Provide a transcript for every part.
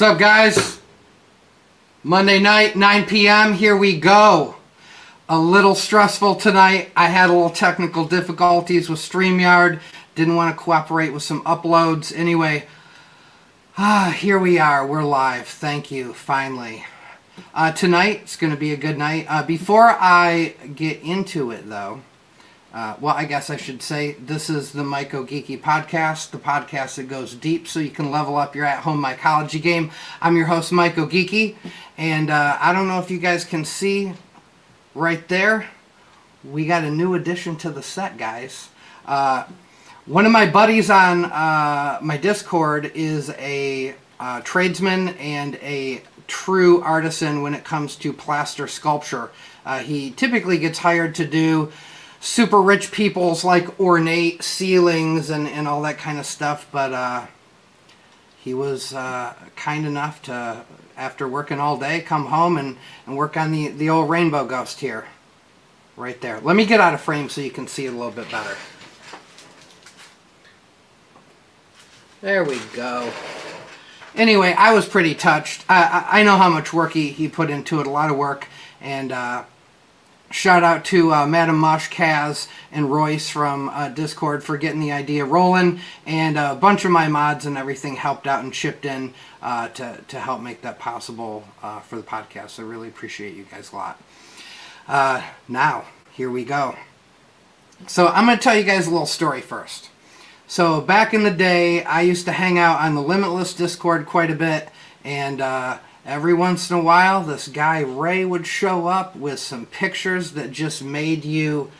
What's up, guys? Monday night, 9 p.m. Here we go. A little stressful tonight. I had a little technical difficulties with StreamYard. Didn't want to cooperate with some uploads. Anyway, ah, here we are. We're live. Thank you, finally. Uh, tonight, it's going to be a good night. Uh, before I get into it, though, uh, well, I guess I should say this is the Myco Geeky podcast, the podcast that goes deep so you can level up your at home mycology game. I'm your host, Myco Geeky, and uh, I don't know if you guys can see right there. We got a new addition to the set, guys. Uh, one of my buddies on uh, my Discord is a uh, tradesman and a true artisan when it comes to plaster sculpture. Uh, he typically gets hired to do super rich people's like ornate ceilings and, and all that kind of stuff. But uh, he was uh, kind enough to, after working all day, come home and, and work on the, the old rainbow ghost here. Right there. Let me get out of frame so you can see it a little bit better. There we go. Anyway, I was pretty touched. I, I, I know how much work he, he put into it, a lot of work. And uh, Shout out to uh, Madam Mosh Kaz and Royce from uh, Discord for getting the idea rolling, and a bunch of my mods and everything helped out and chipped in uh, to, to help make that possible uh, for the podcast. I really appreciate you guys a lot. Uh, now, here we go. So, I'm going to tell you guys a little story first. So, back in the day, I used to hang out on the Limitless Discord quite a bit, and uh, Every once in a while, this guy Ray would show up with some pictures that just made you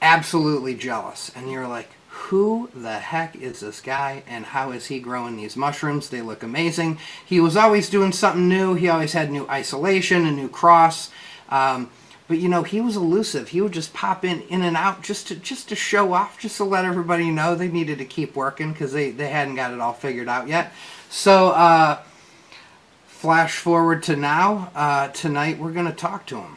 absolutely jealous. And you're like, who the heck is this guy and how is he growing these mushrooms? They look amazing. He was always doing something new. He always had new isolation, a new cross. Um, but you know, he was elusive. He would just pop in, in and out just to just to show off, just to let everybody know they needed to keep working because they, they hadn't got it all figured out yet. So uh, Flash forward to now. Uh, tonight we're going to talk to him.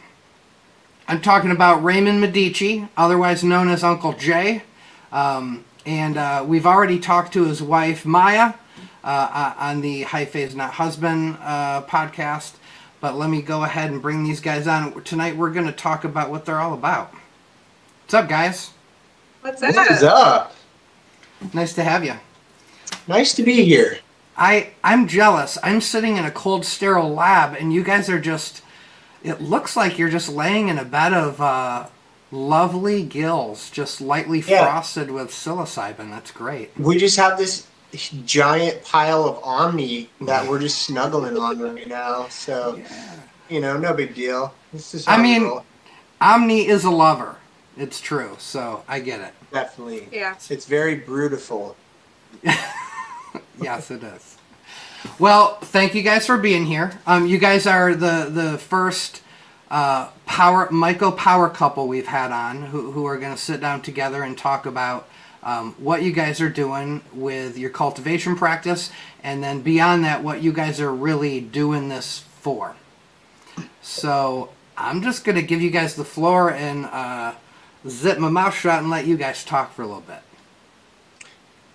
I'm talking about Raymond Midichee, otherwise known as Uncle Jay. Um, and uh, we've already talked to his wife, Maya, uh, uh on the Hypha's Not Husband uh, podcast. But let me go ahead and bring these guys on. Tonight we're going to talk about what they're all about. What's up, guys? What's up? What's up? Nice to have you. Nice to be here. I I'm jealous. I'm sitting in a cold, sterile lab, and you guys are just. It looks like you're just laying in a bed of uh, lovely gills, just lightly yeah. frosted with psilocybin. That's great. We just have this giant pile of Omni that we're just snuggling on right now. So, yeah. you know, no big deal. This is I mean, roll. Omni is a lover. It's true. So I get it. Definitely. Yeah. It's very beautiful. yes, it is. Well, thank you guys for being here. Um, you guys are the the first uh, power myco power couple we've had on who who are going to sit down together and talk about um, what you guys are doing with your cultivation practice, and then beyond that, what you guys are really doing this for. So I'm just going to give you guys the floor and uh, zip my mouth shut and let you guys talk for a little bit.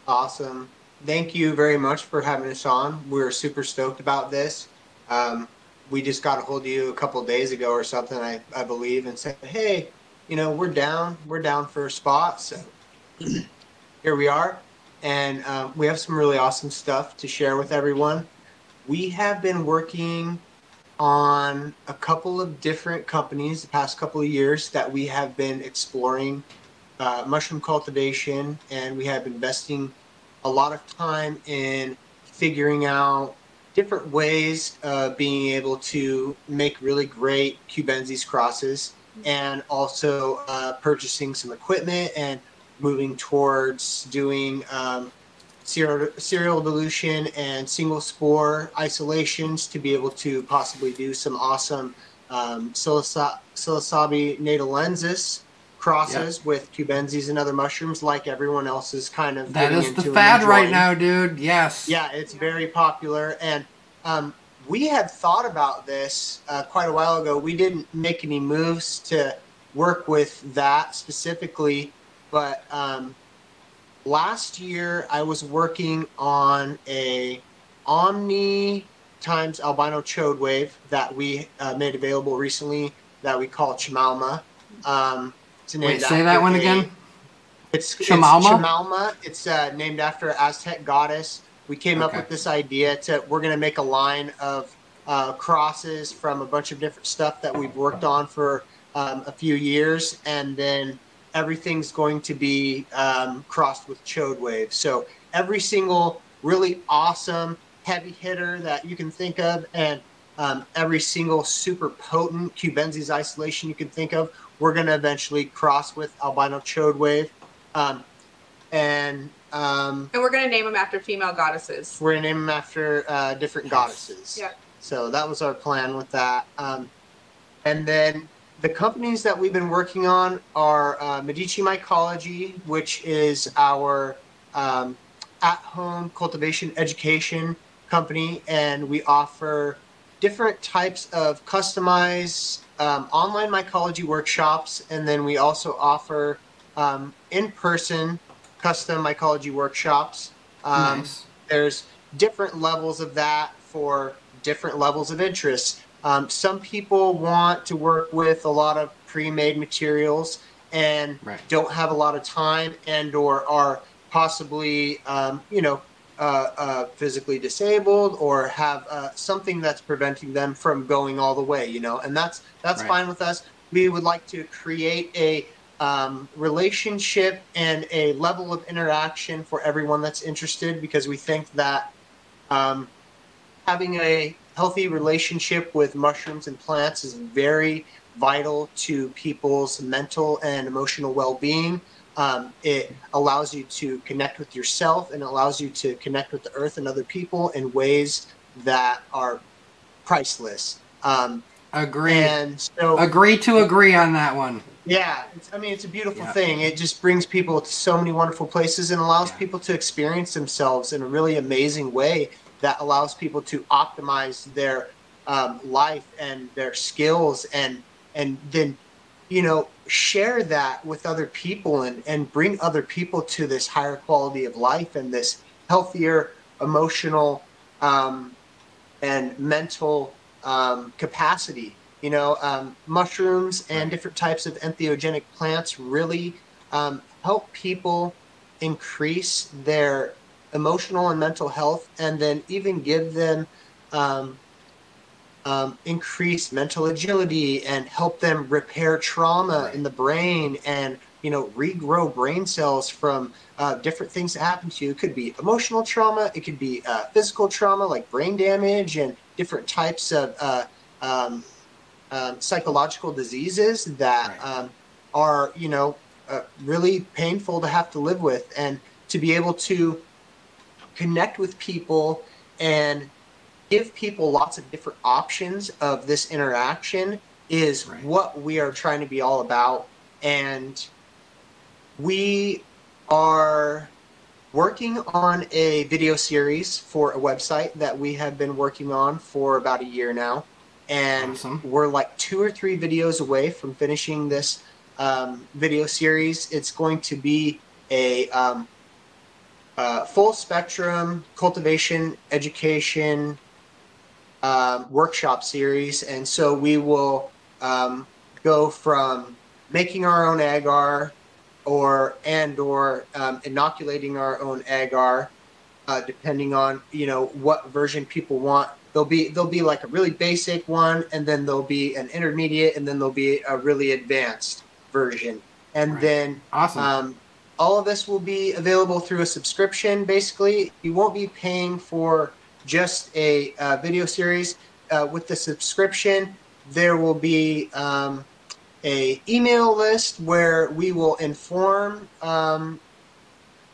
Awesome thank you very much for having us on. We're super stoked about this. Um, we just got a hold of you a couple days ago or something, I, I believe, and said, hey, you know, we're down. We're down for a spot. So here we are. And um, we have some really awesome stuff to share with everyone. We have been working on a couple of different companies the past couple of years that we have been exploring uh, mushroom cultivation and we have been investing a lot of time in figuring out different ways of being able to make really great cubensis crosses and also uh, purchasing some equipment and moving towards doing um, serial, serial dilution and single spore isolations to be able to possibly do some awesome um, psilocybe natalensis crosses yep. with cubensis and other mushrooms, like everyone else is kind of. That is the fad right now, dude. Yes. Yeah, it's very popular, and um, we had thought about this uh, quite a while ago. We didn't make any moves to work with that specifically, but um, last year I was working on a Omni times albino chode wave that we uh, made available recently that we call Chimalma. Um, it's Wait, say that one a, again. It's Chimalma. It's, it's uh, named after Aztec goddess. We came okay. up with this idea to we're going to make a line of uh, crosses from a bunch of different stuff that we've worked on for um, a few years, and then everything's going to be um, crossed with chode wave. So every single really awesome heavy hitter that you can think of, and um, every single super potent Cubensis isolation you can think of, we're going to eventually cross with albino chode wave. Um, and um, and we're going to name them after female goddesses. We're going to name them after uh, different goddesses. Yeah. So that was our plan with that. Um, and then the companies that we've been working on are uh, Midichee Mycology, which is our um, at-home cultivation education company, and we offer different types of customized um, online mycology workshops, and then we also offer um, in-person custom mycology workshops. Um, nice. There's different levels of that for different levels of interest. Um, some people want to work with a lot of pre-made materials and right. don't have a lot of time and or are possibly um, you know uh, uh, physically disabled or have uh, something that's preventing them from going all the way you know and that's that's right. fine with us we would like to create a um, relationship and a level of interaction for everyone that's interested because we think that um, having a healthy relationship with mushrooms and plants is very vital to people's mental and emotional well-being. Um, it allows you to connect with yourself and allows you to connect with the earth and other people in ways that are priceless. Um, agree. And so, agree to agree on that one. Yeah, I mean, it's a beautiful yeah. thing. It just brings people to so many wonderful places and allows yeah. people to experience themselves in a really amazing way that allows people to optimize their um, life and their skills and and then you know share that with other people and and bring other people to this higher quality of life and this healthier emotional um, and mental um, capacity. You know um, mushrooms and different types of entheogenic plants really um, help people increase their emotional and mental health, and then even give them um, increase mental agility and help them repair trauma right. in the brain and you know regrow brain cells from uh, different things that happen to you. It could be emotional trauma, it could be uh, physical trauma like brain damage and different types of uh, um, um psychological diseases that right. Um, are you know uh, really painful to have to live with, and to be able to connect with people and give people lots of different options of this interaction is right. what we are trying to be all about. And we are working on a video series for a website that we have been working on for about a year now. And awesome. we're like two or three videos away from finishing this um, video series. It's going to be a um, uh, full spectrum cultivation education um, workshop series. And so we will um, go from making our own agar or and or um, inoculating our own agar uh, depending on you know what version people want there'll be there'll be like a really basic one and then there'll be an intermediate and then there'll be a really advanced version and right. then awesome um, all of this will be available through a subscription. Basically, you won't be paying for just a uh, video series. Uh, with the subscription, there will be um, a email list where we will inform um,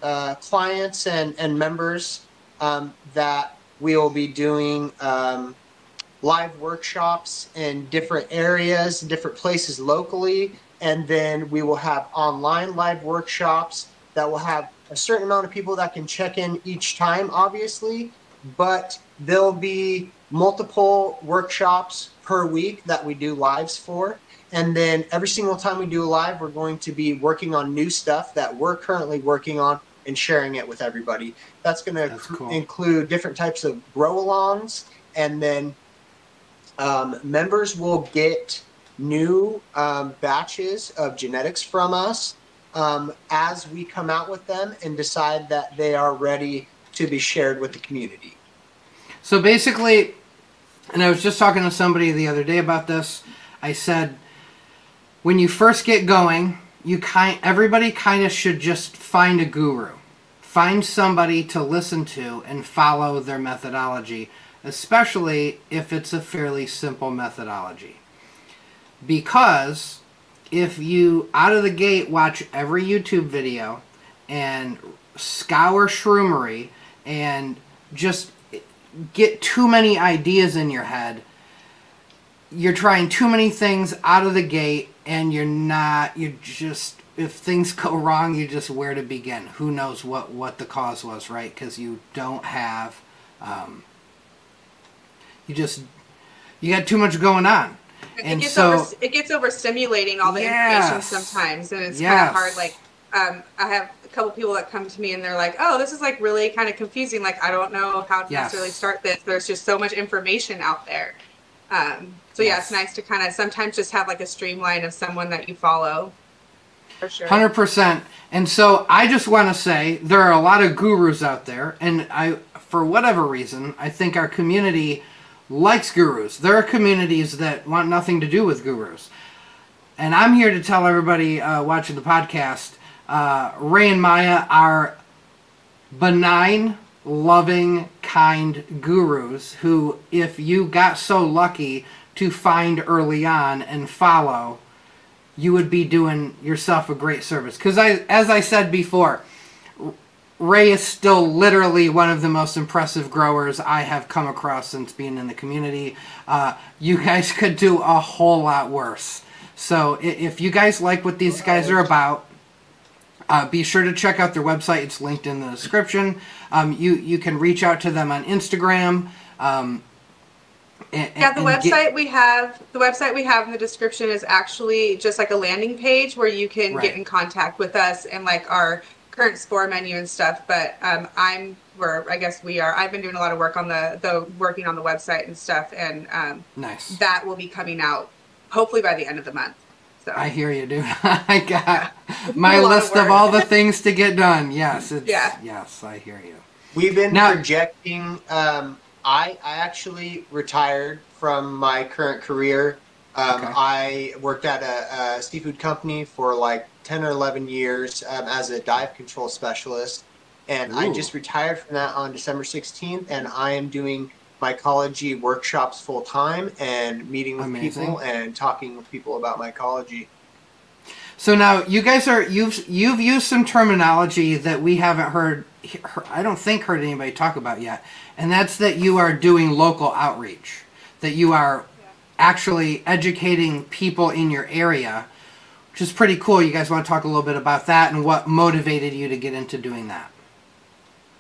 uh, clients and, and members um, that we will be doing um, live workshops in different areas, different places locally and then we will have online live workshops that will have a certain amount of people that can check in each time, obviously, but there'll be multiple workshops per week that we do lives for. And then every single time we do a live, we're going to be working on new stuff that we're currently working on and sharing it with everybody. That's going to cool. include different types of grow alongs, and then um, members will get new um, batches of genetics from us um, as we come out with them and decide that they are ready to be shared with the community. So basically, and I was just talking to somebody the other day about this. I said, when you first get going, you kind everybody kind of should just find a guru, find somebody to listen to and follow their methodology, especially if it's a fairly simple methodology. Because if you out of the gate watch every YouTube video and scour shroomery and just get too many ideas in your head, you're trying too many things out of the gate and you're not you're just if things go wrong you just where to begin who knows what what the cause was right because you don't have um, you just you got too much going on It and gets so over, it gets overstimulating all the Yes. information sometimes, and it's kind of hard. Like, um, I have couple people that come to me and they're like, "Oh, this is like really kind of confusing. Like, I don't know how to Yes. necessarily start this. There's just so much information out there." Um, so yeah, it's nice to kind of sometimes just have like a streamline of someone that you follow. For sure. Hundred percent. And so I just want to say there are a lot of gurus out there, and I, for whatever reason, I think our community likes gurus. There are communities that want nothing to do with gurus, and I'm here to tell everybody uh, watching the podcast, uh, Ray and Maya are benign, loving, kind gurus who, if you got so lucky to find early on and follow, you would be doing yourself a great service. Because I, as I said before, Ray is still literally one of the most impressive growers I have come across since being in the community. Uh, you guys could do a whole lot worse. So if you guys like what these guys are about, uh, be sure to check out their website. It's linked in the description. Um, you you can reach out to them on Instagram. Um, and, Yeah, the and get- website we have, the website we have in the description is actually just like a landing page where you can Right. get in contact with us and like our current spore menu and stuff. But um, I'm, we're, I guess we are. I've been doing a lot of work on the, the working on the website and stuff, and um, nice. that will be coming out hopefully by the end of the month. So I hear you, dude. I got my A lot of list of all the things to get done. Yes, it's Yeah. yes, I hear you. We've been Now- projecting. Um, I I actually retired from my current career. Um, Okay. I worked at a, a seafood company for like ten or eleven years um, as a dive control specialist, and I just retired from that on December sixteenth. And I am doing mycology workshops full time and meeting with Amazing. people and talking with people about mycology. So now you guys are you've you've used some terminology that we haven't heard, I don't think heard anybody talk about yet, and that's that you are doing local outreach, that you are actually educating people in your area, which is pretty cool. You guys want to talk a little bit about that and what motivated you to get into doing that?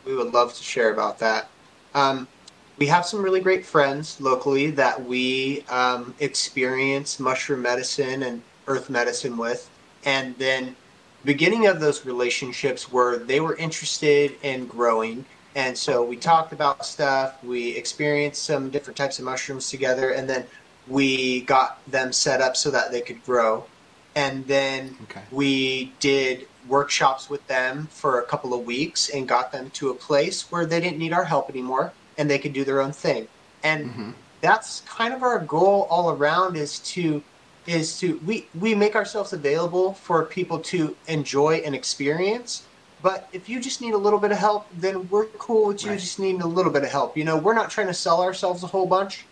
we would love to share about that. Um, we have some really great friends locally that we um, experience mushroom medicine and earth medicine with. And then, beginning of those relationships were they were interested in growing. And so we talked about stuff, we experienced some different types of mushrooms together, and then we got them set up so that they could grow. And then Okay. we did workshops with them for a couple of weeks and got them to a place where they didn't need our help anymore and they can do their own thing. And hmm that's kind of our goal all around is to is to we we make ourselves available for people to enjoy and experience. But if you just need a little bit of help then we're cool with you Right. just needing a little bit of help. You know we're not trying to sell ourselves a whole bunch.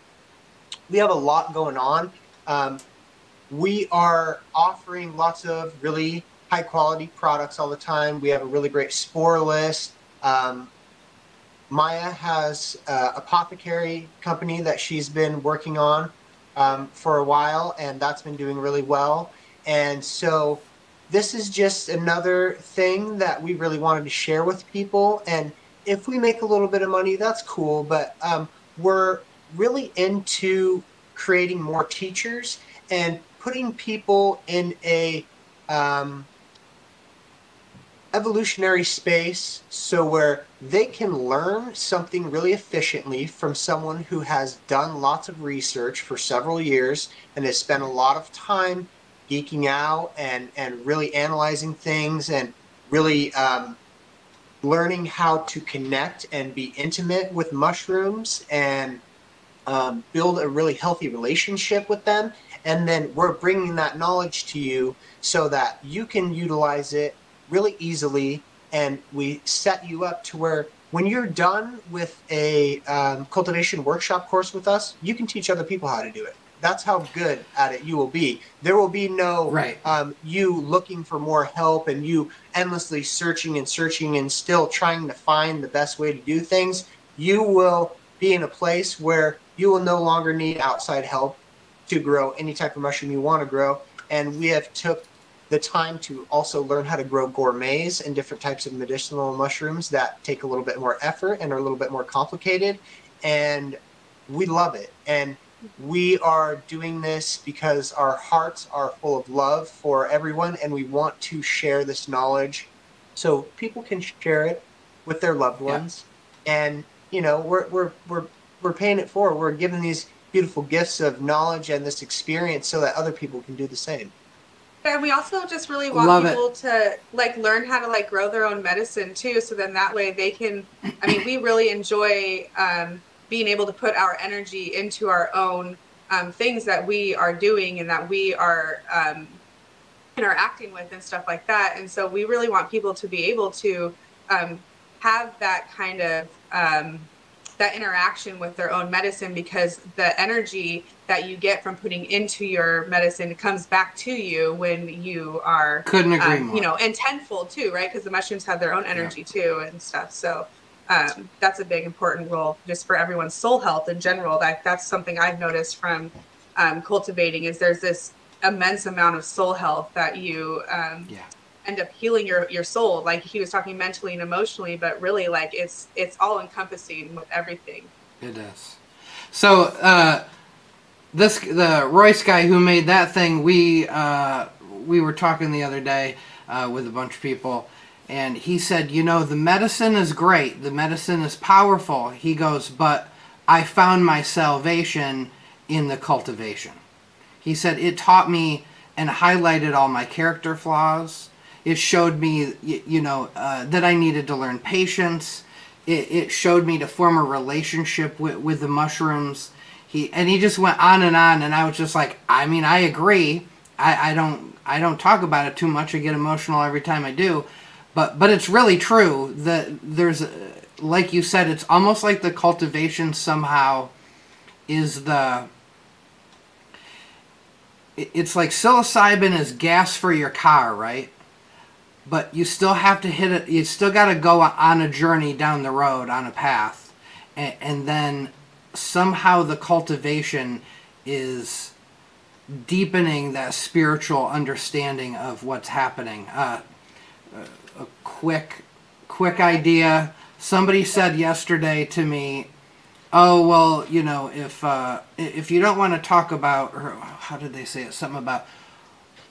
We have a lot going on. Um, we are offering lots of really high quality products all the time. We have a really great spore list. Um, Maya has uh, apothecary company that she's been working on um, for a while, and that's been doing really well. And so, this is just another thing that we really wanted to share with people. And if we make a little bit of money, that's cool. But um, we're really into creating more teachers and putting people in a um, evolutionary space so where they can learn something really efficiently from someone who has done lots of research for several years and has spent a lot of time geeking out and and really analyzing things and really um, learning how to connect and be intimate with mushrooms and um, build a really healthy relationship with them. And then we're bringing that knowledge to you so that you can utilize it really easily and we set you up to where when you're done with a um, cultivation workshop course with us you can teach other people how to do it that's how good at it you will be there will be no right. um, you looking for more help and you endlessly searching and searching and still trying to find the best way to do things you will be in a place where you will no longer need outside help to grow any type of mushroom you want to grow. And we have took the time to also learn how to grow gourmets and different types of medicinal mushrooms that take a little bit more effort and are a little bit more complicated. And we love it. And we are doing this because our hearts are full of love for everyone and we want to share this knowledge so people can share it with their loved ones. Yeah. And you know, we're we're we're we're paying it forward. We're giving these beautiful gifts of knowledge and this experience so that other people can do the same. And we also just really want Love people it. to like learn how to like grow their own medicine too. So then that way they can, I mean, we really enjoy um, being able to put our energy into our own um, things that we are doing and that we are um, interacting with and stuff like that. And so we really want people to be able to um, have that kind of um, that interaction with their own medicine because the energy that you get from putting into your medicine comes back to you when you are couldn't agree um, more. You know, and tenfold too, right? Because the mushrooms have their own energy yeah. too and stuff. So um, that's a big important role just for everyone's soul health in general. That that's something I've noticed from um, cultivating is there's this immense amount of soul health that you um, yeah end up healing your your soul. Like he was talking mentally and emotionally but really like it's it's all encompassing with everything. It is so uh this the royce guy who made that thing we uh we were talking the other day uh, with a bunch of people and he said you know the medicine is great. The medicine is powerful. He goes but i found my salvation in the cultivation. He said it taught me and highlighted all my character flaws it showed me, you know, uh, that I needed to learn patience. It, it showed me to form a relationship with, with the mushrooms. He and he just went on and on, and I was just like, I mean, I agree. I, I don't I don't talk about it too much. I get emotional every time I do, but but it's really true that there's, like you said, it's almost like the cultivation somehow is the it's like psilocybin is gas for your car, right? But you still have to hit it. You still got to go on a journey down the road on a path, and, and then somehow the cultivation is deepening that spiritual understanding of what's happening. Uh, a quick, quick idea. Somebody said yesterday to me, "Oh well, you know, if uh, if you don't want to talk about, or how did they say it? Something about."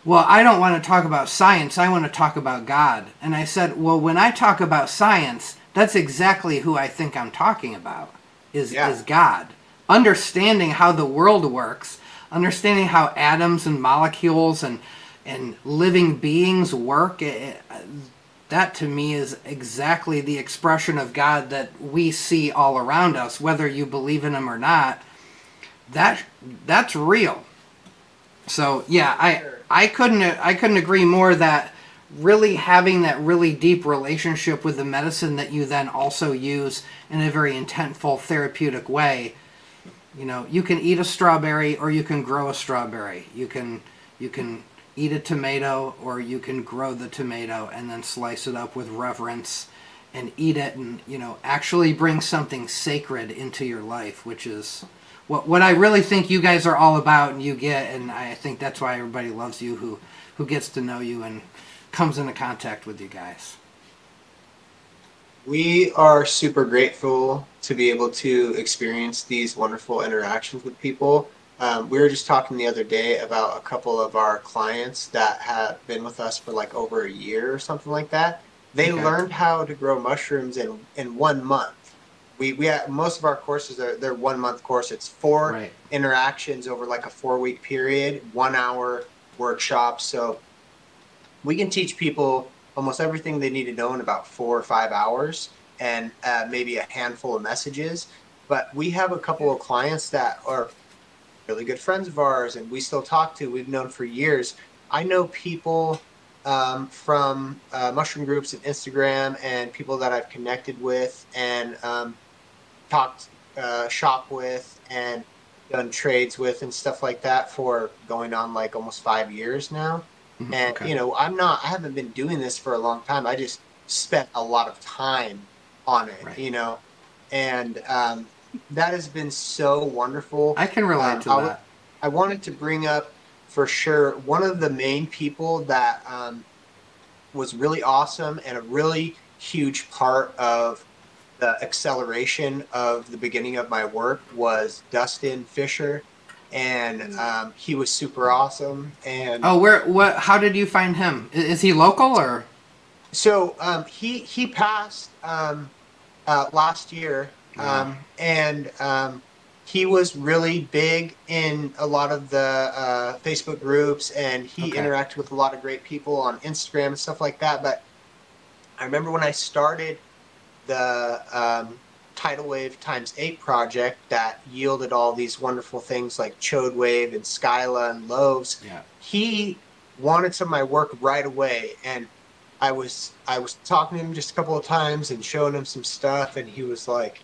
Well, I don't want to talk about science. I want to talk about God. And I said, well, when I talk about science, that's exactly who I think I'm talking about is, yeah. is God. Understanding how the world works, understanding how atoms and molecules and, and living beings work, it, that to me is exactly the expression of God that we see all around us, whether you believe in Him or not. That, that's real. So, yeah, I I couldn't I couldn't agree more that really having that really deep relationship with the medicine that you then also use in a very intentful therapeutic way. You know, you can eat a strawberry or you can grow a strawberry. You can you can eat a tomato or you can grow the tomato and then slice it up with reverence and eat it and you know actually bring something sacred into your life which is what what I really think you guys are all about and you get, and I think that's why everybody loves you who who gets to know you and comes into contact with you guys. We are super grateful to be able to experience these wonderful interactions with people. Um, we were just talking the other day about a couple of our clients that have been with us for like over a year or something like that. They okay. learned how to grow mushrooms in in one month. We we have, most of our courses are they're one month course. It's four right. interactions over like a four week period, one hour workshops. So we can teach people almost everything they need to know in about four or five hours, and uh, maybe a handful of messages. But we have a couple of clients that are really good friends of ours, and we still talk to. We've known for years. I know people um, from uh, mushroom groups and Instagram and people that I've connected with and um, talked uh, shop with and done trades with and stuff like that for going on like almost five years now. Mm-hmm. And okay. you know, I'm not. I haven't been doing this for a long time. I just spent a lot of time on it. Right. You know, and um, that has been so wonderful. I can relate um, to I, that. I wanted to bring up for sure. One of the main people that um, was really awesome and a really huge part of the acceleration of the beginning of my work was Dustin Fisher, and mm. um, he was super awesome. And oh, where what? How did you find him? Is he local or? So um, he he passed um, uh, last year, um, and um, he was really big in a lot of the uh, Facebook groups, and he okay. interacted with a lot of great people on Instagram and stuff like that. But I remember when I started the um, tidal wave times eight project that yielded all these wonderful things like chode wave and skyla and loaves. Yeah. He wanted some of my work right away, and I was I was talking to him just a couple of times and showing him some stuff, and he was like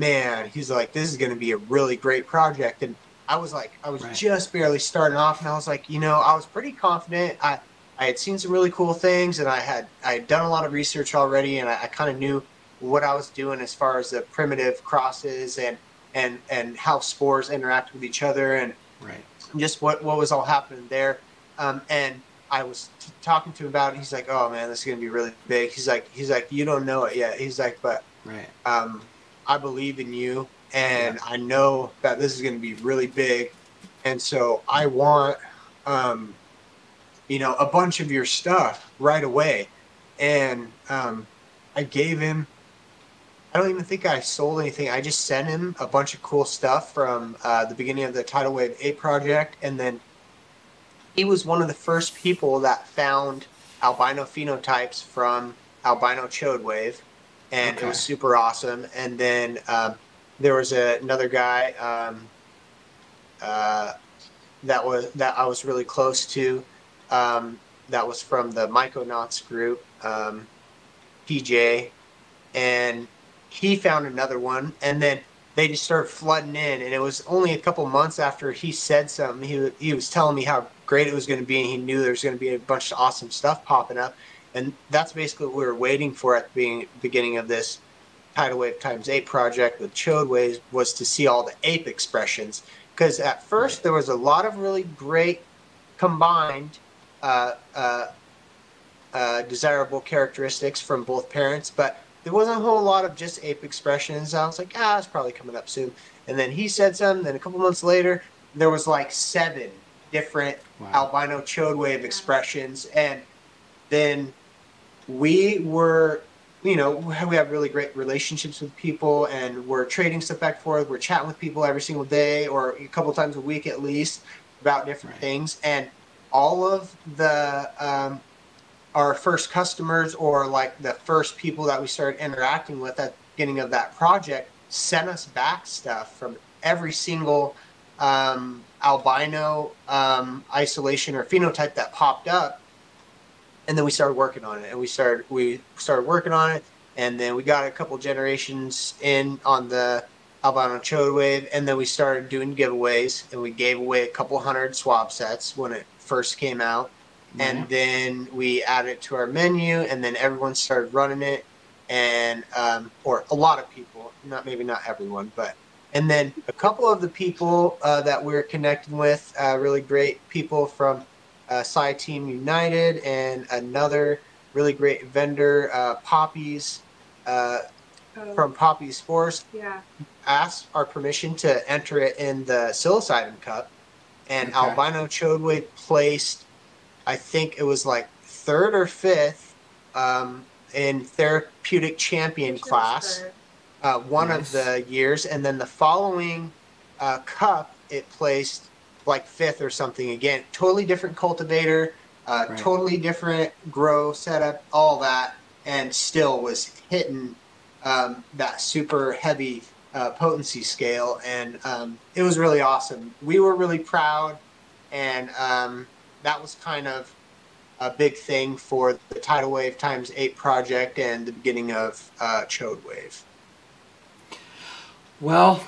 man, he's like, this is going to be a really great project. And I was like, I was right. just barely starting off, and I was like, you know, I was pretty confident. I I had seen some really cool things, and I had I had done a lot of research already, and I, I kind of knew what I was doing as far as the primitive crosses and and and how spores interact with each other, and right. just what what was all happening there. Um, and I was t- talking to him about it. He's like, "Oh man, this is gonna be really big." He's like, "He's like, you don't know it yet." He's like, "But right. um, I believe in you, and yeah. I know that this is going to be really big, and so I want, um, you know, a bunch of your stuff right away." And um, I gave him. I don't even think I sold anything. I just sent him a bunch of cool stuff from uh, the beginning of the Tidal Wave 8 project. And then he was one of the first people that found albino phenotypes from albino chode wave and okay. it was super awesome. And then um, there was a, another guy um, uh, that was that I was really close to. Um, that was from the Myconauts group, um, PJ, and he found another one, and then they just started flooding in. And it was only a couple months after he said something. He he was telling me how great it was going to be, and he knew there was going to be a bunch of awesome stuff popping up and that's basically what we were waiting for at the beginning of this tidal wave times eight project with chode waves was to see all the ape expressions because at first there was a lot of really great combined uh, uh, uh, desirable characteristics from both parents but there wasn't a whole lot of just ape expressions. I was like ah it's probably coming up soon. And then he said some then a couple months later there was like seven different wow. albino chode wave expressions. And then we were you know we have really great relationships with people and we're trading stuff back and forth. We're chatting with people every single day or a couple times a week at least about different right. things. And all of the um, our first customers or like the first people that we started interacting with at the beginning of that project sent us back stuff from every single um, albino um, isolation or phenotype that popped up. And then we started working on it and we started we started working on it. And then we got a couple generations in on the albino chode wave. And then we started doing giveaways and we gave away a couple hundred swab sets when it first came out mm-hmm. and then we added it to our menu and then everyone started running it and um, or a lot of people not maybe not everyone but and then a couple of the people uh, that we're connecting with uh, really great people from uh, Sci Team United, and another really great vendor, uh, Poppies, uh, oh. from Poppies Force. Yeah. Asked our permission to enter it in the psilocybin cup, and okay. Albino Chodewave placed, I think it was like third or fifth. Um, in therapeutic champion class, uh, one nice. of the years, and then the following uh, cup it placed like fifth or something again. Totally different cultivator, uh, right. totally different grow setup, all that, and still was hitting um, that super heavy uh, potency scale, and um, it was really awesome. We were really proud, and um, that was kind of a big thing for the tidal wave times eight project and the beginning of uh, chode wave. Well,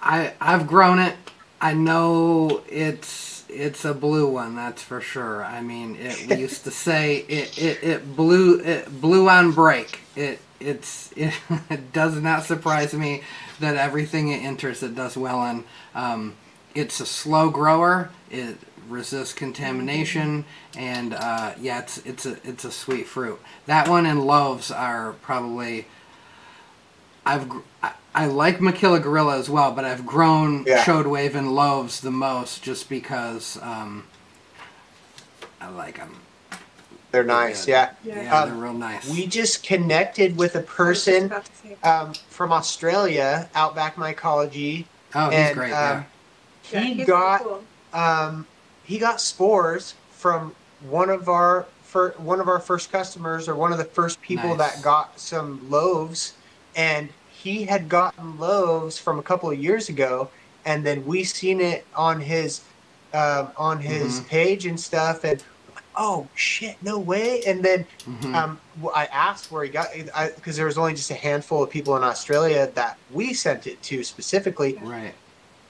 I I've grown it. I know it's it's a blue one, that's for sure. I mean, it, we used to say it, it, it blew it blew on break. It it's it, it, does not surprise me that everything it enters it does well in. Um, it's a slow grower. It resists contamination, and uh, yeah, it's it's a it's a sweet fruit. That one and loaves are probably. I've I, I like Makilla Gorilla as well, but I've grown yeah. Chode Wave and loaves the most just because um, I like them. They're nice, yeah. Yeah, yeah um, they're real nice. We just connected with a person um, from Australia, Outback Mycology. Oh, he's and, great. Um, yeah. He yeah, got cool. He got spores from one of our for one of our first customers or one of the first people nice. that got some loaves, and he had gotten loaves from a couple of years ago, and then we seen it on his uh, on his mm-hmm. page and stuff, and oh shit, no way. And then mm-hmm. um, I asked where he got because there was only just a handful of people in Australia that we sent it to specifically. Right.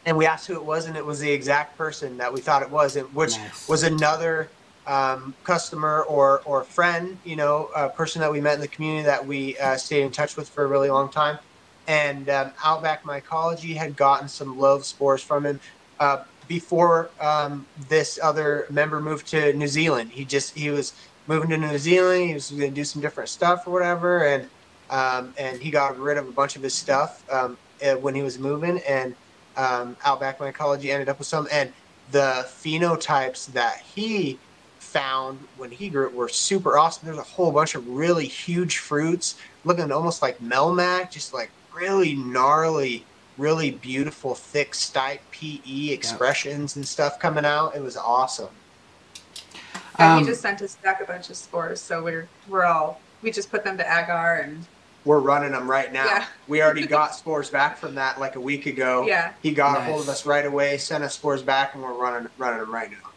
And we asked who it was, and it was the exact person that we thought it was, which nice. was another um, customer or or friend, you know, a person that we met in the community that we uh, stayed in touch with for a really long time. And um, Outback Mycology had gotten some loaf spores from him. Uh, before um, this other member moved to New Zealand. He just he was moving to New Zealand. He was going to do some different stuff or whatever, and um, and he got rid of a bunch of his stuff um, eh, when he was moving. And um, Outback Mycology ended up with some, and the phenotypes that he found when he grew it were super awesome. There's a whole bunch of really huge fruits, looking almost like Melmac, just like really gnarly really beautiful, thick stipe PE expressions and stuff coming out. It was awesome. And um, he just sent us back a bunch of spores, so we're we're all we just put them to agar and we're running them right now. Yeah. we already got spores back from that like a week ago. Yeah. He got nice. a hold of us right away, sent us spores back, and we're running running them right now.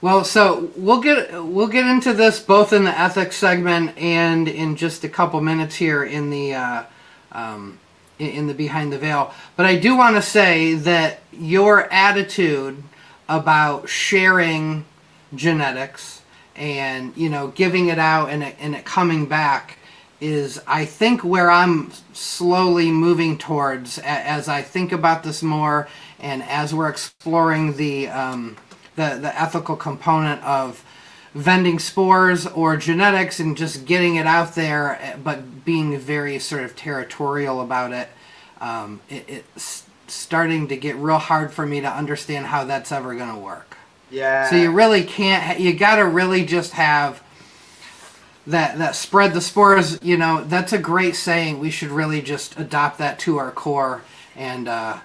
Well, so we'll get we'll get into this both in the ethics segment and in just a couple minutes here in the uh, um, in the behind the veil. But I do want to say that your attitude about sharing genetics and you know giving it out and it, and it coming back is I think where I'm slowly moving towards as I think about this more and as we're exploring the um, the the ethical component of vending spores or genetics and just getting it out there, eh, but being very sort of territorial about it. Um, it it's starting to get real hard for me to understand how that's ever going to work. Yeah. So you really can't. You got to really just have that that spread the spores. You know, that's a great saying. We should really just adopt that to our core and. Uh,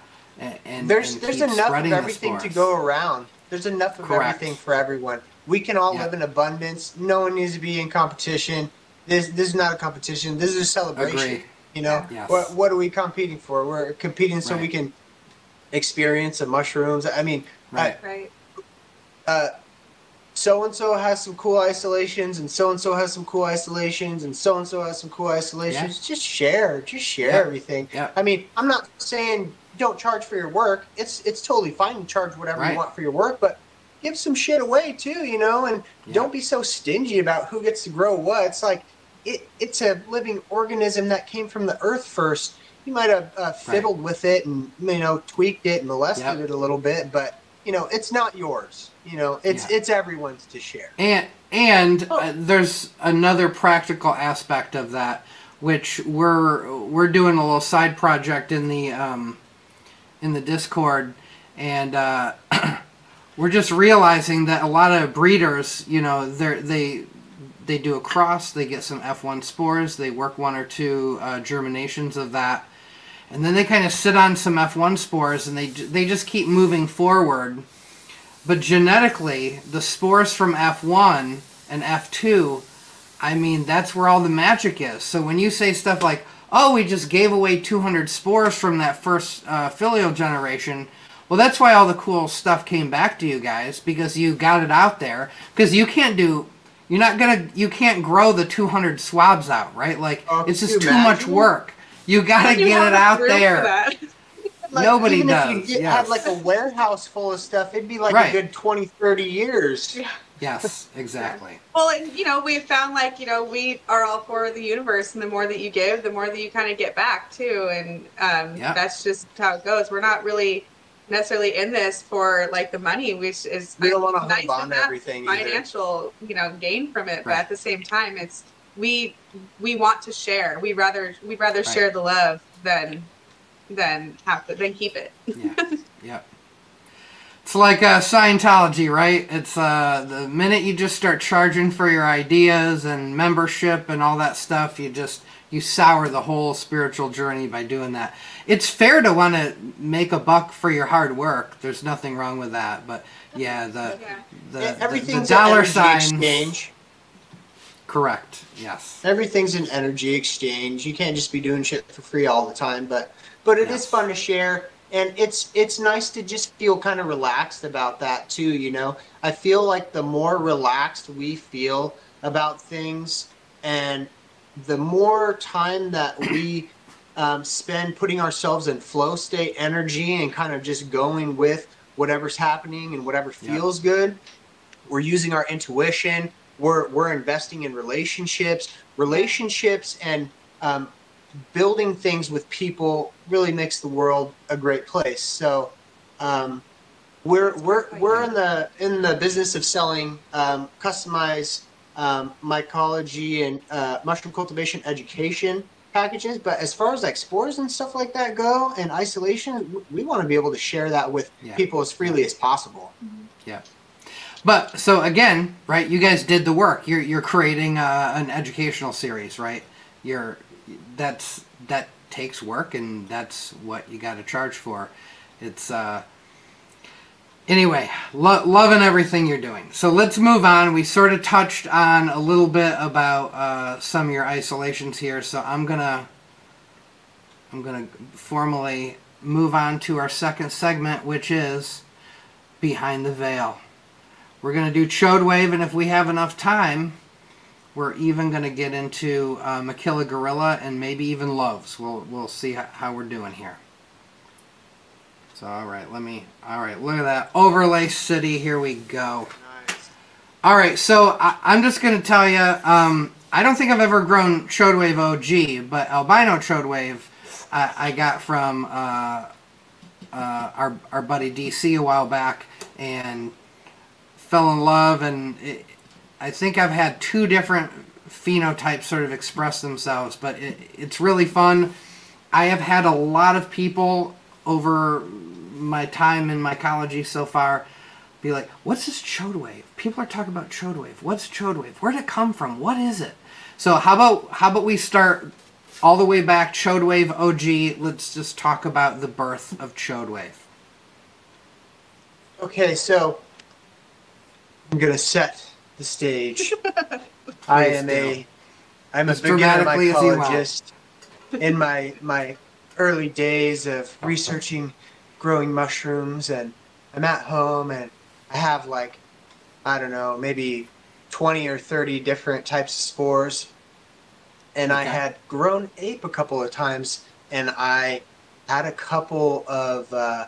and, there's and there's enough of everything to go around. There's enough of Correct. everything for everyone. We can all yep. live in abundance. No one needs to be in competition. This this is not a competition. This is a celebration. Agree. You know, yes. what what are we competing for? We're competing so right. we can experience the mushrooms. I mean, right. I, right. Uh, so and so has some cool isolations, and so and so has some cool isolations, and so and so has some cool isolations. Yeah. Just share, just share yeah. everything. Yeah. I mean, I'm not saying don't charge for your work. It's it's totally fine to charge whatever right. you want for your work, but give some shit away too, you know, and don't be so stingy about who gets to grow what. It's like it, it's a living organism that came from the earth first. You might have uh, fiddled right. with it and you know tweaked it and molested it a little bit, but you know it's not yours. You know it's yeah. it's everyone's to share. And and oh. uh, there's another practical aspect of that, which we're we're doing a little side project in the um, in the Discord, and. Uh, we're just realizing that a lot of breeders, you know, they they they do a cross, they get some F1 spores, they work one or two uh, germinations of that, and then they kind of sit on some F1 spores and they they just keep moving forward. But genetically, the spores from F1 and F2, I mean, that's where all the magic is. So when you say stuff like, "Oh, we just gave away 200 spores from that first uh, filial generation," well, that's why all the cool stuff came back to you guys because you got it out there. Because you can't do you're not gonna you can't grow the 200 swabs out right? Like oh, it's just too much work. You gotta get it out there like, Nobody even does. If you get, yes. had like a warehouse full of stuff, it'd be like right. a good 20, 30 years. Yeah. Yes, exactly. Well, and you know, we found like you know we are all for the universe, and the more that you give, the more that you kind of get back too, and um, yep. that's just how it goes. We're not really necessarily in this for like the money, which is we don't want to nice hold on everything financial, either. you know, gain from it. Right. But at the same time, it's we we want to share. We rather we'd rather right. share the love than than have to then keep it. yeah. Yep. It's like uh, Scientology, right? It's uh, the minute you just start charging for your ideas and membership and all that stuff, you just you sour the whole spiritual journey by doing that. It's fair to want to make a buck for your hard work. There's nothing wrong with that. But yeah, the yeah. the, the, the dollar sign exchange. Correct. Yes. Everything's an energy exchange. You can't just be doing shit for free all the time, but but it is fun to share and it's it's nice to just feel kind of relaxed about that too, you know. I feel like the more relaxed we feel about things and the more time that we um, spend putting ourselves in flow state energy and kind of just going with whatever's happening and whatever feels yep. good, we're using our intuition. We're, we're investing in relationships. Relationships and um, building things with people really makes the world a great place. So, um, we're we're we're in the in the business of selling um, customized um, mycology and uh, mushroom cultivation education packages. But as far as like spores and stuff like that go, and isolation, we want to be able to share that with yeah. people as freely as possible. Mm-hmm. Yeah. But so again, right? You guys did the work. You're you're creating uh, an educational series, right? You're that's that takes work, and that's what you got to charge for. It's uh, anyway, lo- loving everything you're doing. So let's move on. We sort of touched on a little bit about uh, some of your isolations here, so I'm gonna I'm gonna formally move on to our second segment, which is behind the veil. We're gonna do chode wave, and if we have enough time, we're even gonna get into uh, Makilla Gorilla and maybe even Loves. We'll we'll see how, we're doing here. So, all right, let me, all right, look at that. Overlay City, here we go. Nice. All right, so I, am just going to tell you, um, I don't think I've ever grown Chodewave OG, but Albino Chodewave I, I got from uh, uh, our, our buddy DC a while back and fell in love, and it, I think I've had two different phenotypes sort of express themselves, but it, it's really fun. I have had a lot of people over my time in mycology so far be like, what's this chode wave? People are talking about chode wave. What's chode wave? Where'd it come from? What is it? So how about how about we start all the way back chode wave OG? Let's just talk about the birth of chode wave. Okay, so I'm gonna set the stage. I am do. a I'm a beginner mycologist. in my my early days of researching growing mushrooms and I'm at home and I have like I don't know, maybe 20 or 30 different types of spores. And okay. I had grown ape a couple of times and I had a couple of uh,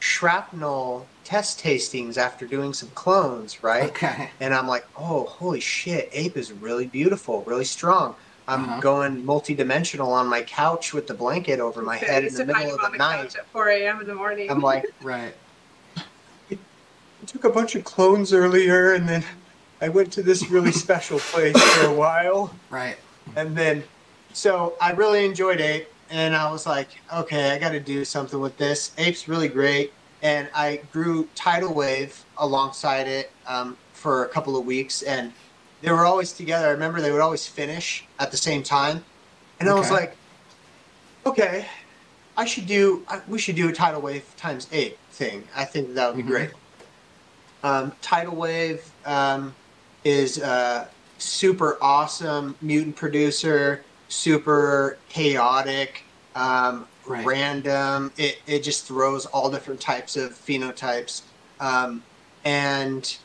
shrapnel test tastings after doing some clones, right? Okay. And I'm like, oh, holy shit, ape is really beautiful, really strong. I'm uh-huh. going multi-dimensional on my couch with the blanket over my head in the middle of the, the night at 4 a.m. in the morning. I'm like, right. I took a bunch of clones earlier, and then I went to this really special place for a while. Right. And then, so I really enjoyed Ape, and I was like, okay, I got to do something with this. Ape's really great, and I grew Tidal Wave alongside it um, for a couple of weeks, and they were always together. I remember they would always finish at the same time, and okay. I was like, okay, I should do. We should do a tidal wave times ape thing. I think that would be mm-hmm. great. Um, tidal wave um, is a super awesome mutant producer, super chaotic, um, right. random. It it just throws all different types of phenotypes, um, and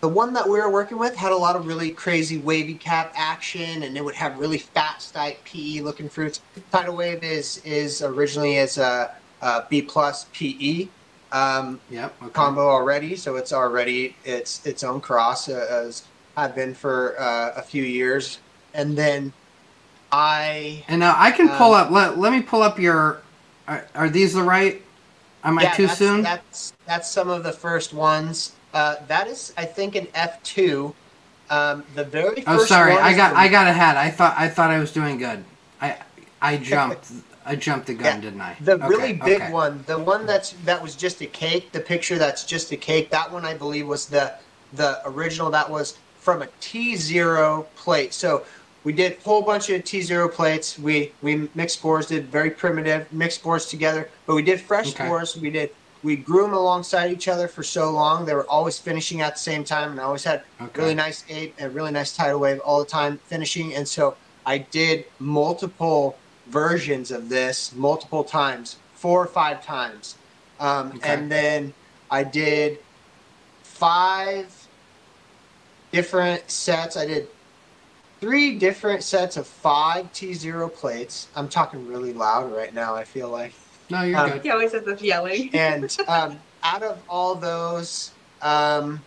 the one that we were working with had a lot of really crazy wavy cap action, and it would have really fat type PE looking fruits. Tidal Wave is is originally as a, a B plus PE um, yep, okay. combo already, so it's already it's its own cross uh, as I've been for uh, a few years, and then I and now I can pull um, up. Let, let me pull up your. Are, are these the right? Am yeah, I too that's, soon? That's that's some of the first ones. Uh, that is, I think, an F two. Um, the very oh, first. Oh, sorry, I got the... I got ahead. I thought I thought I was doing good. I I jumped. I jumped the gun, yeah. didn't I? The okay, really big okay. one, the one that's that was just a cake. The picture that's just a cake. That one I believe was the the original. That was from a T zero plate. So we did a whole bunch of T zero plates. We we mixed spores, did very primitive, mixed spores together. But we did fresh okay. spores. We did we grew them alongside each other for so long. They were always finishing at the same time, and I always had okay. really nice ape and really nice tidal wave all the time finishing. And so I did multiple versions of this multiple times, four or five times, um, okay. and then I did five different sets. I did three different sets of five T0 plates. I'm talking really loud right now, I feel like. No, you're um, good. He always has this yelling. and um, out of all those, um,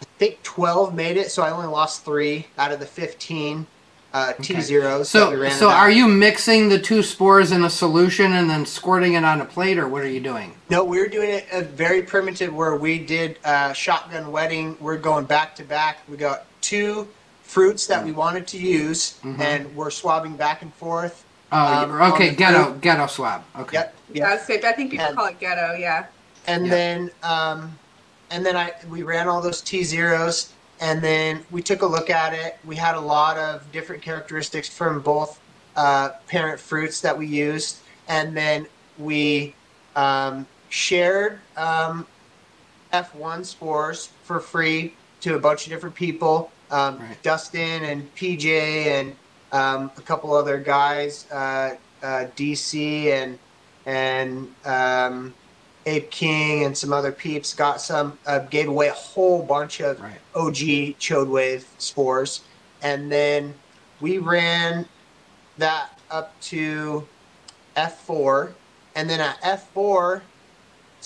I think 12 made it, so I only lost three out of the 15 uh, T zeros. So, so are you mixing the two spores in a solution and then squirting it on a plate, or what are you doing? No, we are doing it a very primitive where we did uh, shotgun wetting. We're going back to back. We got two fruits that we wanted to use, mm-hmm. and we're swabbing back and forth. Oh, um, okay, ghetto, fruit. ghetto swab. Okay. Yep. yep. That's I think people and, call it ghetto. Yeah. And yep. then, um, and then I we ran all those T zeros and then we took a look at it. We had a lot of different characteristics from both uh, parent fruits that we used, and then we um, shared um, F1 spores for free to a bunch of different people. Um, right. Dustin and PJ and um, a couple other guys, uh, uh, DC and and um, Ape King and some other peeps got some, uh, gave away a whole bunch of right. OG Chode Wave spores. And then we ran that up to F4. And then at F4,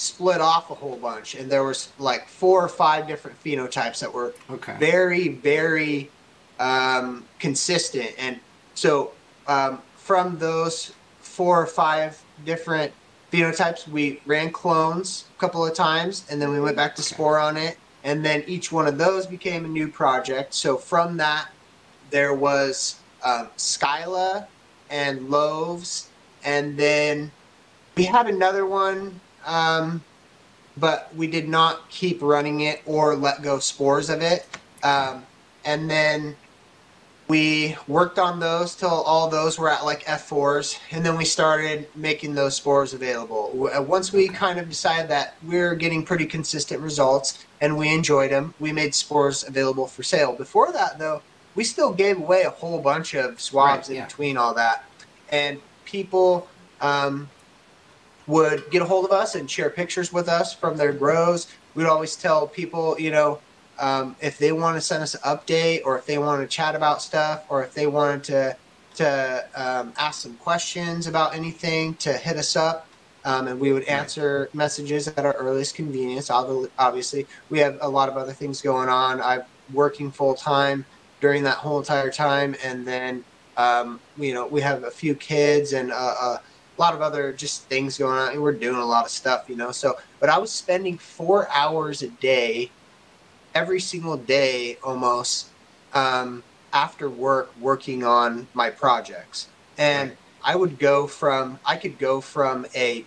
split off a whole bunch. And there was like four or five different phenotypes that were okay. very, very um, consistent. And so um, from those four or five different phenotypes. We ran clones a couple of times, and then we went back to spore on it, and then each one of those became a new project. So from that, there was um, Skyla and Loaves, and then we had another one, um, but we did not keep running it or let go spores of it. Um, and then we worked on those till all those were at like F4s, and then we started making those spores available. Uh, once we kind of decided that we are getting pretty consistent results and we enjoyed them, we made spores available for sale. Before that, though, we still gave away a whole bunch of swabs right, in yeah. between all that. And people um, would get a hold of us and share pictures with us from their grows. We'd always tell people, you know, um, if they want to send us an update or if they want to chat about stuff or if they wanted to to um, ask some questions about anything to hit us up um, and we would answer messages at our earliest convenience. Obviously we have a lot of other things going on. I'm working full time during that whole entire time and then um, you know we have a few kids and a, a lot of other just things going on we're doing a lot of stuff you know so but i was spending four hours a day every single day almost um, after work working on my projects. And. I would go from, I could go from a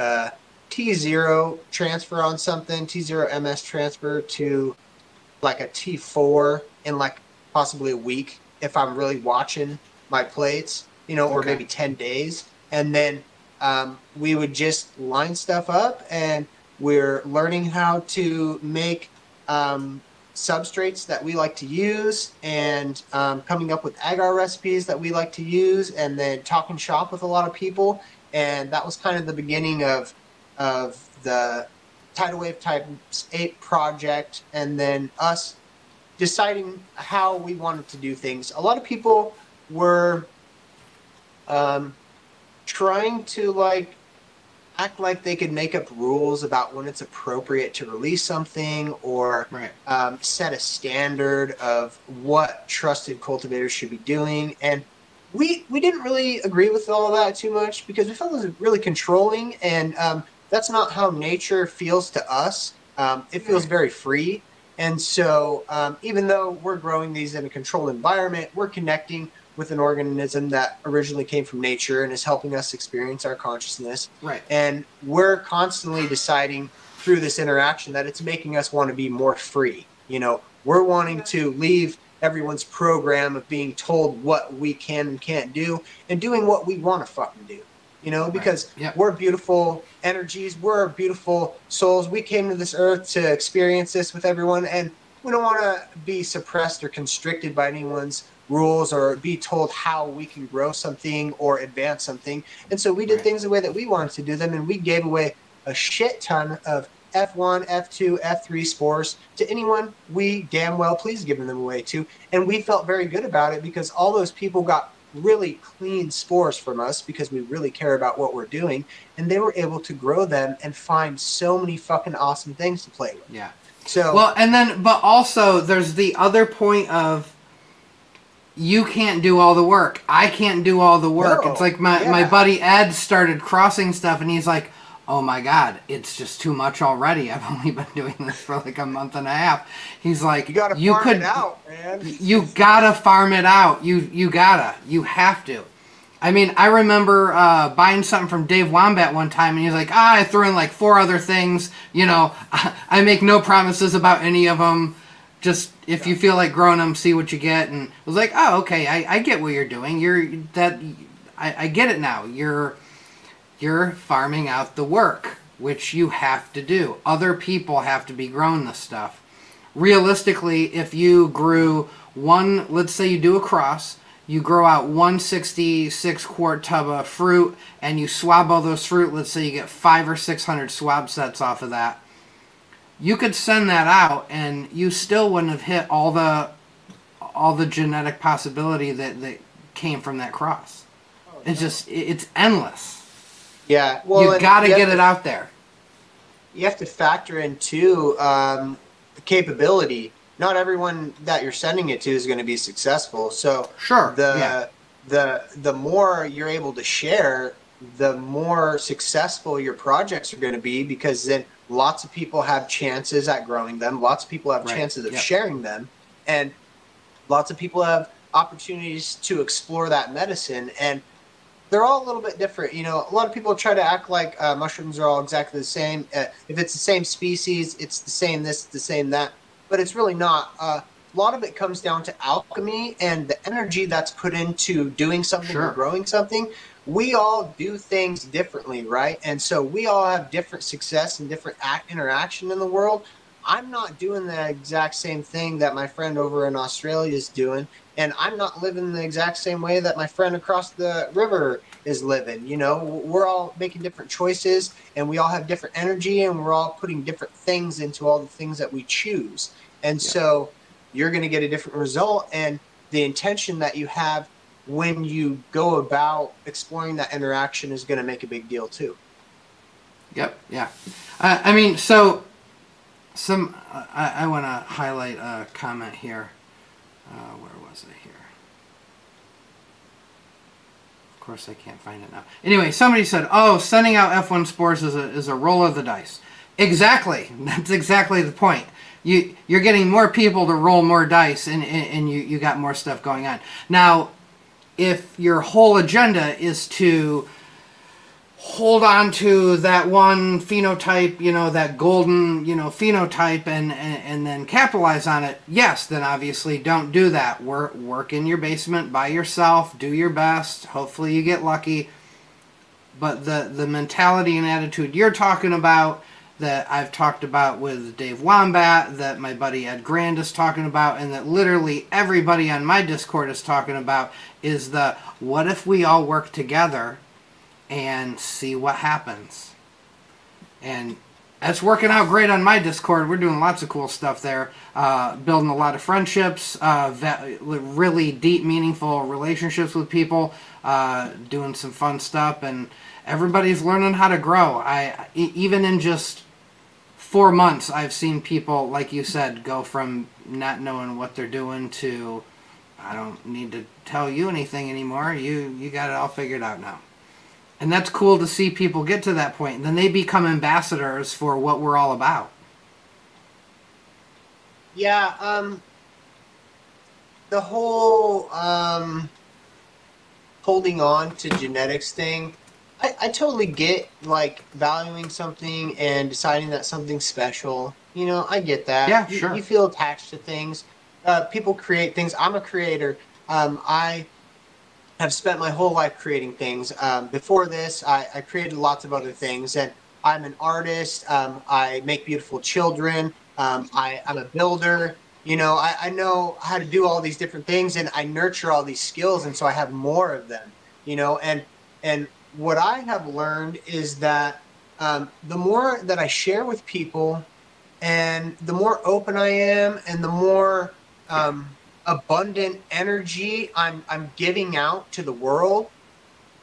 uh, T0 transfer on something, T0 MS transfer to like a T4 in like possibly a week if I'm really watching my plates, you know, or maybe 10 days. And then um, we would just line stuff up and we're learning how to make um, substrates that we like to use and um, coming up with agar recipes that we like to use and then talking shop with a lot of people. And that was kind of the beginning of, of the tidal wave type 8 project and then us deciding how we wanted to do things. A lot of people were um, trying to like act like they could make up rules about when it's appropriate to release something or right. um, set a standard of what trusted cultivators should be doing. And we we didn't really agree with all of that too much because we felt it was really controlling and um, that's not how nature feels to us. Um, it feels very free. And so um, even though we're growing these in a controlled environment we're connecting with an organism that originally came from nature and is helping us experience our consciousness. Right. And we're constantly deciding through this interaction that it's making us want to be more free. You know, we're wanting to leave everyone's program of being told what we can and can't do and doing what we want to fucking do. You know, because right. yep. we're beautiful energies, we're beautiful souls. We came to this earth to experience this with everyone, and we don't want to be suppressed or constricted by anyone's rules or be told how we can grow something or advance something. And so we did right. things the way that we wanted to do them, and we gave away a shit ton of F1, F2, F3 spores to anyone we damn well please giving them away to. And we felt very good about it because all those people got really clean spores from us because we really care about what we're doing. And they were able to grow them and find so many fucking awesome things to play with. Yeah. So, well, and then, but also there's the other point of you can't do all the work. I can't do all the work. No, it's like my, yeah. my buddy Ed started crossing stuff and he's like, oh my god, it's just too much already. I've only been doing this for like a month and a half. He's like, you gotta you farm could, it out, man. You gotta farm it out. You you gotta. You have to. I mean, I remember uh, buying something from Dave Wombat one time, and he's like, "Ah, I threw in like four other things. You know, I make no promises about any of them." Just if you feel like growing them, see what you get. And it was like, oh, okay, I, I get what you're doing. You're that I, I get it now. You're you're farming out the work, which you have to do. Other people have to be growing this stuff. Realistically, if you grew one, let's say you do a cross, you grow out 166 quart tub of fruit, and you swab all those fruit. Let's say you get five or six hundred swab sets off of that you could send that out and you still wouldn't have hit all the all the genetic possibility that, that came from that cross. Oh, it's no. just it's endless. Yeah, well, you got to get it out there. You have to factor in too um, the capability. Not everyone that you're sending it to is going to be successful. So sure, the yeah. the the more you're able to share, the more successful your projects are going to be because then lots of people have chances at growing them. Lots of people have right. chances of yep. sharing them. And lots of people have opportunities to explore that medicine. And they're all a little bit different. You know a lot of people try to act like uh, mushrooms are all exactly the same. Uh, if it's the same species it's the same this the same that. But it's really not. Uh, a lot of it comes down to alchemy and the energy that's put into doing something sure. or growing something we all do things differently, right? And so we all have different success and different act- interaction in the world. I'm not doing the exact same thing that my friend over in Australia is doing, and I'm not living the exact same way that my friend across the river is living. You know, we're all making different choices, and we all have different energy, and we're all putting different things into all the things that we choose. And yeah. so you're going to get a different result, and the intention that you have when you go about exploring that interaction is going to make a big deal too. Yep. Yeah. Uh, I mean, so some uh, I, I want to highlight a comment here. Uh, where was it here? Of course, I can't find it now. Anyway, somebody said, "Oh, sending out F1 spores is a is a roll of the dice." Exactly. That's exactly the point. You you're getting more people to roll more dice, and and, and you you got more stuff going on. Now, if your whole agenda is to hold on to that one phenotype, you know, that golden, you know, phenotype and, and, and then capitalize on it, yes, then obviously don't do that. Work work in your basement by yourself, do your best. Hopefully you get lucky. But the the mentality and attitude you're talking about that I've talked about with Dave Wombat, that my buddy Ed Grand is talking about, and that literally everybody on my Discord is talking about is the what if we all work together and see what happens. And it's working out great on my Discord. We're doing lots of cool stuff there, uh, building a lot of friendships, uh, really deep, meaningful relationships with people, uh, doing some fun stuff, and everybody's learning how to grow. I even in just four months, I've seen people, like you said, go from not knowing what they're doing to I don't need to tell you anything anymore. You you got it all figured out now. And that's cool to see people get to that point. Then they become ambassadors for what we're all about. Yeah, um, the whole um, holding on to genetics thing, I, I totally get like valuing something and deciding that something's special. You know, I get that. Yeah, sure. You, you feel attached to things. Uh, people create things. I'm a creator. Um, I have spent my whole life creating things. Um, before this, I, I, created lots of other things, and I'm an artist. Um, I make beautiful children. Um, I, am a builder. You know, I, I, know how to do all these different things, and I nurture all these skills, and so I have more of them. You know, and and what I have learned is that um, the more that I share with people, and the more open I am, and the more um, abundant energy I'm I'm giving out to the world,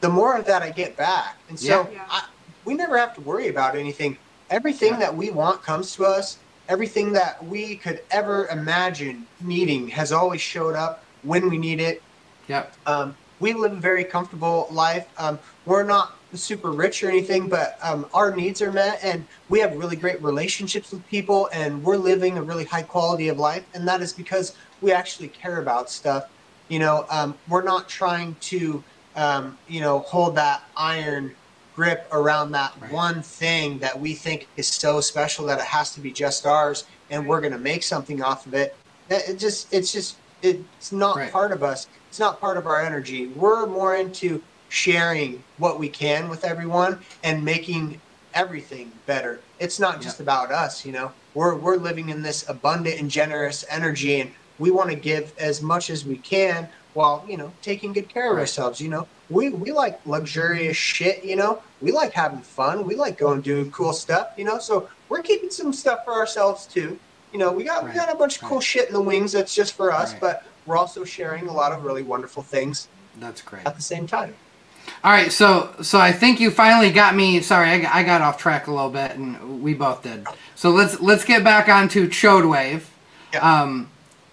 the more of that I get back. And so yeah. I, we never have to worry about anything. Everything yeah. that we want comes to us. Everything that we could ever imagine needing has always showed up when we need it. Yep. Um, we live a very comfortable life. Um, we're not super rich or anything, but um, our needs are met, and we have really great relationships with people, and we're living a really high quality of life, and that is because we actually care about stuff. You know, um, we're not trying to, um, you know, hold that iron grip around that right. one thing that we think is so special that it has to be just ours, and we're going to make something off of it. It just, it's just, it's not right. part of us. It's not part of our energy. We're more into sharing what we can with everyone and making everything better. It's not just yeah. about us, you know. We're we're living in this abundant and generous energy and we want to give as much as we can while you know taking good care of ourselves you know we we like luxurious shit you know we like having fun we like going doing cool stuff you know so we're keeping some stuff for ourselves too you know we got right. we got a bunch of cool right. shit in the wings that's just for us right. but we're also sharing a lot of really wonderful things that's great at the same time all right so so i think you finally got me sorry i, I got off track a little bit and we both did so let's let's get back onto chode wave yeah. um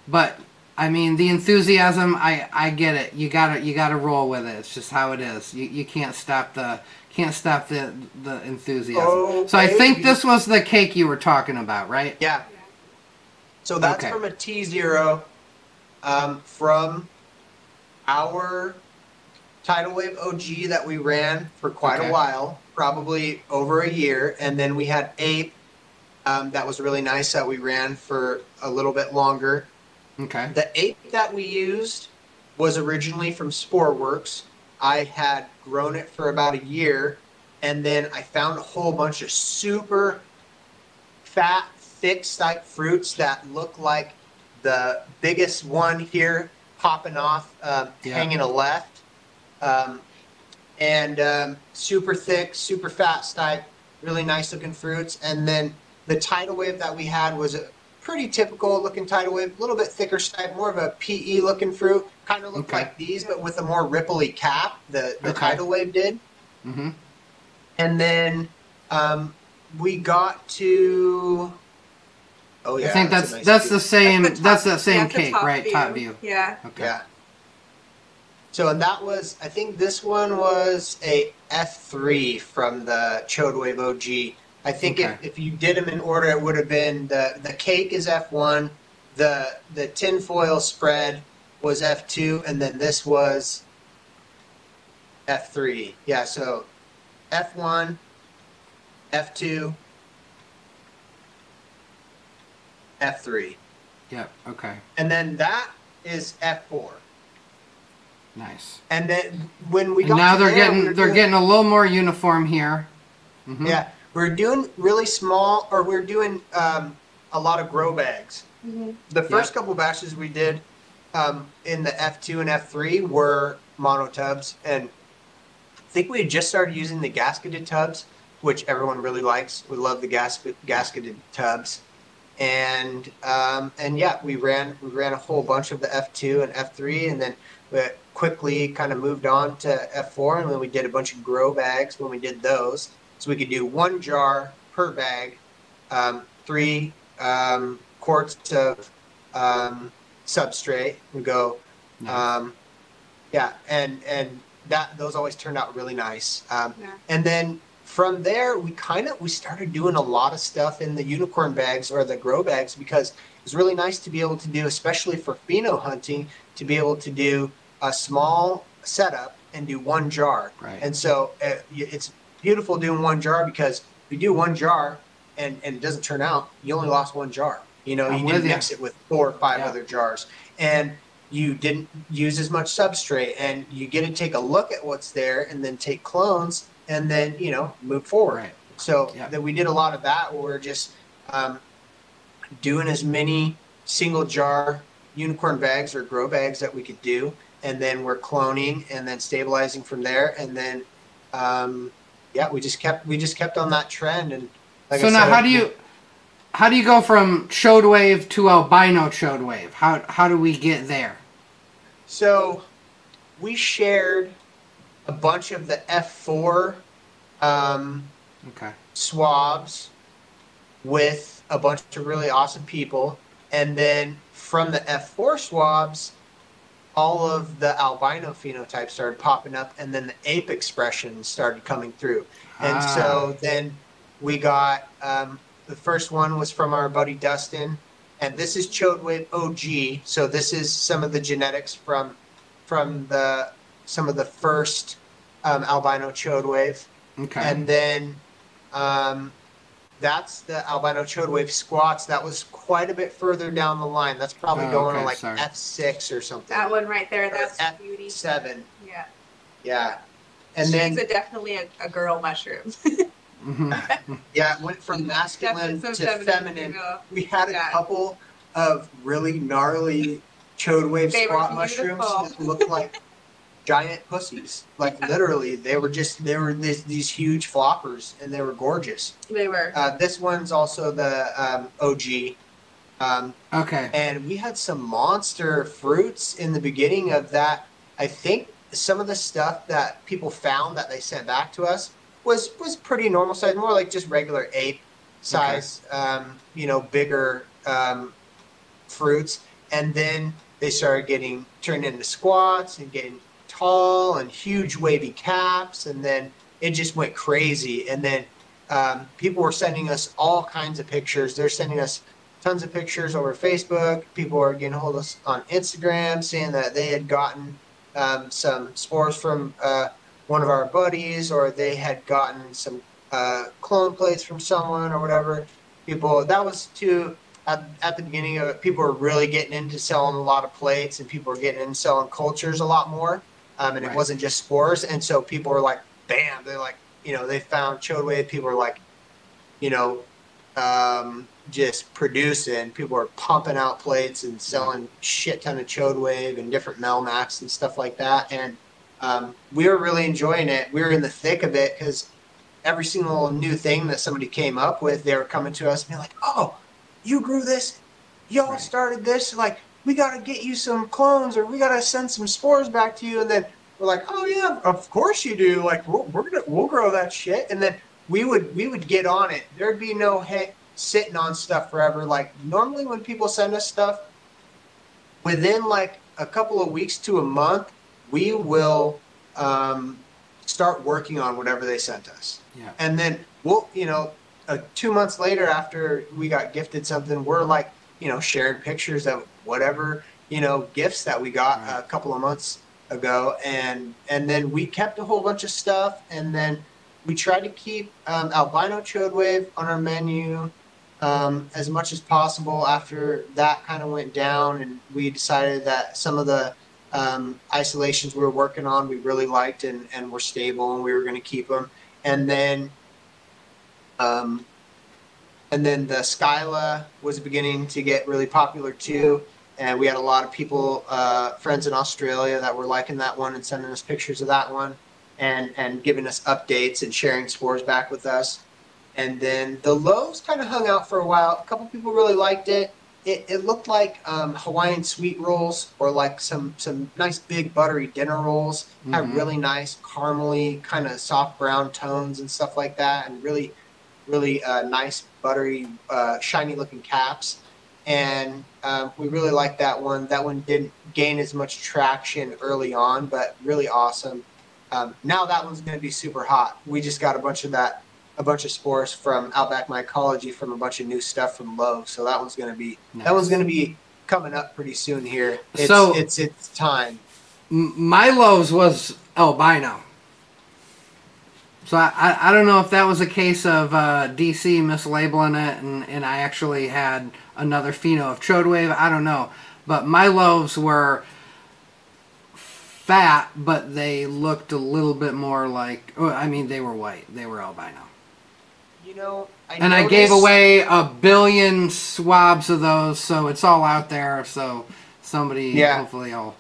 but I mean, the enthusiasm, I, I get it. You gotta you gotta roll with it. It's just how it is. You, you can't stop the can't stop the the enthusiasm. So I think this was the cake you were talking about, right? Yeah. So that's okay. from a T zero, um, from our tidal wave OG that we ran for quite okay. a while, probably over a year, and then we had ape. Um, that was really nice that we ran for a little bit longer. Okay. The ape that we used was originally from Sporeworks. I had grown it for about a year, and then I found a whole bunch of super fat, thick type fruits that look like the biggest one here popping off, um, yeah. hanging a left, um, and um, super thick, super fat type, really nice looking fruits. And then the tidal wave that we had was a pretty typical looking tidal wave, a little bit thicker stripe, more of a PE looking fruit. Kind of look okay. like these, but with a more ripply cap. The the okay. tidal wave did. Mm-hmm. And then um, we got to. Oh yeah, I think that's that's, nice that's the same that's the, that's the same cake, top right? View. Top view. Yeah. Okay. Yeah. So that was I think this one was a F three from the Chode Wave OG. I think okay. if, if you did them in order, it would have been the the cake is F one, the the tinfoil spread was F two, and then this was F three. Yeah, so F1, F2, F3. Yep. Okay. And then that is F4. Nice. And then when we and now they're there, getting we were they're doing- getting a little more uniform here. Mhm. Yeah, we're doing really small, or we're doing um, a lot of grow bags. Mhm. The first Yep. couple batches we did um, in the F2 and F3 were mono tubs, and I think we had just started using the gasketed tubs, which everyone really likes. We love the gas- gasketed tubs, and um, and yeah, we ran we ran a whole bunch of the F2 and F3, and then we quickly kind of moved on to F4, and then we did a bunch of grow bags when we did those, so we could do one jar per bag, um, three um, quarts of um, substrate. We go, Nice. um, yeah, and and that those always turned out really nice. Um, Yeah. and then from there, we kind of we started doing a lot of stuff in the unicorn bags or the grow bags because it was really nice to be able to do, especially for pheno hunting, to be able to do a small setup and do one jar. Right. And so uh, it's beautiful doing one jar because if you do one jar and, and it doesn't turn out, you only lost one jar. You know, I'm you didn't you. mix it with four or five Yeah. other jars. And you didn't use as much substrate and you get to take a look at what's there and then take clones and then, you know, move forward. Right. So Yeah. that we did a lot of that where we're just um, doing as many single jar unicorn bags or grow bags that we could do, and then we're cloning and then stabilizing from there, and then um, yeah, we just kept we just kept on that trend. And like so I now, said, how do you how do you go from chode wave to albino chode wave? How how do we get there? So we shared a bunch of the F4 um, Okay. swabs with a bunch of really awesome people. And then from the F4 swabs, all of the albino phenotypes started popping up, and then the ape expression started coming through. And Ah. so then we got um, the first one was from our buddy Dustin, and this is Chodewave OG. So this is some of the genetics from from the some of the first um, albino Chodewave. Okay. And then um, that's the albino chodewave squats. That was quite a bit further down the line. That's probably Oh, going okay, to like sorry. F6 or something. That one right there, that's F beauty. Seven. Yeah. Yeah. And She's then, a, definitely a, a girl mushroom. hmm yeah, it went from masculine Definitely to feminine, feminine. We had a Yeah. couple of really gnarly chodewave They squat mushrooms that looked like giant pussies. Like literally, they were just, they were this, these huge floppers and they were gorgeous. They were. Uh, this one's also the um, OG. Um, Okay. and we had some monster fruits in the beginning of that. I think some of the stuff that people found that they sent back to us was was pretty normal size, more like just regular ape size, um, you know, bigger um, fruits. And then they started getting turned into squats and getting tall and huge wavy caps, and then it just went crazy. And then um, people were sending us all kinds of pictures. They're sending us tons of pictures over Facebook. People are getting hold of us on Instagram saying that they had gotten um, some spores from uh, one of our buddies, or they had gotten some uh, clone plates from someone, or whatever. People that was too at, at the beginning of it. People were really getting into selling a lot of plates, and people were getting into selling cultures a lot more. Um, and Right. it wasn't just spores, and so people were like, "Bam!" They're like, you know, they found Chodewave. People were like, you know, um, just producing. People were pumping out plates and selling shit ton of Chodewave and different Melmacs and stuff like that. And um, we were really enjoying it. We were in the thick of it because every single new thing that somebody came up with, they were coming to us and being like, "Oh, you grew this? Y'all Right. started this? Like, we got to get you some clones, or we got to send some spores back to you." And then we're like, "Oh yeah, of course you do. Like, we're, we're gonna we'll grow that shit." And then we would we would get on it. There'd be no hey sitting on stuff forever. Like normally when people send us stuff, within like a couple of weeks to a month, we will um, start working on whatever they sent us. Yeah. And then we'll, you know, uh, two months later after we got gifted something, we're like, you know, sharing pictures of whatever, you know, gifts that we got Right. a couple of months ago. And, and then we kept a whole bunch of stuff. And then we tried to keep um, albino chode wave on our menu um, as much as possible. After that kind of went down, and we decided that some of the um, isolations we were working on we really liked and, and were stable, and we were going to keep them. And then, um, and then the Skyla was beginning to get really popular too. And we had a lot of people, uh, friends in Australia, that were liking that one and sending us pictures of that one and and giving us updates and sharing spores back with us. And then the loaves kind of hung out for a while. A couple people really liked it. It, it looked like um, Hawaiian sweet rolls or like some some nice big buttery dinner rolls. Mm-hmm. Had really nice caramely kind of soft brown tones and stuff like that, and really really uh, nice buttery uh, shiny looking caps. And uh, we really like that one. That one didn't gain as much traction early on, but really awesome. Um, now that one's going to be super hot. We just got a bunch of that, a bunch of spores from Outback Mycology from a bunch of new stuff from Lowe. So that one's going to be nice. that one's going to be coming up pretty soon here. It's, so it's it's time. My lows was albino. So I, I, I, don't know if that was a case of uh, DC mislabeling it and, and I actually had another pheno of chode wave. I don't know. But my loaves were fat, but they looked a little bit more like. Oh, I mean, they were white. They were albino. You know, I and noticed... I gave away a billion swabs of those, so it's all out there. So somebody, yeah. hopefully, will.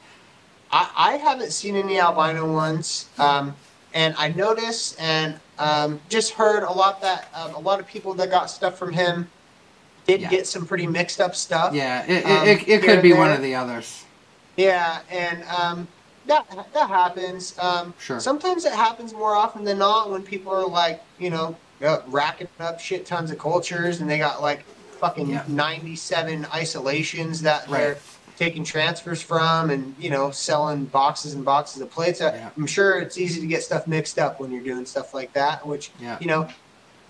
I, I haven't seen any albino ones, um, and I noticed and um, just heard a lot that um, a lot of people that got stuff from him did yeah. get some pretty mixed up stuff. Yeah, it, it, it, it could be one of the others. Yeah, and um, that that happens. Um, sure. Sometimes it happens more often than not when people are like, you know, uh, racking up shit tons of cultures and they got like fucking yeah. 97 isolations that right. they're taking transfers from and you know selling boxes and boxes of plates. Yeah. I'm sure it's easy to get stuff mixed up when you're doing stuff like that, which yeah. you know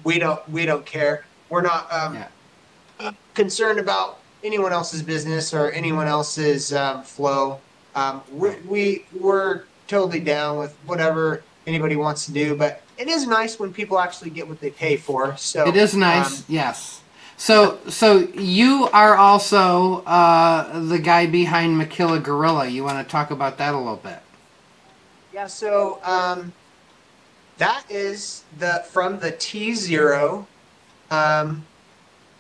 we don't we don't care. We're not um, yeah. concerned about anyone else's business or anyone else's um, flow. Um, we, we we're totally down with whatever anybody wants to do, but it is nice when people actually get what they pay for. So it is nice, um, yes. So so you are also uh, the guy behind Makilla Gorilla. You want to talk about that a little bit? Yeah. So um, that is the from the T zero um,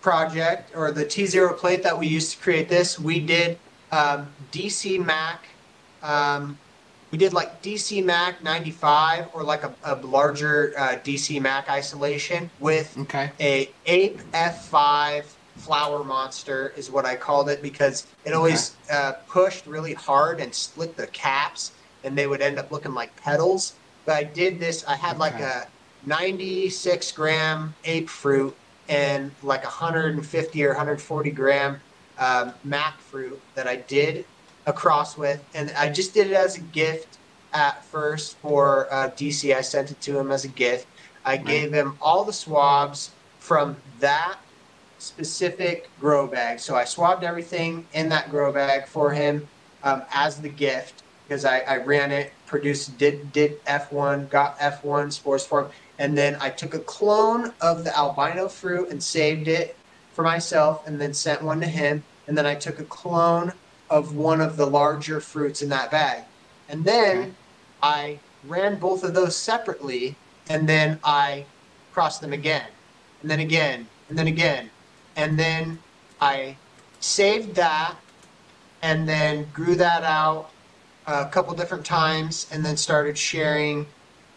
project or the T zero plate that we used to create this. We did um, DC Mac. We did like DC Mac 95 or like a, a larger uh, DC Mac isolation with okay. a Ape F5 flower monster is what I called it because it always okay. uh, pushed really hard and split the caps and they would end up looking like petals. But I did this, I had okay. like a 96 gram ape fruit and like 150 or 140 gram um, Mac fruit that I did a cross with, and I just did it as a gift at first for uh, DC. I sent it to him as a gift. I gave him all the swabs from that specific grow bag. So I swabbed everything in that grow bag for him um, as the gift because I, I ran it, produced, did did F1, got F1 spores for him, and then I took a clone of the albino fruit and saved it for myself, and then sent one to him and then I took a clone of one of the larger fruits in that bag. And then. I ran both of those separately, and then I crossed them again, and then again, and then again. And then I saved that, and then grew that out a couple different times, and then started sharing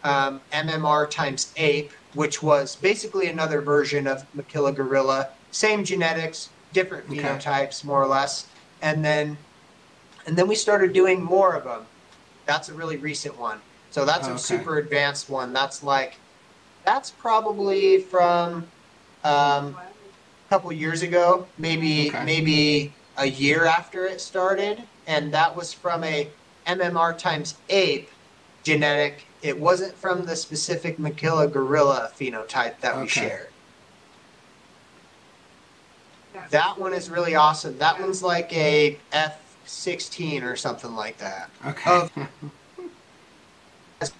um, MMR times ape, which was basically another version of Makilla gorilla. Same genetics, different okay. phenotypes, more or less, and then and then we started doing more of them. That's a really recent one. So that's okay. a super advanced one. That's like that's probably from um, a couple years ago, maybe okay. maybe a year after it started, and that was from a MMR times ape genetic. It wasn't from the specific Makilla gorilla phenotype that okay. we shared. That one is really awesome. That one's like a F16 or something like that. Okay.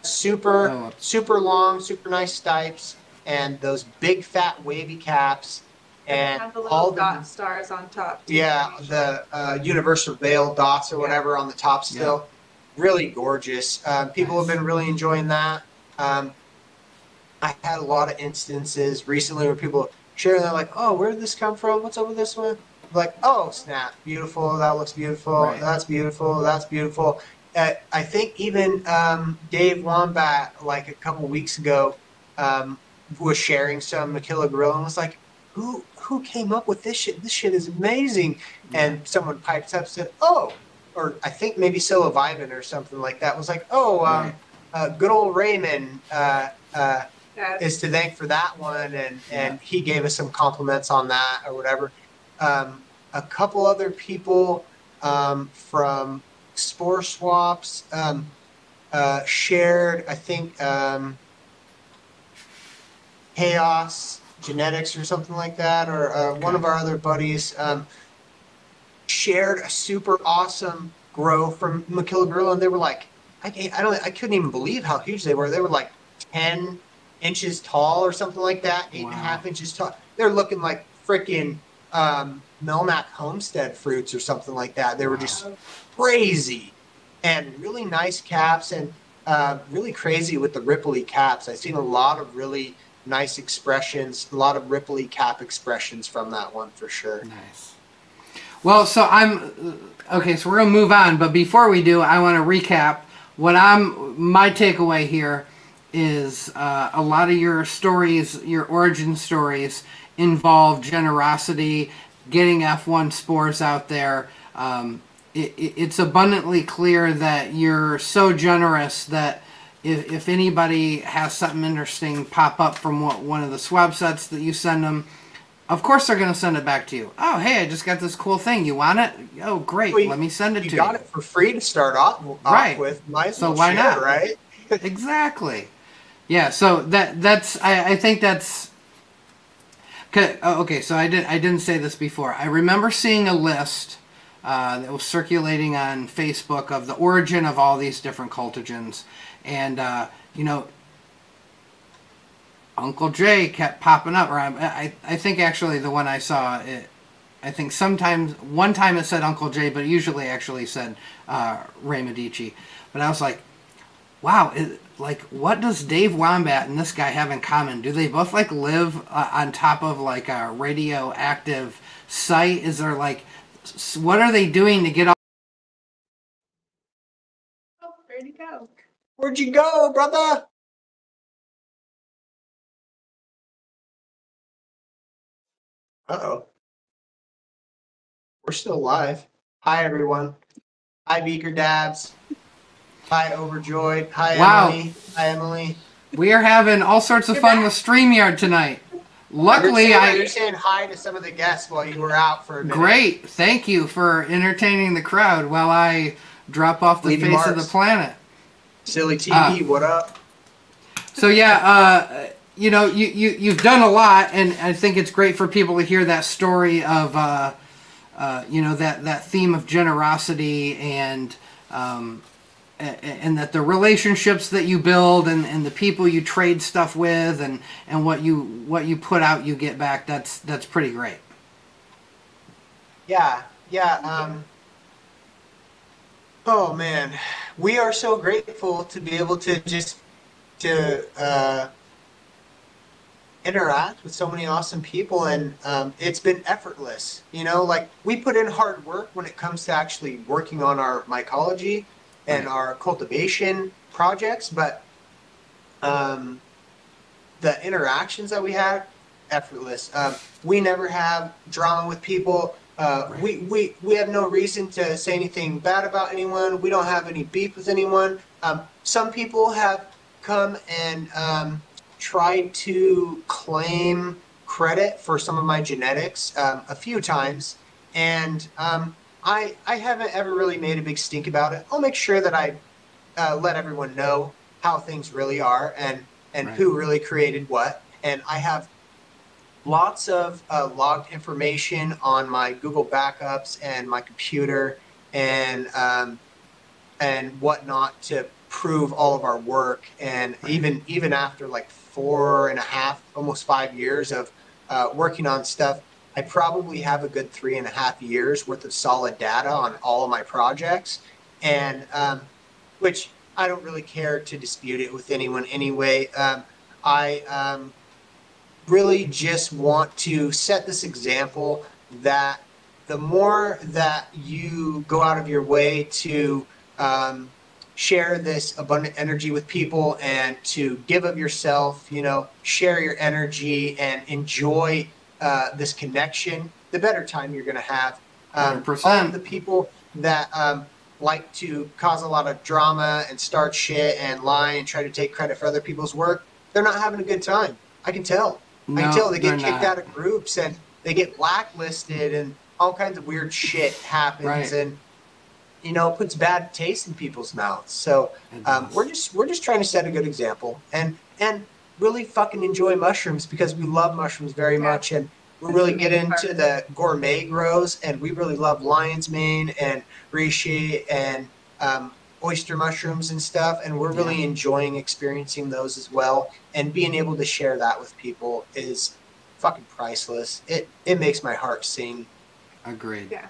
super oh. super long, super nice stipes, and those big fat wavy caps. And, and the all the dot stars on top. Too. Yeah, the uh, universal veil dots or whatever yeah. on the top still. Yeah. Really gorgeous. Um, people nice. have been really enjoying that. Um, I had a lot of instances recently where people sharing, they're like, "Oh, where did this come from? What's up with this one?" like, "Oh, snap! Beautiful. That looks beautiful. Right. That's beautiful. That's beautiful." Uh, I think even um, Dave Wombat, like a couple weeks ago, um, was sharing some Makilla Gorilla and was like, "Who who came up with this shit? This shit is amazing!" Yeah. And someone piped up and said, "Oh," or I think maybe Scylla Vibin or something like that was like, "Oh, um, right. uh, good old Raymond." Uh, uh is to thank for that one, and and he gave us some compliments on that or whatever. Um, a couple other people um, from Spore Swaps um, uh, shared, I think, um, Chaos Genetics or something like that, or uh, one of our other buddies um, shared a super awesome grow from Makilla Gorilla, and they were like, I, I don't, I couldn't even believe how huge they were. They were like ten inches tall or something like that, eight wow. and a half inches tall. They're looking like freaking um, Melmac Homestead fruits or something like that. They were just crazy and really nice caps and uh, really crazy with the Ripley caps. I've seen a lot of really nice expressions, a lot of Ripley cap expressions from that one for sure. Nice. Well, so I'm okay. So we're gonna move on, but before we do, I want to recap what I'm my takeaway here is uh, a lot of your stories, your origin stories, involve generosity, getting F1 spores out there. Um, it, it's abundantly clear that you're so generous that if, if anybody has something interesting pop up from what, one of the swab sets that you send them, of course they're going to send it back to you. Oh, hey, I just got this cool thing. You want it? Oh, great. Well, Let me send it you to you. You got it for free to start off, off right. with. Might so well why share, not? Right? exactly. Yeah, so that that's I, I think that's oh, okay. So I did I didn't say this before. I remember seeing a list uh, that was circulating on Facebook of the origin of all these different cultigens, and uh, you know, Uncle Jay kept popping up. Or I I think actually the one I saw it. I think sometimes one time it said Uncle Jay, but usually actually said uh, Ray Midichee. But I was like, wow, it, like what does Dave Wombat and this guy have in common? Do they both like live uh, on top of like a radioactive site? Is there like what are they doing to get off? Oh, where'd you go? Where'd you go, brother? Uh oh. We're still live. Hi, everyone. Hi, Beaker Dabs. Hi, Overjoyed. Hi, wow. Emily. Hi, Emily. We are having all sorts of You're fun back. with StreamYard tonight. Luckily, you're saying, I. You're saying hi to some of the guests while you were out for a minute. Great. Thank you for entertaining the crowd while I drop off the face marks. of the planet. Silly TV, uh, what up? So, yeah, uh, you know, you, you, you've done a lot, and I think it's great for people to hear that story of, uh, uh you know, that, that theme of generosity and. Um, and that the relationships that you build and, and the people you trade stuff with and, and what you what you put out you get back that's that's pretty great. Yeah yeah um, oh man. We are so grateful to be able to just to uh, interact with so many awesome people and um, it's been effortless you know? Like we put in hard work when it comes to actually working on our mycology and our cultivation projects, but um, the interactions that we had, effortless. Um, we never have drama with people. Uh, right. we, we, we have no reason to say anything bad about anyone. We don't have any beef with anyone. Um, some people have come and um, tried to claim credit for some of my genetics um, a few times. And um, I I haven't ever really made a big stink about it. I'll make sure that I uh, let everyone know how things really are and and right. who really created what. And I have lots of uh, logged information on my Google backups and my computer and um, and whatnot to prove all of our work. And even even after like four and a half, almost five years of uh, working on stuff, I probably have a good three and a half years worth of solid data on all of my projects, and um, which I don't really care to dispute it with anyone anyway. Um, I um, really just want to set this example that the more that you go out of your way to um, share this abundant energy with people and to give of yourself, you know, share your energy and enjoy uh, this connection, the better time you're going to have. Um, all of the people that um, like to cause a lot of drama and start shit and lie and try to take credit for other people's work, they're not having a good time. I can tell. No, I can tell they get kicked not. out of groups and they get blacklisted and all kinds of weird shit happens right. and you know puts bad taste in people's mouths. So um, we're just we're just trying to set a good example and and really fucking enjoy mushrooms because we love mushrooms very much and we really get into the gourmet grows and we really love lion's mane and reishi and um, oyster mushrooms and stuff and we're really yeah. enjoying experiencing those as well and being able to share that with people is fucking priceless. It it makes my heart sing. Agreed. Yeah.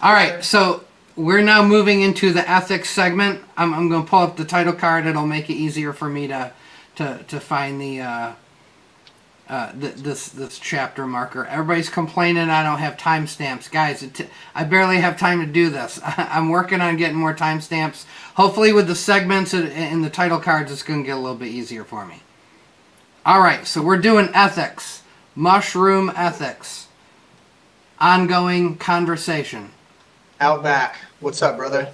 All right so we're now moving into the ethics segment. I'm, I'm going to pull up the title card. It'll make it easier for me to to to find the uh, uh, th- this this chapter marker. Everybody's complaining I don't have timestamps, guys. T- I barely have time to do this. I'm working on getting more timestamps. Hopefully, with the segments and the title cards, it's going to get a little bit easier for me. All right, so we're doing ethics, mushroom ethics, ongoing conversation. Outback, what's up, brother?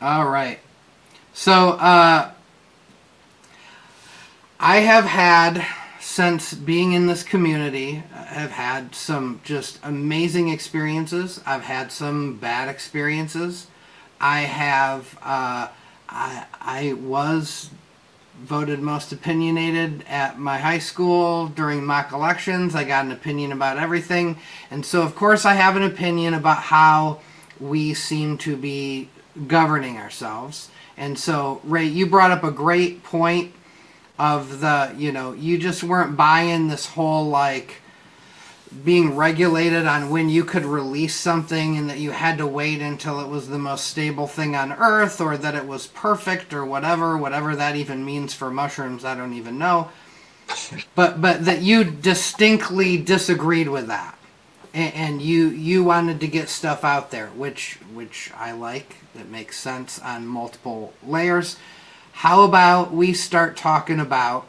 All right, so. Uh, I have had since being in this community, have had some just amazing experiences. I've had some bad experiences. I have uh, I I was voted most opinionated at my high school during mock elections. I got an opinion about everything. And so, of course, I have an opinion about how we seem to be governing ourselves. And so, Ray, you brought up a great point of the you know you just weren't buying this whole like being regulated on when you could release something and that you had to wait until it was the most stable thing on earth or that it was perfect or whatever whatever that even means for mushrooms i don't even know. But but that you distinctly disagreed with that. And, you you wanted to get stuff out there which which i like. That makes sense on multiple layers how about we start talking about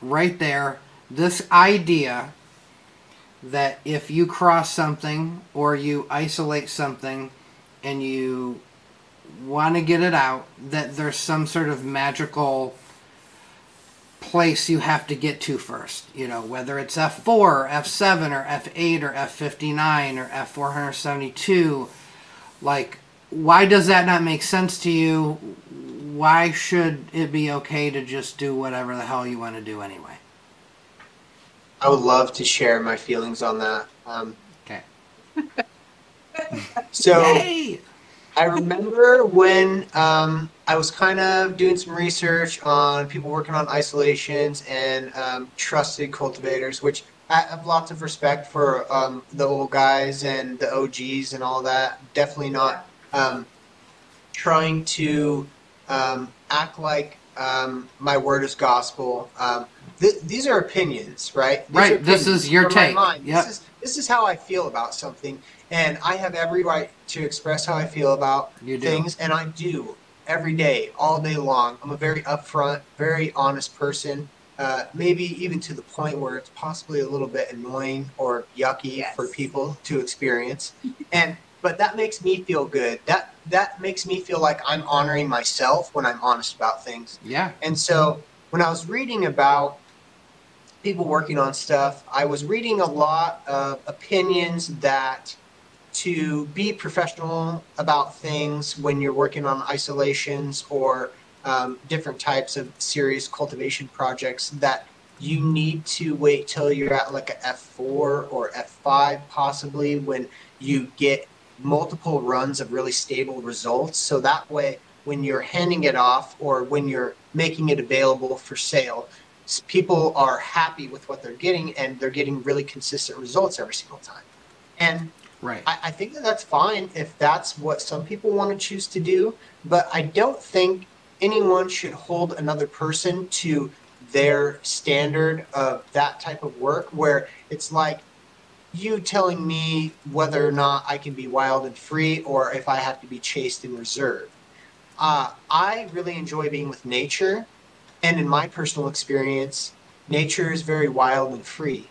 right there this idea that if you cross something or you isolate something and you want to get it out, that there's some sort of magical place you have to get to first. You know, whether it's F4 or F7 or F8 or F59 or F472. Like, why does that not make sense to you? Why should it be okay to just do whatever the hell you want to do anyway? I would love to share my feelings on that. Um, okay. so Yay! I remember when um, I was kind of doing some research on people working on isolations and um, trusted cultivators, which I have lots of respect for um, the old guys and the OGs and all that. Definitely not um, trying to um, act like um, my word is gospel. Um, th- these are opinions, right? These right. Opinions this is your take. Yep. This is this is how I feel about something, and I have every right to express how I feel about things, and I do every day, all day long. I'm a very upfront, very honest person. Uh, maybe even to the point where it's possibly a little bit annoying or yucky yes. for people to experience. and but that makes me feel good. That that makes me feel like I'm honoring myself when I'm honest about things. Yeah. And so when I was reading about people working on stuff, I was reading a lot of opinions that to be professional about things when you're working on isolations or um, different types of serious cultivation projects that you need to wait till you're at like a F4 or F5 possibly when you get multiple runs of really stable results. So that way, when you're handing it off or when you're making it available for sale, people are happy with what they're getting and they're getting really consistent results every single time. And right. I, I think that that's fine if that's what some people want to choose to do. But I don't think anyone should hold another person to their standard of that type of work where it's like you telling me whether or not I can be wild and free or if I have to be chaste and reserved. Uh, I really enjoy being with nature, and in my personal experience, nature is very wild and free,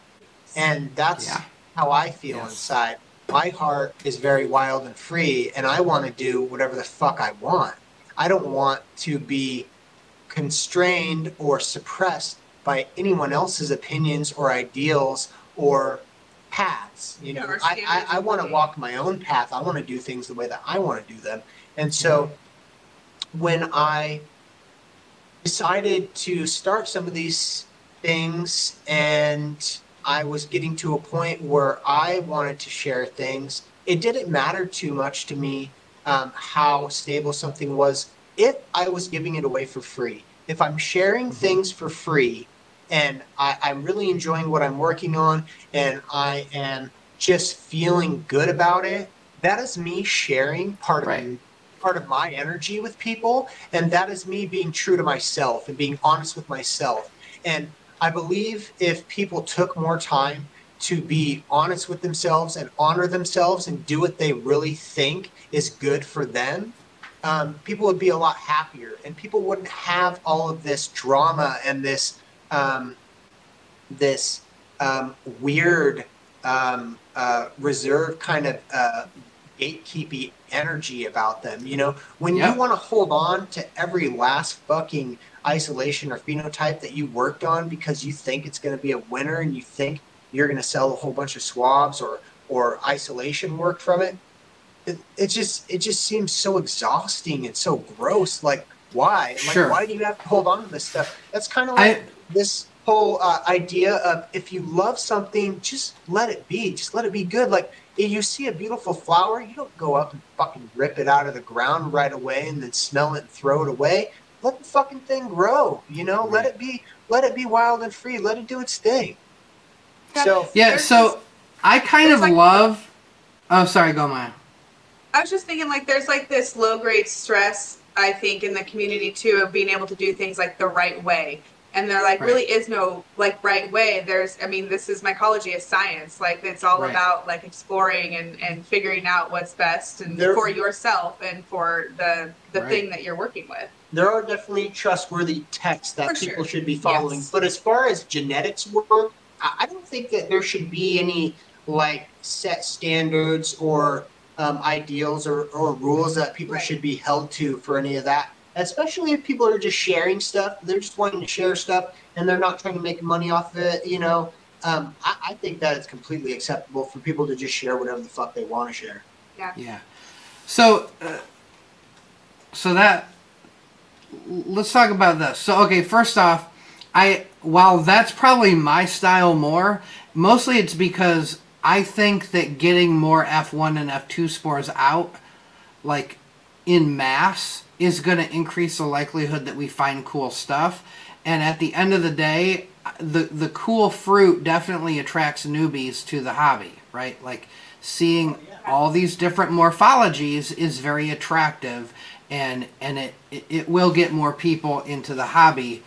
and that's yeah. how I feel yes. inside. My heart is very wild and free, and I want to do whatever the fuck I want. I don't want to be constrained or suppressed by anyone else's opinions or ideals or paths. You know, I, I, I want to walk my own path. I want to do things the way that I want to do them. And so when I decided to start some of these things and I was getting to a point where I wanted to share things, it didn't matter too much to me um, how stable something was if I was giving it away for free. If I'm sharing mm-hmm. things for free and I, I'm really enjoying what I'm working on and I am just feeling good about it, that is me sharing part right. of part of my energy with people. And that is me being true to myself and being honest with myself. And I believe if people took more time to be honest with themselves and honor themselves and do what they really think is good for them, um, people would be a lot happier and people wouldn't have all of this drama and this um, this um, weird um, uh, reserve kind of uh, gatekeepy energy about them. You know, when yep. you want to hold on to every last fucking isolation or phenotype that you worked on because you think it's going to be a winner and you think you're going to sell a whole bunch of swabs or or isolation work from it, it, it just it just seems so exhausting and so gross. Like why? Like sure. why do you have to hold on to this stuff? That's kind of like I, this whole uh, idea of if you love something, just let it be. Just let it be good. Like if you see a beautiful flower, you don't go up and fucking rip it out of the ground right away and then smell it and throw it away. Let the fucking thing grow. You know, right. let it be. Let it be wild and free. Let it do its thing. So yeah. So I kind of like, love. Oh, sorry. Go, Maya. I was just thinking, like, there's like this low grade stress. I think in the community too of being able to do things like the right way and there like right. really is no like right way there's i mean this is mycology is science like it's all right. about like exploring and and figuring out what's best and there, for yourself and for the the right. thing that you're working with there are definitely trustworthy texts that for people sure. should be following yes. but as far as genetics work i don't think that there should be any like set standards or um, ideals or, or rules that people should be held to for any of that especially if people are just sharing stuff. They're just wanting to share stuff and they're not trying to make money off of it. You know, um, I, I, think that it's completely acceptable for people to just share whatever the fuck they want to share. Yeah. Yeah. So, uh, so that let's talk about this. So, okay, first off, I while that's probably my style more, mostly it's because I think that getting more F1 and F2 spores out, like in mass, is going to increase the likelihood that we find cool stuff. And at the end of the day, the the cool fruit definitely attracts newbies to the hobby, right? Like seeing all these different morphologies is very attractive, and and it it, will get more people into the hobby,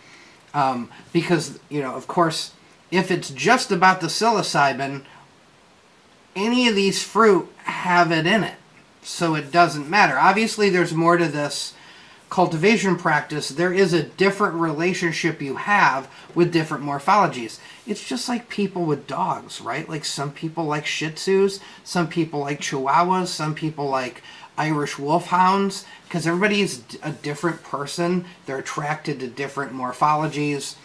um, because you know of course if it's just about the psilocybin, any of these fruit have it in it, so it doesn't matter. Obviously, there's more to this cultivation practice, there is a different relationship you have with different morphologies. It's just like people with dogs, right? Like some people like Shih Tzus, some people like Chihuahuas, some people like Irish Wolfhounds, because everybody is a different person. They're attracted to different morphologies.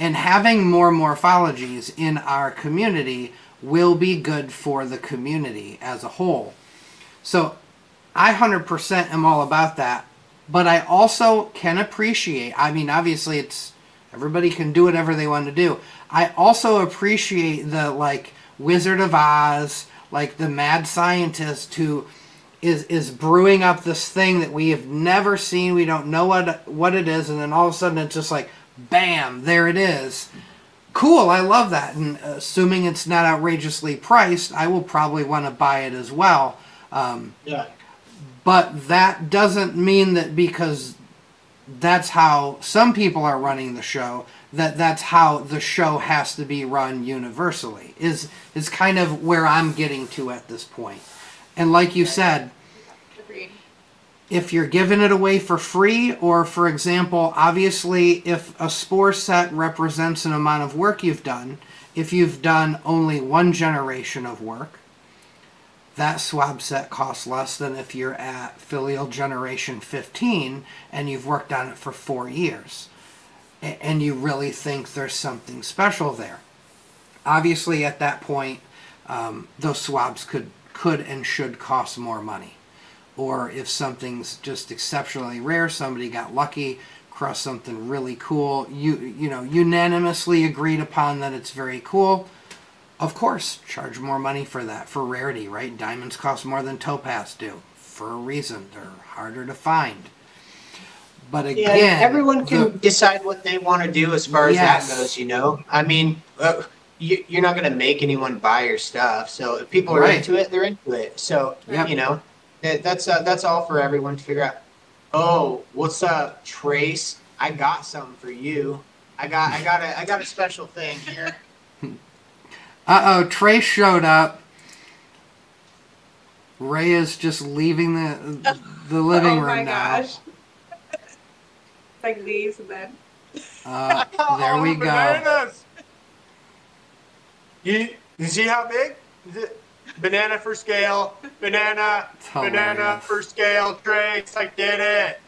And having more morphologies in our community will be good for the community as a whole. So I 100% am all about that but I also can appreciate. I mean, obviously, it's everybody can do whatever they want to do. I also appreciate the like Wizard of Oz, like the mad scientist who is is brewing up this thing that we have never seen. We don't know what what it is, and then all of a sudden it's just like, bam, there it is. Cool, I love that. And assuming it's not outrageously priced, I will probably want to buy it as well. Um, yeah. But that doesn't mean that because that's how some people are running the show that that's how the show has to be run universally is is kind of where I'm getting to at this point. And like you said, if you're giving it away for free, or for example, obviously, if a spore set represents an amount of work you've done, if you've done only one generation of work, that swab set costs less than if you're at filial generation 15 and you've worked on it for four years and you really think there's something special there. Obviously, at that point, um, those swabs could could and should cost more money. Or if something's just exceptionally rare, somebody got lucky, crossed something really cool, you you know unanimously agreed upon that it's very cool. Of course, charge more money for that for rarity, right? Diamonds cost more than topaz do for a reason. They're harder to find. But again, yeah, everyone can the, decide what they want to do as far as yes. that goes. You know, I mean, uh, you, are not going to make anyone buy your stuff. So if people are right. into it, they're into it. So yep. you know, that's uh, that's all for everyone to figure out. Oh, what's up, Trace? I got something for you. I got I got a I got a special thing here. Uh oh, Trey showed up. Ray is just leaving the the living oh room now. Gosh like these and then. Uh, there we go. You, you see how big? Is it banana for scale, banana, banana for scale, Trace, I did it.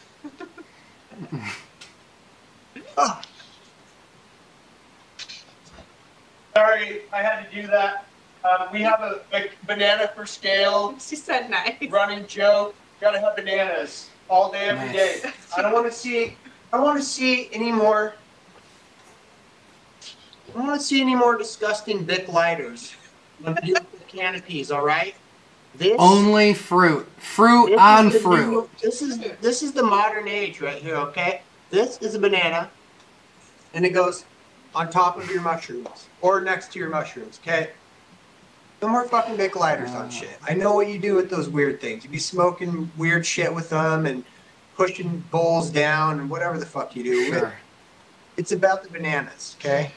oh. Sorry, I had to do that. Um, we have a, a, banana for scale. She said nice. Running joke. Gotta have bananas all day, every nice. day. I don't want to see I don't want to see any more. I don't want to see any more disgusting Bic lighters with canopies. All right. This only fruit, fruit on fruit. New, this is this is the modern age right here. Okay. This is a banana, and it goes on top of your mushrooms or next to your mushrooms. Okay. No more fucking Bic lighters on ah. shit. I know what you do with those weird things. You be smoking weird shit with them and pushing bowls down and whatever the fuck you do. Sure. It's about the bananas, okay?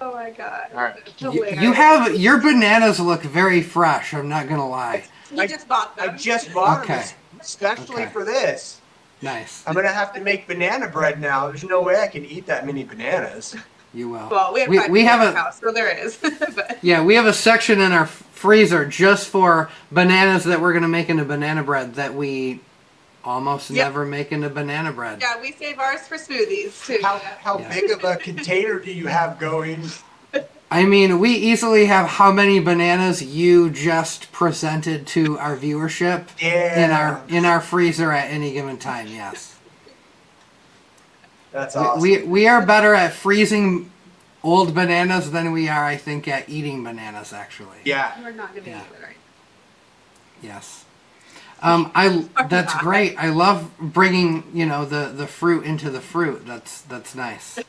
Oh my god. All right. You, you, have your bananas look very fresh. I'm not gonna lie. You I, just bought them. I just bought okay. them, especially okay. for this. Nice. I'm gonna have to make banana bread now. There's no way I can eat that many bananas. You will. Well, we have, we, we have a house, so there is. yeah, we have a section in our freezer just for bananas that we're gonna make into banana bread that we almost yep. never make into banana bread. Yeah, we save ours for smoothies too. How, how yeah. big of a container do you have going? I mean, we easily have how many bananas you just presented to our viewership yeah. in our in our freezer at any given time. Yes. That's awesome. We, we, we are better at freezing old bananas than we are, I think, at eating bananas. Actually. Yeah. We're not gonna yeah. eat it right. Yes. Um, I that's great. I love bringing you know the the fruit into the fruit. That's that's nice.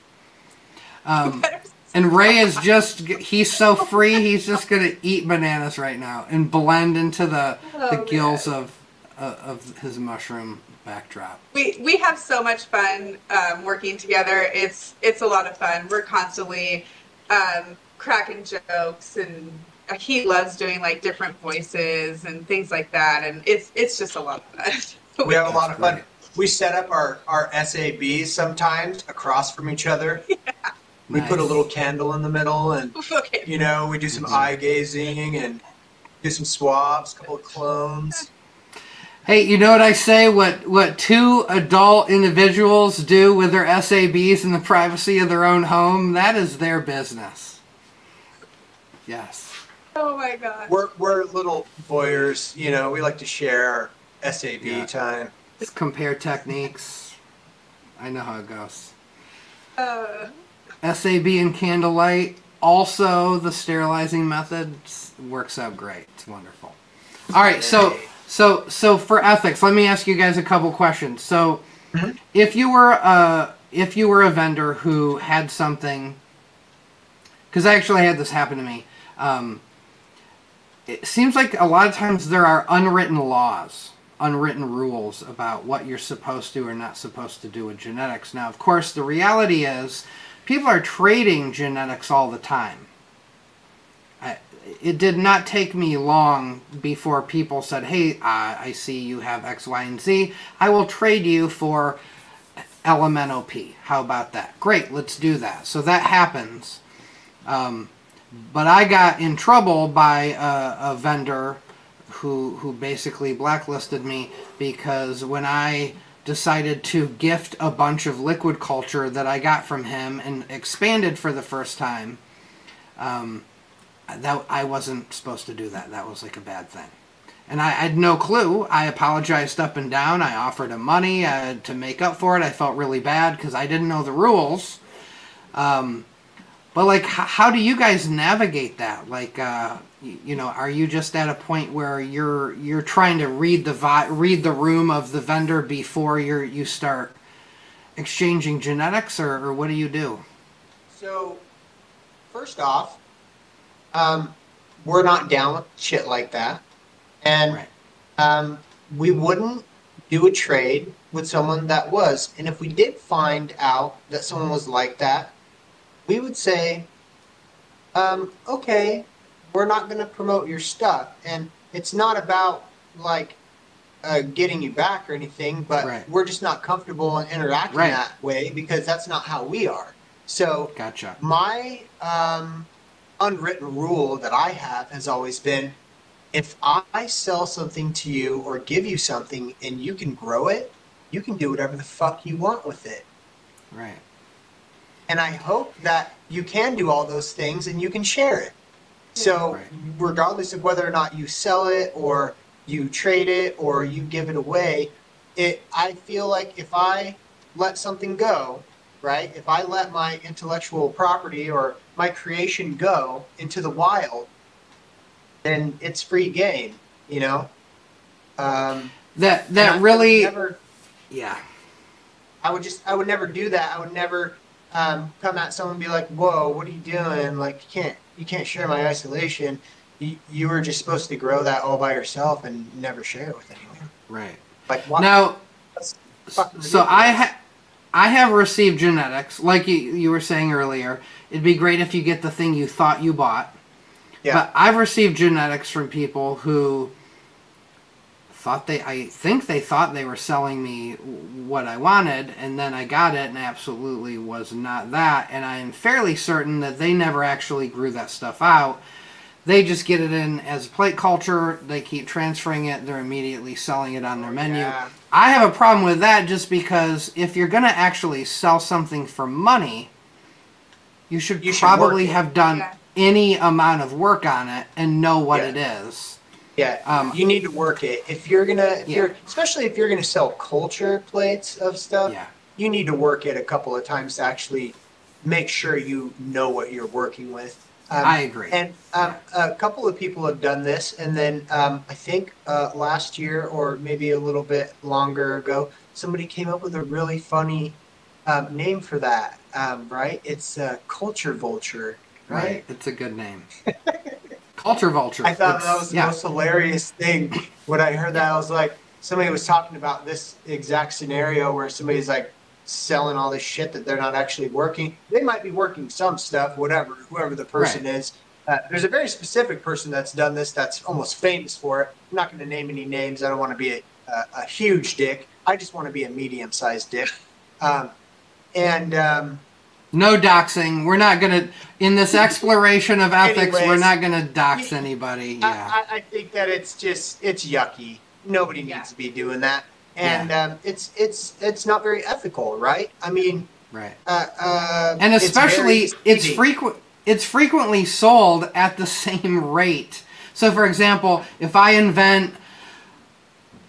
Um, and Ray is just he's so free. He's just gonna eat bananas right now and blend into the oh, the gills man. of uh, of his mushroom backdrop. We we have so much fun um, working together. It's it's a lot of fun. We're constantly um, cracking jokes and he loves doing like different voices and things like that, and it's it's just a lot of fun. we have a lot of fun. We set up our our SABs sometimes across from each other. Yeah. We nice. put a little candle in the middle, and okay. you know, we do some mm-hmm. eye gazing and do some swabs, a couple of clones. Hey, you know what I say? What what two adult individuals do with their SABs in the privacy of their own home? That is their business. Yes. Oh my god. We're we're little voyeurs, you know. We like to share SAB yeah. time. Just compare techniques. I know how it goes. Uh. SAB and candlelight. also the sterilizing method works out great. It's wonderful. All right, so so so for ethics, let me ask you guys a couple questions. So, mm-hmm. if you were a if you were a vendor who had something, because I actually had this happen to me. Um, it seems like a lot of times there are unwritten laws, unwritten rules about what you're supposed to or not supposed to do with genetics. Now, of course, the reality is people are trading genetics all the time. It did not take me long before people said, hey, I see you have X, Y, and Z. I will trade you for LMNOP. How about that? Great, let's do that. So that happens. Um, but I got in trouble by a, a vendor who who basically blacklisted me because when I decided to gift a bunch of liquid culture that I got from him and expanded for the first time, um, that I wasn't supposed to do that. That was like a bad thing. And I, had no clue. I apologized up and down. I offered him money uh, to make up for it. I felt really bad because I didn't know the rules. Um, but like, how do you guys navigate that? Like, uh, you, you know, are you just at a point where you're you're trying to read the vi- read the room of the vendor before you you start exchanging genetics, or, or what do you do? So, first off, um, we're not down with shit like that, and right. um, we wouldn't do a trade with someone that was. And if we did find out that someone was like that, we would say, um, okay, we're not going to promote your stuff. And it's not about like uh, getting you back or anything, but right. we're just not comfortable in interacting right. that way because that's not how we are. So, gotcha. My um, unwritten rule that I have has always been if I sell something to you or give you something and you can grow it, you can do whatever the fuck you want with it. Right. And I hope that you can do all those things and you can share it. So, right. regardless of whether or not you sell it or you trade it or you give it away, it I feel like if I let something go, right? If I let my intellectual property or my creation go into the wild, then it's free game, you know. Um, that that really, never, yeah. I would just I would never do that. I would never um, come at someone and be like, "Whoa, what are you doing? Like, you can't you can't share my isolation. You, you were just supposed to grow that all by yourself and never share it with anyone." Right. Like what? Now, so I ha- I have received genetics, like you you were saying earlier. It'd be great if you get the thing you thought you bought. Yeah. But I've received genetics from people who thought they I think they thought they were selling me what I wanted and then I got it and absolutely was not that and I am fairly certain that they never actually grew that stuff out. They just get it in as a plate culture, they keep transferring it, they're immediately selling it on their menu. Yeah. I have a problem with that just because if you're going to actually sell something for money, you should you probably should have done yeah. any amount of work on it and know what yeah. it is. Yeah, um, you need to work it. If you're gonna, if yeah. you're, especially if you're gonna sell culture plates of stuff, yeah. you need to work it a couple of times to actually make sure you know what you're working with. Um, I agree. And um, yeah. a couple of people have done this, and then um, I think uh, last year or maybe a little bit longer ago, somebody came up with a really funny um, name for that. Um, right? It's uh, culture vulture. Right? right. It's a good name. Culture vulture. I thought it's, that was the yeah. most hilarious thing. When I heard that, I was like, somebody was talking about this exact scenario where somebody's like selling all this shit that they're not actually working. They might be working some stuff, whatever, whoever the person right. is. Uh, there's a very specific person that's done this that's almost famous for it. I'm not going to name any names. I don't want to be a, a, a, huge dick. I just want to be a medium sized dick. Um, and um, no doxing. We're not gonna in this exploration of ethics. Anyways, we're not gonna dox anybody. Yeah. I, I, think that it's just it's yucky. Nobody needs yeah. to be doing that, and yeah. um, it's it's it's not very ethical, right? I mean, right. Uh, uh, and especially it's, it's frequent. It's frequently sold at the same rate. So, for example, if I invent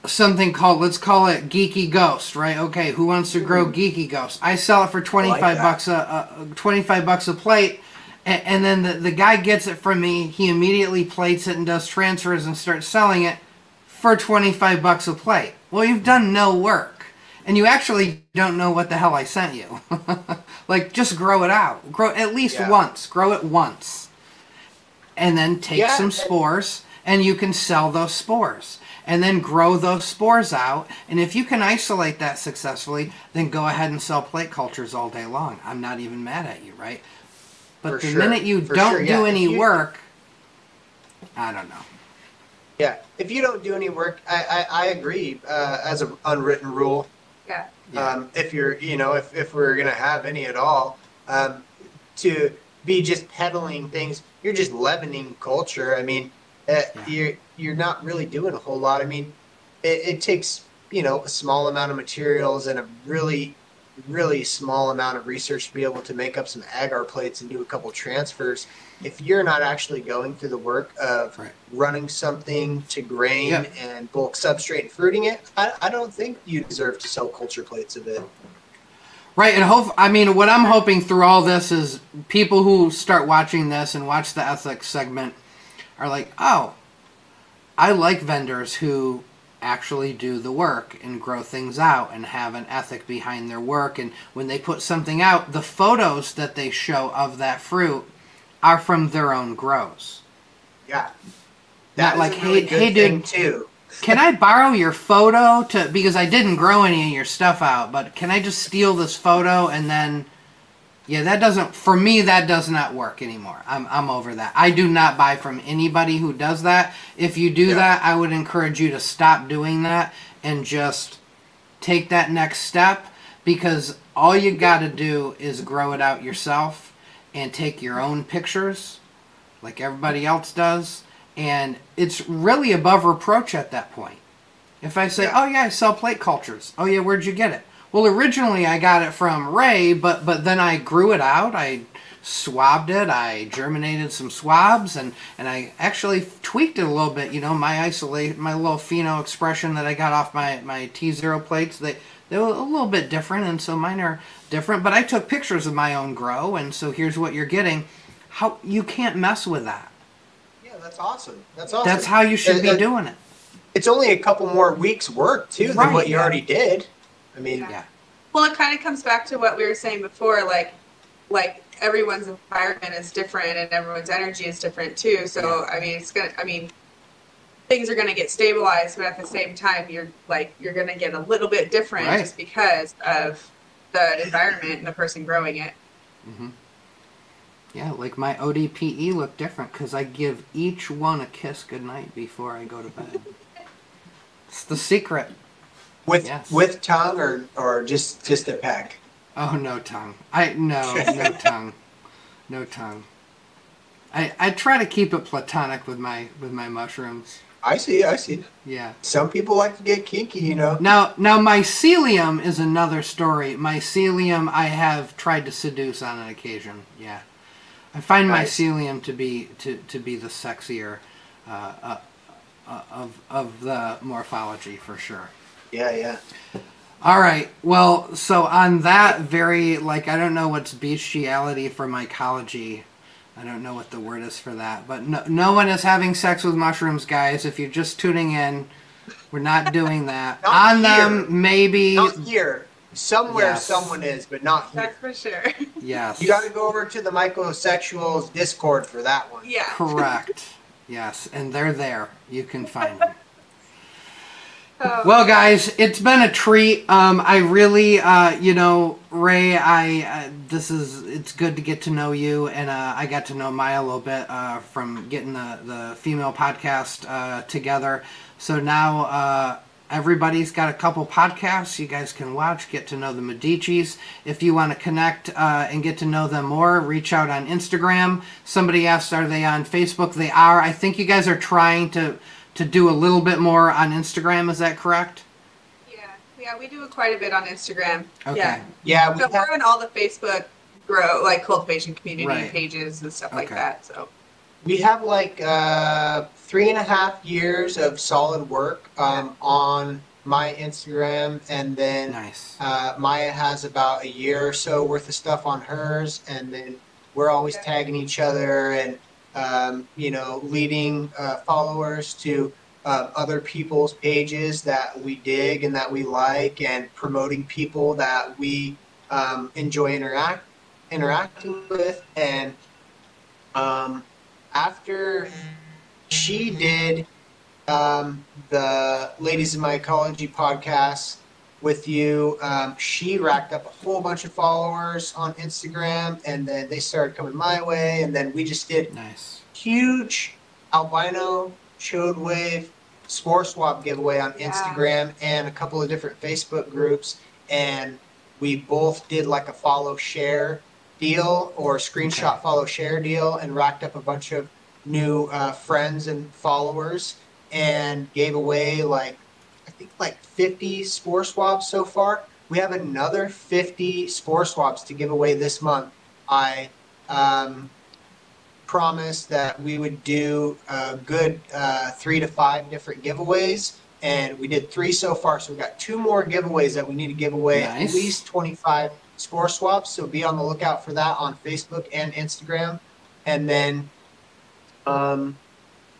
something called let's call it geeky ghost right okay who wants to grow geeky ghost i sell it for 25 like bucks a, a, 25 bucks a plate And, and then the, the guy gets it from me. He immediately plates it and does transfers and starts selling it for 25 bucks a plate. Well, you've done no work. And you actually don't know what the hell I sent you. like, just grow it out. Grow at least yeah. once. Grow it once. And then take yeah. some spores and you can sell those spores and then grow those spores out. And if you can isolate that successfully, then go ahead and sell plate cultures all day long. I'm not even mad at you, right? But For the sure. minute you For don't sure, yeah. do any you, work, I don't know. Yeah, if you don't do any work, I I, I agree. Uh, as an unwritten rule. Yeah. Um, if you're, you know, if if we're gonna have any at all, um, to be just peddling things, you're just leavening culture. I mean, uh, yeah. you're you're not really doing a whole lot. I mean, it, it takes you know a small amount of materials and a really really small amount of research to be able to make up some agar plates and do a couple transfers. If you're not actually going through the work of right. running something to grain yep. and bulk substrate and fruiting it, I, I don't think you deserve to sell culture plates of it. Right, and hope I mean what I'm hoping through all this is people who start watching this and watch the ethics segment are like, oh, I like vendors who actually do the work and grow things out and have an ethic behind their work. And when they put something out, the photos that they show of that fruit are from their own grows. Yeah. That Not like, really hey, hey, dude, too. can I borrow your photo to because I didn't grow any of your stuff out, but can I just steal this photo and then yeah, that doesn't for me that does not work anymore. I'm I'm over that. I do not buy from anybody who does that. If you do yeah. that, I would encourage you to stop doing that and just take that next step because all you got to do is grow it out yourself and take your own pictures like everybody else does and it's really above reproach at that point. If I say, yeah. "Oh yeah, I sell plate cultures." "Oh yeah, where'd you get it?" Well, originally I got it from Ray, but but then I grew it out. I swabbed it. I germinated some swabs, and and I actually tweaked it a little bit. You know, my isolate, my little pheno expression that I got off my my T zero plates. They they were a little bit different, and so mine are different. But I took pictures of my own grow, and so here's what you're getting. How you can't mess with that. Yeah, that's awesome. That's awesome. That's how you should be doing it. It's only a couple more weeks work too right, than what you already did. I mean, yeah. Well, it kind of comes back to what we were saying before, like, like everyone's environment is different and everyone's energy is different too. So, I mean, it's gonna, I mean, things are gonna get stabilized, but at the same time, you're like, you're gonna get a little bit different right. just because of the environment and the person growing it. Mm-hmm. Yeah, like my ODPE look different because I give each one a kiss goodnight before I go to bed. it's the secret. With yes. with tongue or or just just a peck? Oh no tongue. I no no tongue, no tongue. I I try to keep it platonic with my with my mushrooms. I see, I see. Yeah. Some people like to get kinky, you know. Now, now mycelium is another story. Mycelium, I have tried to seduce on an occasion. Yeah, I find nice. mycelium to be to, to be the sexier uh, uh, uh, of of the morphology for sure. Yeah, yeah. All right. Well, so on that very like I don't know what's bestiality for mycology. I don't know what the word is for that, but no, no one is having sex with mushrooms, guys. If you're just tuning in, we're not doing that. not on here. them, maybe. Not here. Somewhere yes. someone is, but not here. That's for sure. Yes. You got to go over to the mycosexuals Discord for that one. Yeah. Correct. yes, and they're there. You can find them. Oh. Well, guys, it's been a treat. Um, I really, uh, you know, Ray, I uh, this is it's good to get to know you, and uh, I got to know Maya a little bit uh, from getting the the female podcast uh, together. So now uh, everybody's got a couple podcasts you guys can watch, get to know the Midichees. If you want to connect and get to know them more, reach out on Instagram. Somebody asked, are they on Facebook? They are. I think you guys are trying to to do a little bit more on Instagram. Is that correct? Yeah, yeah, we do quite a bit on Instagram. Okay. Yeah, yeah. We so have... we're on all the Facebook grow like cultivation community right. pages and stuff okay. like that. So we have like uh, three and a half years of solid work um, on my Instagram, and then nice. uh, Maya has about a year or so worth of stuff on hers, and then we're always tagging each other and um, you know leading uh, followers to uh, other people's pages that we dig and that we like, and promoting people that we um, enjoy interact interacting with. And um, after she did um, the Ladies in Mycology podcast with you. Um, she racked up a whole bunch of followers on Instagram, and then they started coming my way, and then we just did nice huge albino Chodewave spore swap giveaway on yeah. Instagram and a couple of different Facebook groups, and we both did like a follow share deal or screenshot okay. follow share deal, and racked up a bunch of new uh, friends and followers, and gave away like I think like 50 spore swabs so far. We have another 50 spore swabs to give away this month. I um, promised that we would do a good uh, three to five different giveaways, and we did three so far. So we got two more giveaways that we need to give away nice. at least 25 spore swabs. So be on the lookout for that on Facebook and Instagram. And then um,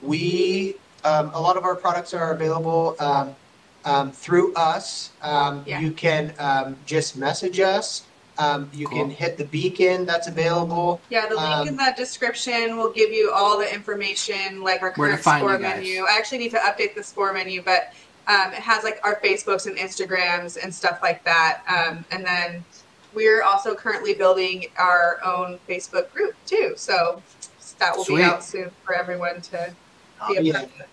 we, um, a lot of our products are available. Um, um, through us. Um, yeah. You can um, just message us. Um, you cool. can hit the beacon that's available. Yeah, the link in um, the description will give you all the information, like our current spore menu. I actually need to update the spore menu, but um, it has like our Facebooks and Instagrams and stuff like that. and then we're also currently building our own Facebook group too. So that will Sweet. be out soon for everyone to be a part of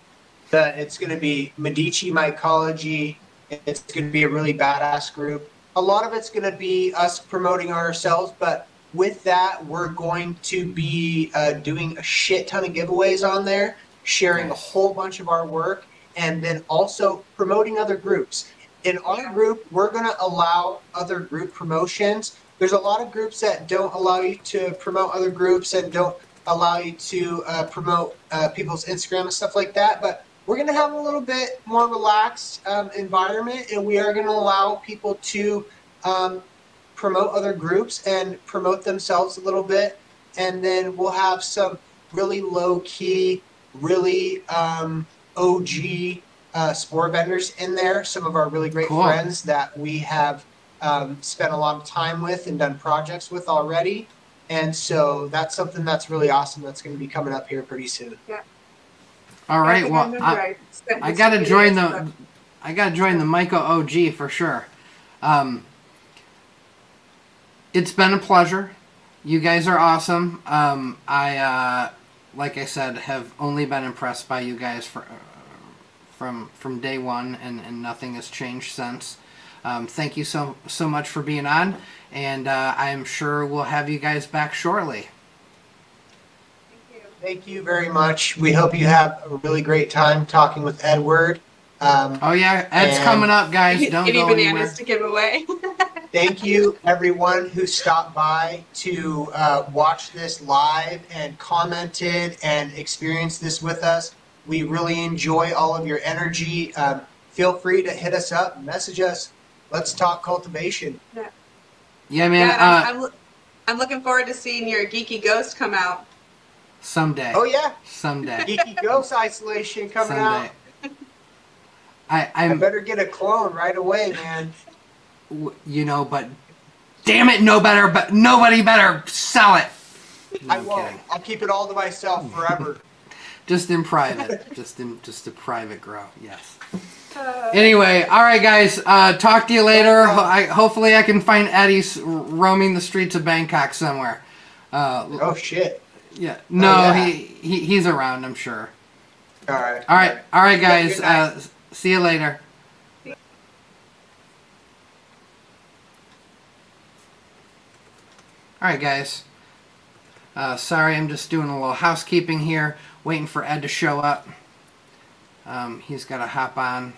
it's going to be Midichee Mycology. It's going to be a really badass group. A lot of it's going to be us promoting ourselves, but with that, we're going to be uh, doing a shit ton of giveaways on there, sharing a whole bunch of our work, and then also promoting other groups. In our group, we're going to allow other group promotions. There's a lot of groups that don't allow you to promote other groups and don't allow you to uh, promote uh, people's Instagram and stuff like that. But we're going to have a little bit more relaxed um, environment, and we are going to allow people to um, promote other groups and promote themselves a little bit. And then we'll have some really low key, really um, OG uh, spore vendors in there. Some of our really great cool. friends that we have um, spent a lot of time with and done projects with already. And so that's something that's really awesome that's going to be coming up here pretty soon. Yeah. All right. Well, I, I, gotta join the I gotta join the Myco OG for sure. Um, it's been a pleasure. You guys are awesome. Um, I uh, like I said have only been impressed by you guys for, uh, from from day one, and, and nothing has changed since. Um, thank you so so much for being on, and uh, I'm sure we'll have you guys back shortly. Thank you very much. We hope you have a really great time talking with Edward. Um, oh yeah, Ed's coming up, guys. Don't Any go bananas anywhere. to give away. Thank you, everyone who stopped by to uh, watch this live and commented and experienced this with us. We really enjoy all of your energy. Um, feel free to hit us up, message us. Let's talk cultivation. Yeah, yeah man. Yeah, I'm, uh, I'm, I'm looking forward to seeing your geeky ghost come out. Someday. Oh yeah. Someday. Geeky Ghost Isolation coming Someday. out. I I'm, I better get a clone right away, man. You know, but damn it, no better, but nobody better sell it. No, I won't. Kidding. I'll keep it all to myself forever. just in private, just in just a private grow. Yes. Uh, anyway, all right, guys. Uh, talk to you later. I, hopefully, I can find Eddie's roaming the streets of Bangkok somewhere. Uh, oh shit. Yeah. No, oh, yeah. He, he he's around. I'm sure. All right. All right. All right, guys. Uh, see you later. All right, guys. Uh, sorry, I'm just doing a little housekeeping here, waiting for Ed to show up. Um, he's got to hop on.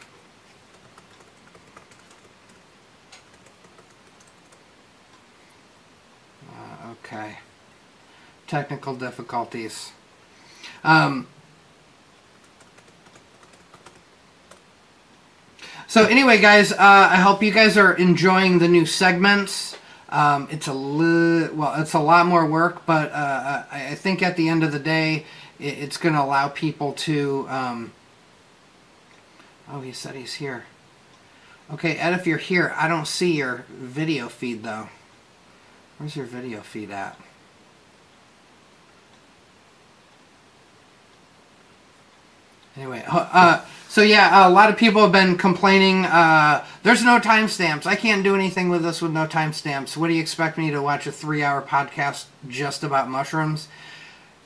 Uh, okay technical difficulties. Um, so anyway, guys, uh, I hope you guys are enjoying the new segments. Um, it's a li- well, it's a lot more work, but uh, I, I think at the end of the day, it, it's going to allow people to. Um, oh, he said he's here. Okay, Ed, if you're here, I don't see your video feed though. Where's your video feed at? Anyway, uh, so yeah, a lot of people have been complaining. Uh, there's no timestamps. I can't do anything with this with no timestamps. What do you expect me to watch a three-hour podcast just about mushrooms?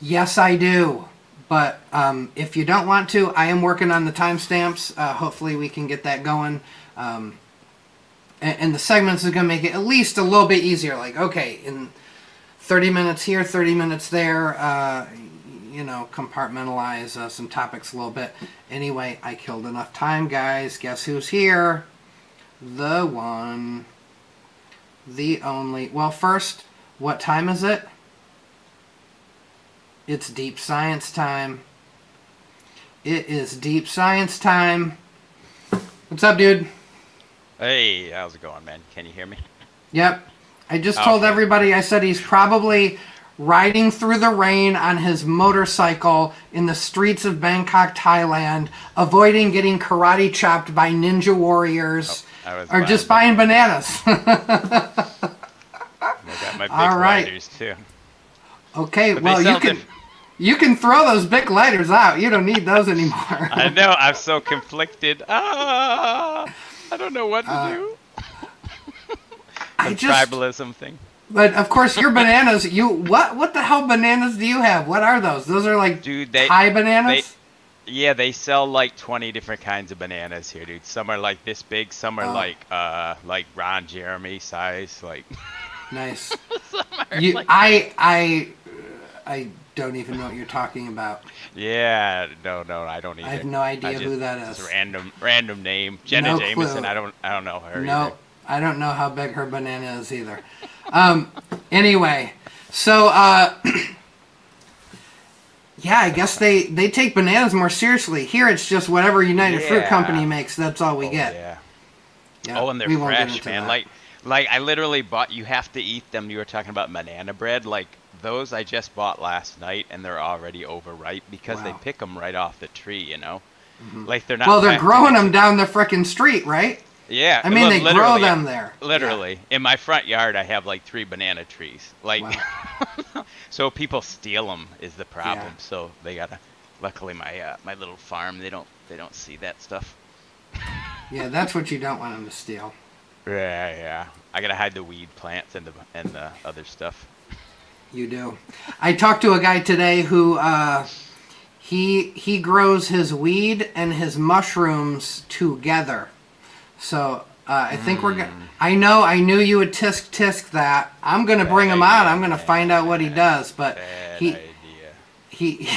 Yes, I do. But um, if you don't want to, I am working on the timestamps. Uh, hopefully, we can get that going. Um, and, and, the segments is going to make it at least a little bit easier. Like, okay, in 30 minutes here, 30 minutes there, uh, you know, compartmentalize uh, some topics a little bit. Anyway, I killed enough time, guys. Guess who's here? The one, the only. Well, first, what time is it? It's deep science time. It is deep science time. What's up, dude? Hey, how's it going, man? Can you hear me? Yep. I just told everybody I said he's probably riding through the rain on his motorcycle in the streets of Bangkok, Thailand, avoiding getting karate chopped by ninja warriors, oh, or just buying bananas. I got my big All right. lighters too. Okay, but well you can you can throw those big lighters out. You don't need those anymore. I know. I'm so conflicted. Ah, I don't know what to uh, do. I just, tribalism thing. But of course, your bananas. You what? What the hell bananas do you have? What are those? Those are like dude, they, Thai bananas. They, yeah, they sell like twenty different kinds of bananas here, dude. Some are like this big. Some are oh. like uh like Ron Jeremy size. Like nice. you, like, I I I don't even know what you're talking about. Yeah, no, no, I don't either. I have no idea just, who that is. random, random name. Jenna no Jameson. Clue. I don't, I don't know her. No, I don't know how big her banana is either. Um, anyway, so uh, yeah, I guess they they take bananas more seriously. Here, it's just whatever United yeah. Fruit Company makes. That's all we oh, get. Yeah. yeah. Oh, and they're fresh, man. That. Like, like I literally bought. You have to eat them. You were talking about banana bread. Like those, I just bought last night, and they're already overripe because wow. they pick them right off the tree. You know, mm-hmm. like they're not. Well, they're growing them down the frickin' street, right? Yeah. I mean, they grow them there. Literally. Yeah. In my front yard, I have like three banana trees. Like, wow. so people steal them is the problem. Yeah. So they gotta. Luckily, my uh, my little farm, they don't they don't see that stuff. yeah, that's what you don't want them to steal. Yeah, yeah. I gotta hide the weed plants and the and the other stuff. You do. I talked to a guy today who uh, he he grows his weed and his mushrooms together. So uh, I think mm. we're gonna. I know. I knew you would tisk tisk that. I'm gonna bring him out. I'm gonna find out what he does. But he idea. he.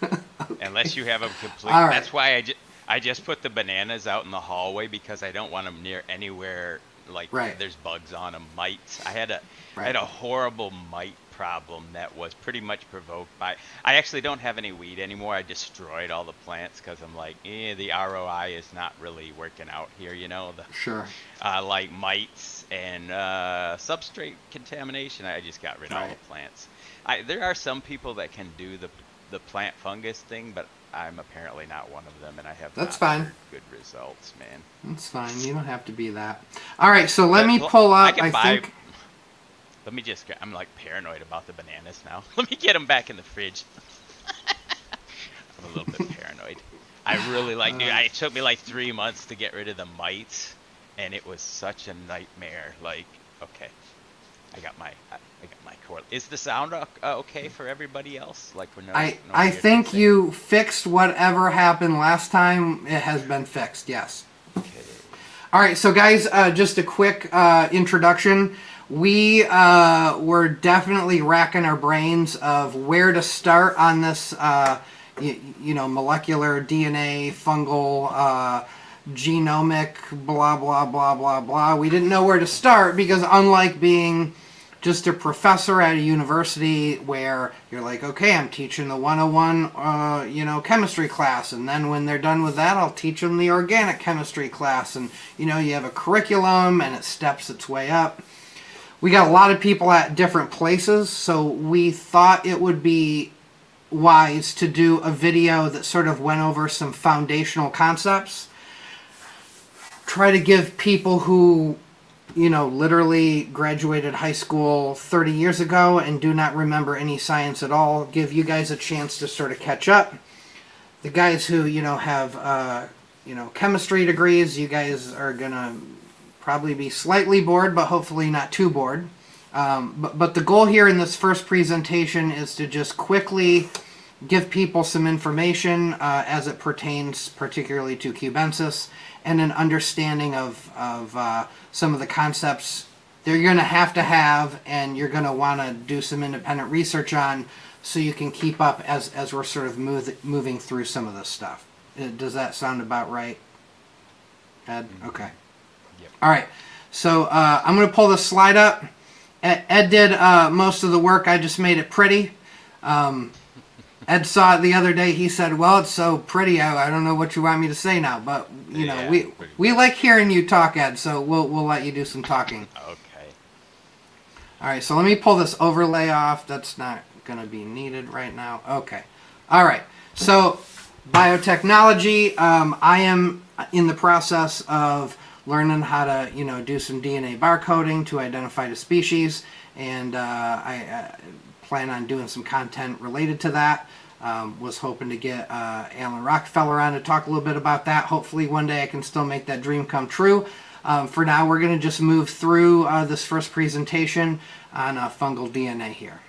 Unless you have him complete. Right. That's why I just I just put the bananas out in the hallway because I don't want them near anywhere like right. there's bugs on them, mites. I had a right. I had a horrible mite problem that was pretty much provoked by. I actually don't have any weed anymore. I destroyed all the plants because I'm like, eh, the ROI is not really working out here. You know, the sure, uh, like mites and uh, substrate contamination. I just got rid of right. all the plants. I, there are some people that can do the the plant fungus thing, but I'm apparently not one of them, and I have that's fine. Good results, man. That's fine. You don't have to be that. All right, so let but, me pull up. I, I think let me just. I'm like paranoid about the bananas now. Let me get them back in the fridge. I'm a little bit paranoid. I really like. Dude, it took me like three months to get rid of the mites, and it was such a nightmare. Like, okay, I got my. I, got my core. Is the sound uh, okay for everybody else? Like we're no. I no I think you fixed whatever happened last time. It has been fixed. Yes. Okay. All right, so guys, uh, just a quick uh, introduction we uh, were definitely racking our brains of where to start on this, uh, you, you, know, molecular DNA, fungal, uh, genomic, blah, blah, blah, blah, blah. We didn't know where to start because, unlike being just a professor at a university where you're like, okay, I'm teaching the 101, uh, you know, chemistry class, and then when they're done with that, I'll teach them the organic chemistry class, and you know, you have a curriculum and it steps its way up we got a lot of people at different places, so we thought it would be wise to do a video that sort of went over some foundational concepts. Try to give people who, you know, literally graduated high school 30 years ago and do not remember any science at all, give you guys a chance to sort of catch up. The guys who, you know, have, uh, you know, chemistry degrees, you guys are going to probably be slightly bored, but hopefully not too bored. Um, but, but the goal here in this first presentation is to just quickly give people some information uh, as it pertains particularly to cubensis and an understanding of, of uh, some of the concepts they're going to have to have and you're going to want to do some independent research on so you can keep up as, as we're sort of move, moving through some of this stuff. Uh, does that sound about right, Ed? Mm-hmm. Okay. All right, so uh, I'm going to pull the slide up. Ed, Ed did uh, most of the work. I just made it pretty. Um, Ed saw it the other day. He said, "Well, it's so pretty. I, I don't know what you want me to say now, but you know, we we like hearing you talk, Ed. So we'll we'll let you do some talking." Okay. All right. So let me pull this overlay off. That's not going to be needed right now. Okay. All right. So biotechnology. Um, I am in the process of learning how to you know do some DNA barcoding to identify the species, and uh, I, I, plan on doing some content related to that. Um, was hoping to get uh, Alan Rockefeller on to talk a little bit about that. Hopefully one day I can still make that dream come true. Um, for now, we're going to just move through uh, this first presentation on uh, fungal DNA here.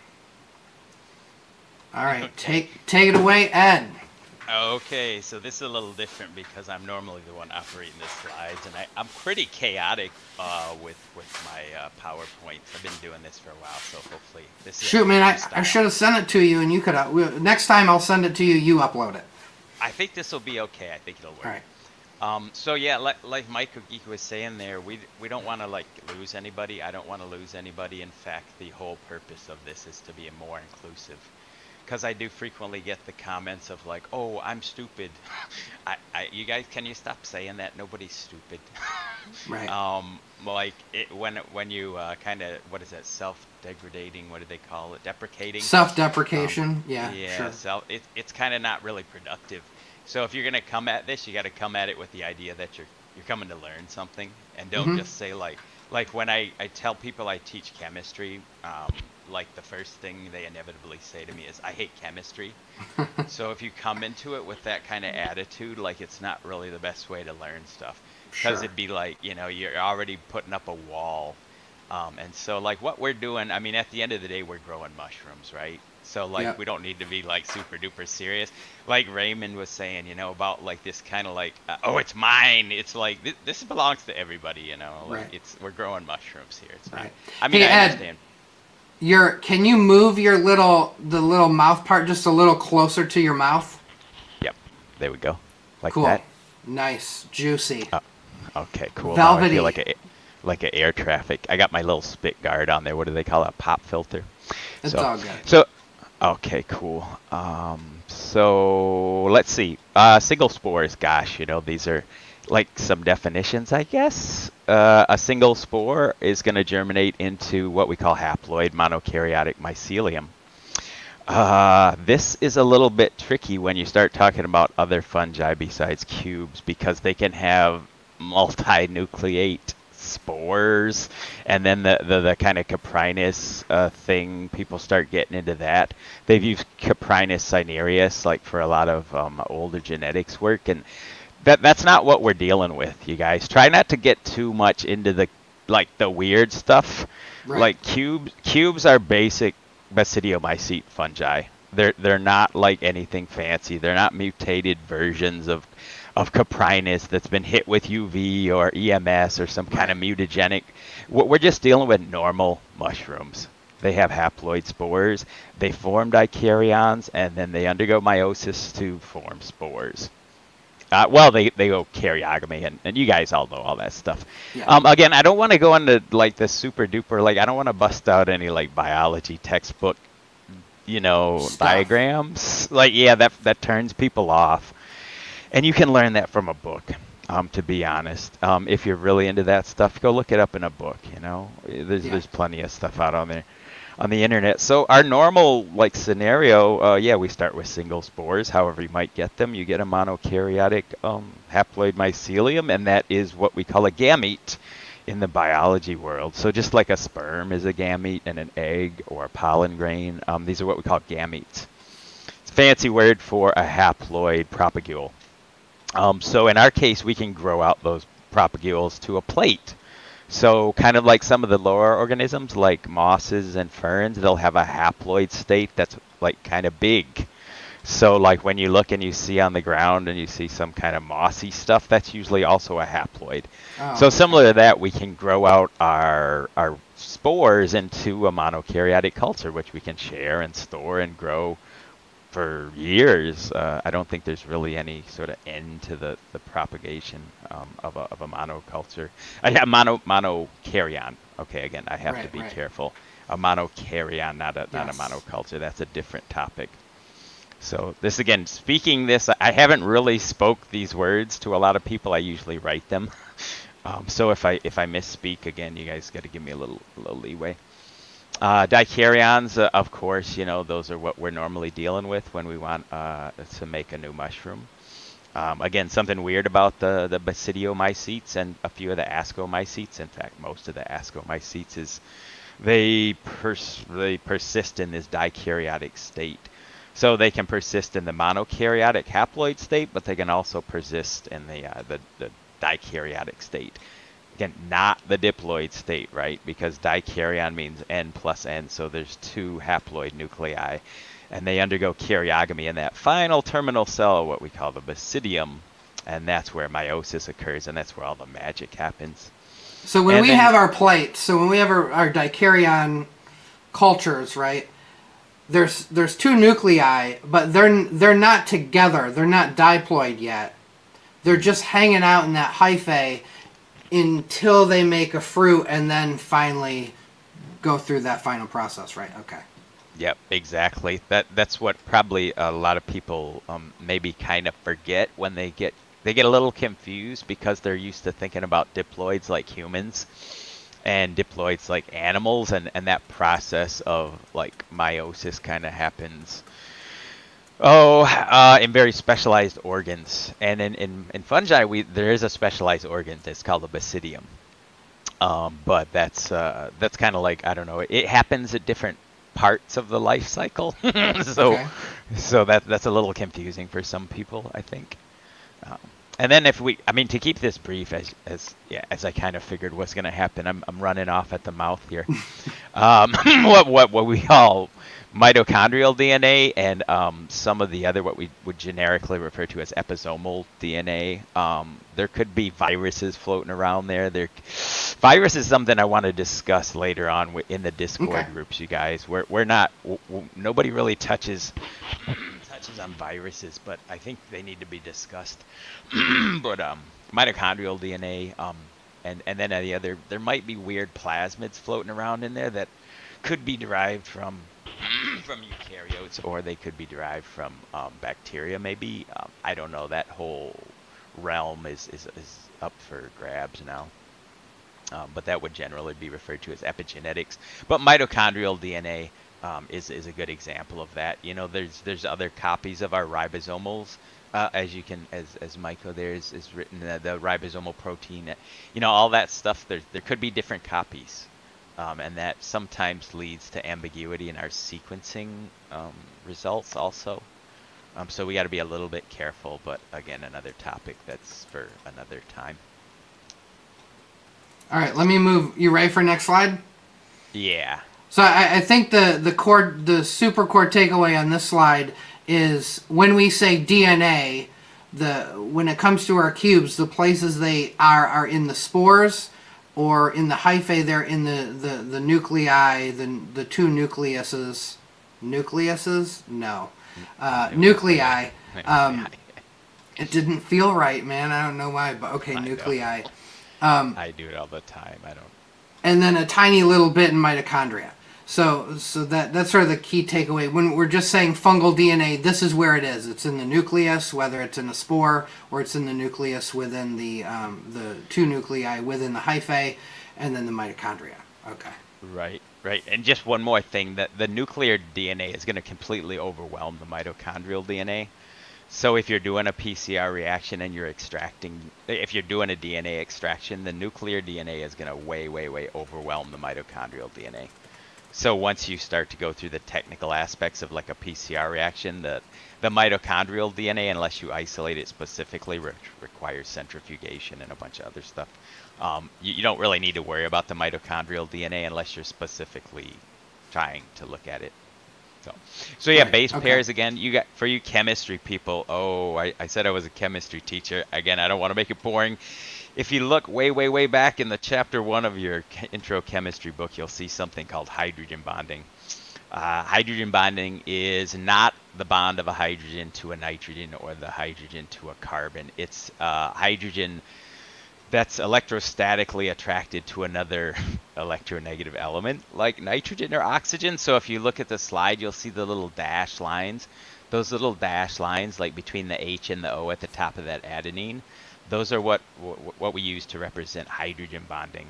All right, take take it away, Ed. Okay, so this is a little different because I'm normally the one operating the slides, and I, am pretty chaotic uh, with with my uh, PowerPoints. I've been doing this for a while, so hopefully this is. Shoot, man, I, I should have sent it to you, and you could. Uh, next time I'll send it to you. You upload it. I think this will be okay. I think it'll work. All right. Um, so yeah, like, like Mike Geek was saying there, we we don't want to like lose anybody. I don't want to lose anybody. In fact, the whole purpose of this is to be a more inclusive because I do frequently get the comments of like, "Oh, I'm stupid." I, I, you guys, can you stop saying that? Nobody's stupid. right. Um, like it, when when you uh, kind of what is that? self degrading? What do they call it? Deprecating. Self-deprecation. Um, yeah. Yeah. Sure. So it, it's kind of not really productive. So if you're gonna come at this, you got to come at it with the idea that you're you're coming to learn something, and don't mm-hmm. just say like like when I I tell people I teach chemistry. Um, like the first thing they inevitably say to me is, "I hate chemistry." so if you come into it with that kind of attitude, like it's not really the best way to learn stuff, because sure. it'd be like you know you're already putting up a wall. Um, and so like what we're doing, I mean, at the end of the day, we're growing mushrooms, right? So like we don't need to be like super duper serious. Like Raymond was saying, you know, about like this kind of like, uh, oh, it's mine. It's like this, this belongs to everybody, you know. Like right. it's we're growing mushrooms here. It's not. Right. I mean, hey, I understand. Your can you move your little the little mouth part just a little closer to your mouth? Yep. There we go. Like cool. that. Nice. Juicy. Uh, okay, cool. Velvety. Now I feel like a like a air traffic. I got my little spit guard on there. What do they call it? A pop filter. It's so, all good. So okay, cool. Um so let's see. Uh single spores, gosh, you know, these are like some definitions, I guess. Uh, a single spore is going to germinate into what we call haploid monokaryotic mycelium. Uh, this is a little bit tricky when you start talking about other fungi besides cubes because they can have multinucleate spores and then the, the, the kind of Coprinus uh, thing people start getting into that they've used Coprinus cinereus like for a lot of um, older genetics work and that that's not what we're dealing with, you guys. Try not to get too much into the like the weird stuff. Right. Like cubes cubes are basic basidiomycete fungi. They're they're not like anything fancy. They're not mutated versions of of Coprinus that's been hit with UV or EMS or some kind of mutagenic. We're just dealing with normal mushrooms. They have haploid spores. They form dikaryons and then they undergo meiosis to form spores. Uh, well, they, they go karyogamy, and, and you guys all know all that stuff. Yeah. Um, again, I don't want to go into like the super duper, like I don't want to bust out any like biology textbook, you know, stuff. diagrams. Like, yeah, that that turns people off, and you can learn that from a book. Um, to be honest, um, if you're really into that stuff, go look it up in a book. You know, there's yeah. there's plenty of stuff out on there on the internet. So our normal like scenario, uh, yeah, we start with single spores. However, you might get them. You get a monokaryotic um, haploid mycelium, and that is what we call a gamete in the biology world. So just like a sperm is a gamete and an egg or a pollen grain, um, these are what we call gametes. It's a fancy word for a haploid propagule. Um, so in our case, we can grow out those propagules to a plate. So kind of like some of the lower organisms, like mosses and ferns, they'll have a haploid state that's like kind of big. So like when you look and you see on the ground and you see some kind of mossy stuff, that's usually also a haploid. Oh, so similar to that, we can grow out our our spores into a monokaryotic culture, which we can share and store and grow for years. Uh, I don't think there's really any sort of end to the, the propagation um, of, a, of a monoculture. I have mono monokaryon. Okay, again, I have right, to be right. careful. A monokaryon, not a yes. not a monoculture. That's a different topic. So this again, speaking this, I haven't really spoke these words to a lot of people. I usually write them. Um, so if I if I misspeak again, you guys got to give me a little a little leeway. Uh, dikaryons, uh, of course, you know those are what we're normally dealing with when we want uh, to make a new mushroom. Um, again, something weird about the the basidiomycetes and a few of the ascomycetes. In fact, most of the ascomycetes is they pers- they persist in this dikaryotic state. So they can persist in the monokaryotic haploid state, but they can also persist in the, uh, the, the dikaryotic state. Again, not the diploid state, right? Because dikaryon means N plus N, so there's two haploid nuclei. And they undergo karyogamy in that final terminal cell, what we call the basidium, and that's where meiosis occurs, and that's where all the magic happens. So when and we then, have our plates, so when we have our, our dikaryon cultures, right? there's there's two nuclei, but they're they're not together. They're not diploid yet. They're just hanging out in that hyphae until they make a fruit, and then finally go through that final process. Right? Okay. Yep, exactly. That that's what probably a lot of people um, maybe kind of forget when they get they get a little confused because they're used to thinking about diploids like humans and diploids like animals and, and that process of like meiosis kind of happens oh uh, in very specialized organs and in, in, in fungi we there is a specialized organ that's called a basidium um, but that's uh, that's kind of like I don't know it happens at different parts of the life cycle so okay. so that that's a little confusing for some people I think um, and then if we, I mean, to keep this brief, as as yeah, as I kind of figured what's going to happen, I'm I'm running off at the mouth here. um, what what what we call mitochondrial DNA and um, some of the other what we would generically refer to as episomal DNA. Um, there could be viruses floating around there. There, virus is something I want to discuss later on in the Discord okay. groups, you guys. We're we're not nobody really touches touches on viruses, but I think they need to be discussed. but um, mitochondrial DNA, um, and and then any other, there might be weird plasmids floating around in there that could be derived from from eukaryotes, or they could be derived from um, bacteria. Maybe um, I don't know. That whole realm is is, is up for grabs now. Um, but that would generally be referred to as epigenetics. But mitochondrial DNA um, is is a good example of that. You know, there's there's other copies of our ribosomals, uh, as you can as as Michael there is, is written uh, the ribosomal protein. You know, all that stuff. There there could be different copies, um, and that sometimes leads to ambiguity in our sequencing um, results also. Um, so we got to be a little bit careful. But again, another topic that's for another time. All right, let me move. You ready for next slide? Yeah. So I, I think the the core the super core takeaway on this slide is when we say DNA, the when it comes to our cubes, the places they are are in the spores or in the hyphae. They're in the the, the nuclei, the the two nucleuses. Nucleuses? No, uh, nuclei. Um, it didn't feel right, man. I don't know why, but okay, nuclei. Um, I do it all the time. I don't. And then a tiny little bit in mitochondria. So, so that that's sort of the key takeaway. When we're just saying fungal DNA, this is where it is. It's in the nucleus, whether it's in the spore or it's in the nucleus within the um, the two nuclei within the hyphae, and then the mitochondria. Okay. Right, right. And just one more thing: that the nuclear DNA is going to completely overwhelm the mitochondrial DNA. So if you're doing a PCR reaction and you're extracting, if you're doing a DNA extraction, the nuclear DNA is going to way, way, way overwhelm the mitochondrial DNA. So once you start to go through the technical aspects of like a PCR reaction, the the mitochondrial DNA, unless you isolate it specifically, re requires centrifugation and a bunch of other stuff. Um, you, you, don't really need to worry about the mitochondrial DNA unless you're specifically trying to look at it. So, so yeah, right. base okay. pairs again. You got for you chemistry people. Oh, I, I said I was a chemistry teacher. Again, I don't want to make it boring if you look way, way, way back in the chapter one of your intro chemistry book, you'll see something called hydrogen bonding. Uh, hydrogen bonding is not the bond of a hydrogen to a nitrogen or the hydrogen to a carbon. It's uh, hydrogen that's electrostatically attracted to another electronegative element like nitrogen or oxygen. So if you look at the slide, you'll see the little dash lines. Those little dash lines, like between the H and the O at the top of that adenine, those are what what we use to represent hydrogen bonding.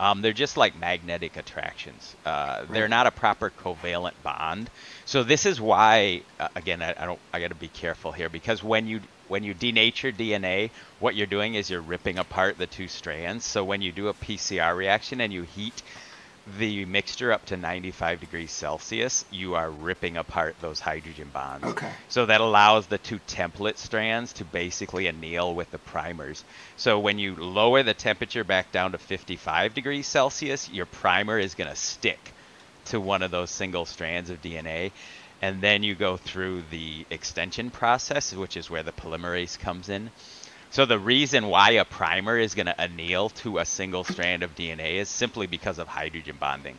Um, they're just like magnetic attractions. Uh, right. They're not a proper covalent bond. So this is why, uh, again, I, I, don't. I got to be careful here because when you when you denature DNA, what you're doing is you're ripping apart the two strands. So when you do a PCR reaction and you heat the mixture up to 95 degrees Celsius, you are ripping apart those hydrogen bonds. Okay. So that allows the two template strands to basically anneal with the primers. So when you lower the temperature back down to 55 degrees Celsius, your primer is going to stick to one of those single strands of DNA. And then you go through the extension process, which is where the polymerase comes in. So the reason why a primer is going to anneal to a single strand of DNA is simply because of hydrogen bonding.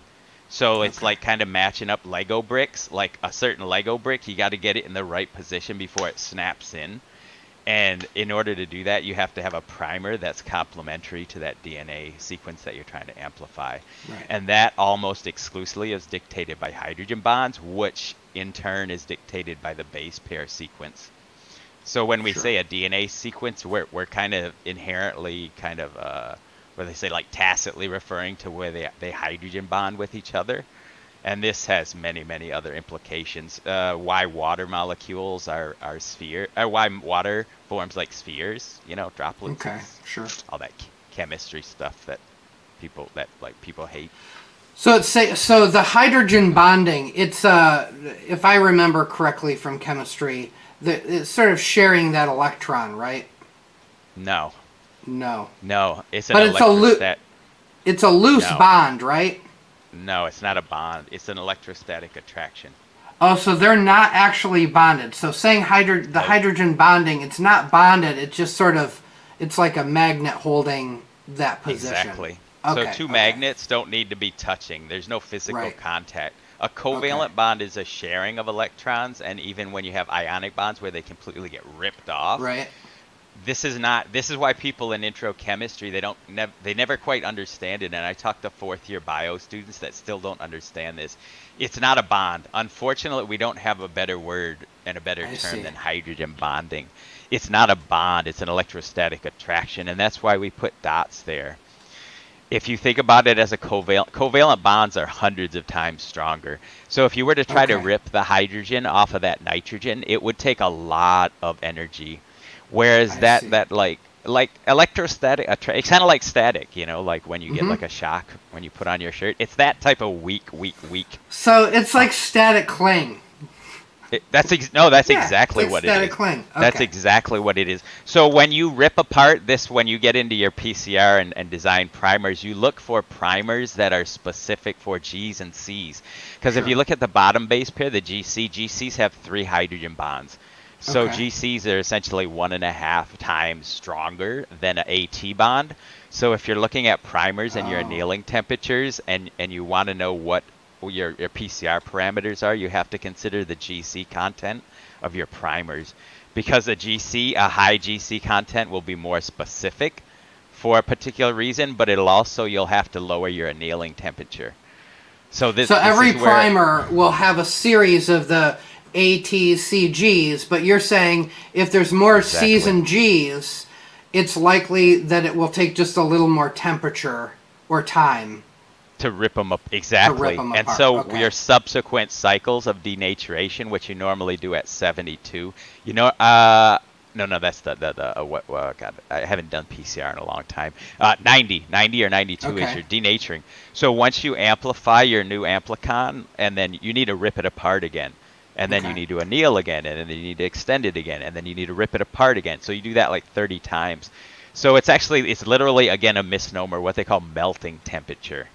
So it's okay. like kind of matching up Lego bricks, like a certain Lego brick, you got to get it in the right position before it snaps in. And in order to do that, you have to have a primer that's complementary to that DNA sequence that you're trying to amplify. Right. And that almost exclusively is dictated by hydrogen bonds, which in turn is dictated by the base pair sequence. So when we sure. say a DNA sequence, we're we're kind of inherently kind of uh, where they say like tacitly referring to where they they hydrogen bond with each other, and this has many many other implications. Uh, why water molecules are are sphere, uh, why water forms like spheres, you know, droplets. Okay, sure. All that chemistry stuff that people that like people hate. So it's say so the hydrogen bonding. It's uh, if I remember correctly from chemistry the, it's sort of sharing that electron, right? No. No. No, it's an but it's a lo- It's a loose no. bond, right? No, it's not a bond. It's an electrostatic attraction. Oh, so they're not actually bonded. So saying hydro- the hydrogen bonding, it's not bonded. It's just sort of, it's like a magnet holding that position. Exactly. Okay, so two okay. magnets don't need to be touching. There's no physical right. contact. A covalent okay. bond is a sharing of electrons, and even when you have ionic bonds where they completely get ripped off. Right. This is not. This is why people in intro chemistry they don't nev- they never quite understand it. And I talk to fourth year bio students that still don't understand this. It's not a bond. Unfortunately, we don't have a better word and a better I term see. than hydrogen bonding. It's not a bond. It's an electrostatic attraction, and that's why we put dots there if you think about it as a covalent, covalent bonds are hundreds of times stronger. So if you were to try okay. to rip the hydrogen off of that nitrogen, it would take a lot of energy. Whereas I that see. that like like electrostatic, it's kind of like static, you know, like when you mm-hmm. get like a shock when you put on your shirt. It's that type of weak, weak, weak. So it's like static cling. It, that's ex- no, that's yeah, exactly what it is. Okay. That's exactly what it is. So when you rip apart this, when you get into your PCR and, and design primers, you look for primers that are specific for G's and C's. Because sure. if you look at the bottom base pair, the GC, GCs have three hydrogen bonds. So okay. GCs are essentially one and a half times stronger than an AT bond. So if you're looking at primers and oh. your annealing temperatures and, and you want to know what your, your PCR parameters are, you have to consider the GC content of your primers. Because a GC, a high GC content will be more specific for a particular reason, but it'll also, you'll have to lower your annealing temperature. So this. So this every primer will have a series of the A, T, C, Gs. But you're saying if there's more exactly. C's and Gs, it's likely that it will take just a little more temperature or time to rip them up exactly them and apart. so okay. your subsequent cycles of denaturation which you normally do at 72 you know uh no no that's the the, the uh, what well, god i haven't done pcr in a long time uh 90 90 or 92 okay. is your denaturing so once you amplify your new amplicon and then you need to rip it apart again and then okay. you need to anneal again and then you need to extend it again and then you need to rip it apart again so you do that like 30 times so it's actually it's literally again a misnomer what they call melting temperature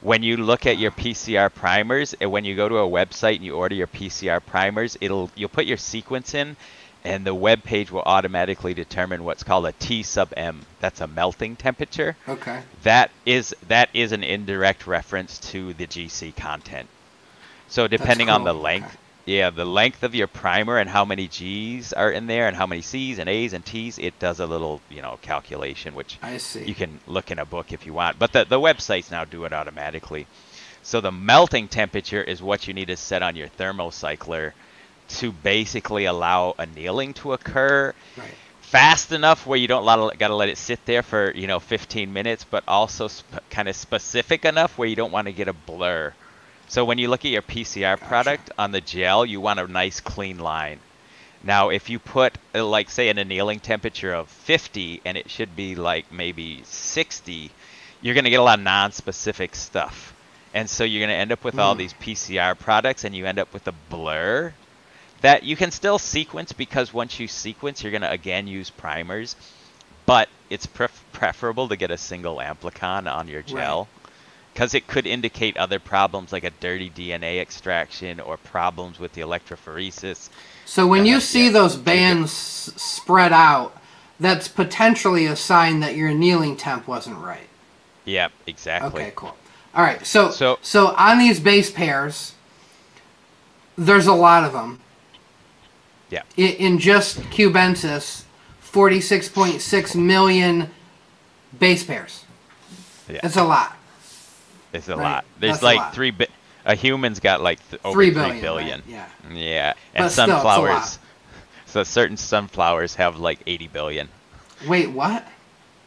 when you look at your PCR primers, and when you go to a website and you order your PCR primers, it'll you'll put your sequence in, and the web page will automatically determine what's called a T sub M. That's a melting temperature. Okay. That is that is an indirect reference to the GC content. So depending cool. on the length. Yeah, the length of your primer and how many G's are in there and how many C's and A's and T's, it does a little, you know, calculation, which I see. you can look in a book if you want. But the, the websites now do it automatically. So the melting temperature is what you need to set on your thermocycler to basically allow annealing to occur. Right. Fast enough where you don't got to let it sit there for you know 15 minutes, but also sp- kind of specific enough where you don't want to get a blur so when you look at your PCR product on the gel, you want a nice clean line. Now, if you put, uh, like, say, an annealing temperature of 50 and it should be like maybe 60, you're going to get a lot of non-specific stuff. And so you're going to end up with mm. all hmm. these PCR products and you end up with a blur that you can still sequence because once you sequence, you're going to again use primers. But it's pref- preferable to get a single amplicon on your gel. Right because it could indicate other problems like a dirty DNA extraction or problems with the electrophoresis. So when you see yeah, those bands spread out, that's potentially a sign that your annealing temp wasn't right. Yep, exactly. Okay, cool. All right, so so, so on these base pairs, there's a lot of them. Yeah. In, in just cubensis, 46.6 million base pairs. Yeah. That's a lot. It's a right. lot. There's That's like three. Bi- a human's got like th- over three billion. Three billion. Right? Yeah. Yeah, and but sunflowers. Still, so certain sunflowers have like 80 billion. Wait, what?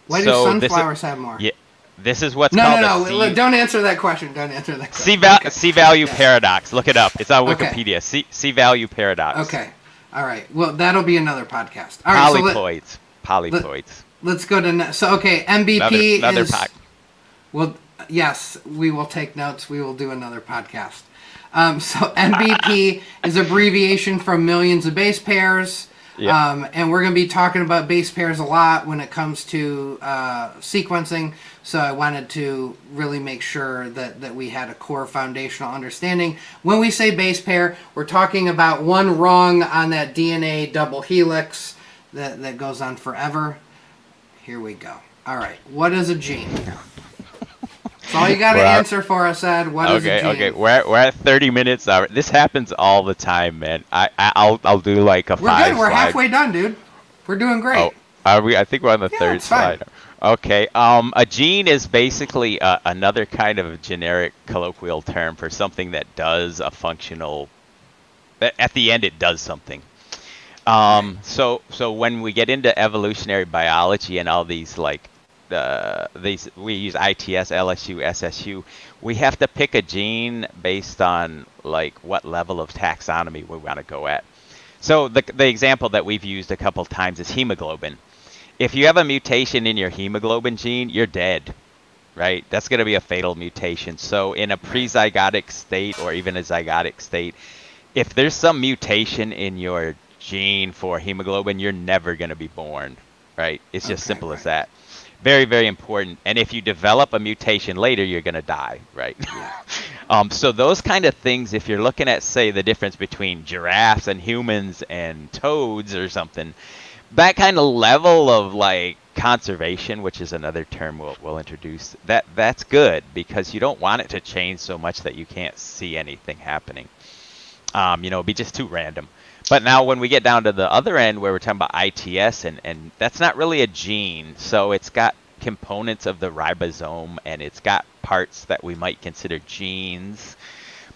Why so do sunflowers is, have more? Yeah. This is what's no, called no, no. Look, don't answer that question. Don't answer that question. C, val- okay. C value yeah. paradox. Look it up. It's on Wikipedia. Okay. C, C value paradox. Okay. All right. Well, that'll be another podcast. All right. Polyploids. So let, Polyploids. Let, us go to so okay. Mbp another, another is. Well, yes, we will take notes. We will do another podcast. Um, so Mbp is abbreviation from millions of base pairs. Yeah. Um, and we're going to be talking about base pairs a lot when it comes to uh, sequencing. So I wanted to really make sure that, that we had a core foundational understanding. When we say base pair, we're talking about one rung on that DNA double helix that, that goes on forever. Here we go. All right. What is a gene? All you got to answer for us, Ed. What okay, okay. We're, we're at 30 minutes. This happens all the time, man. I, I will I'll do like a we're five. Good. We're halfway done, dude. We're doing great. Oh, are we? I think we're on the yeah, third slide. Okay. Um, a gene is basically uh, another kind of generic colloquial term for something that does a functional. At the end, it does something. Um, so so when we get into evolutionary biology and all these like uh, these we use ITS, LSU, SSU. We have to pick a gene based on like what level of taxonomy we want to go at. So the the example that we've used a couple times is hemoglobin. If you have a mutation in your hemoglobin gene, you're dead. Right? That's going to be a fatal mutation. So in a prezygotic state or even a zygotic state, if there's some mutation in your gene for hemoglobin, you're never going to be born. Right? It's just okay, simple right. as that very very important. And if you develop a mutation later you're going to die right? Um, so those kind of things if you're looking at say the difference between giraffes and humans and toads or something that kind of level of like conservation which is another term we'll, we'll introduce that that's good because you don't want it to change so much that you can't see anything happening. Um, you know it'd be just too random but now when we get down to the other end where we're talking about ITS and, and that's not really a gene, so it's got components of the ribosome and it's got parts that we might consider genes.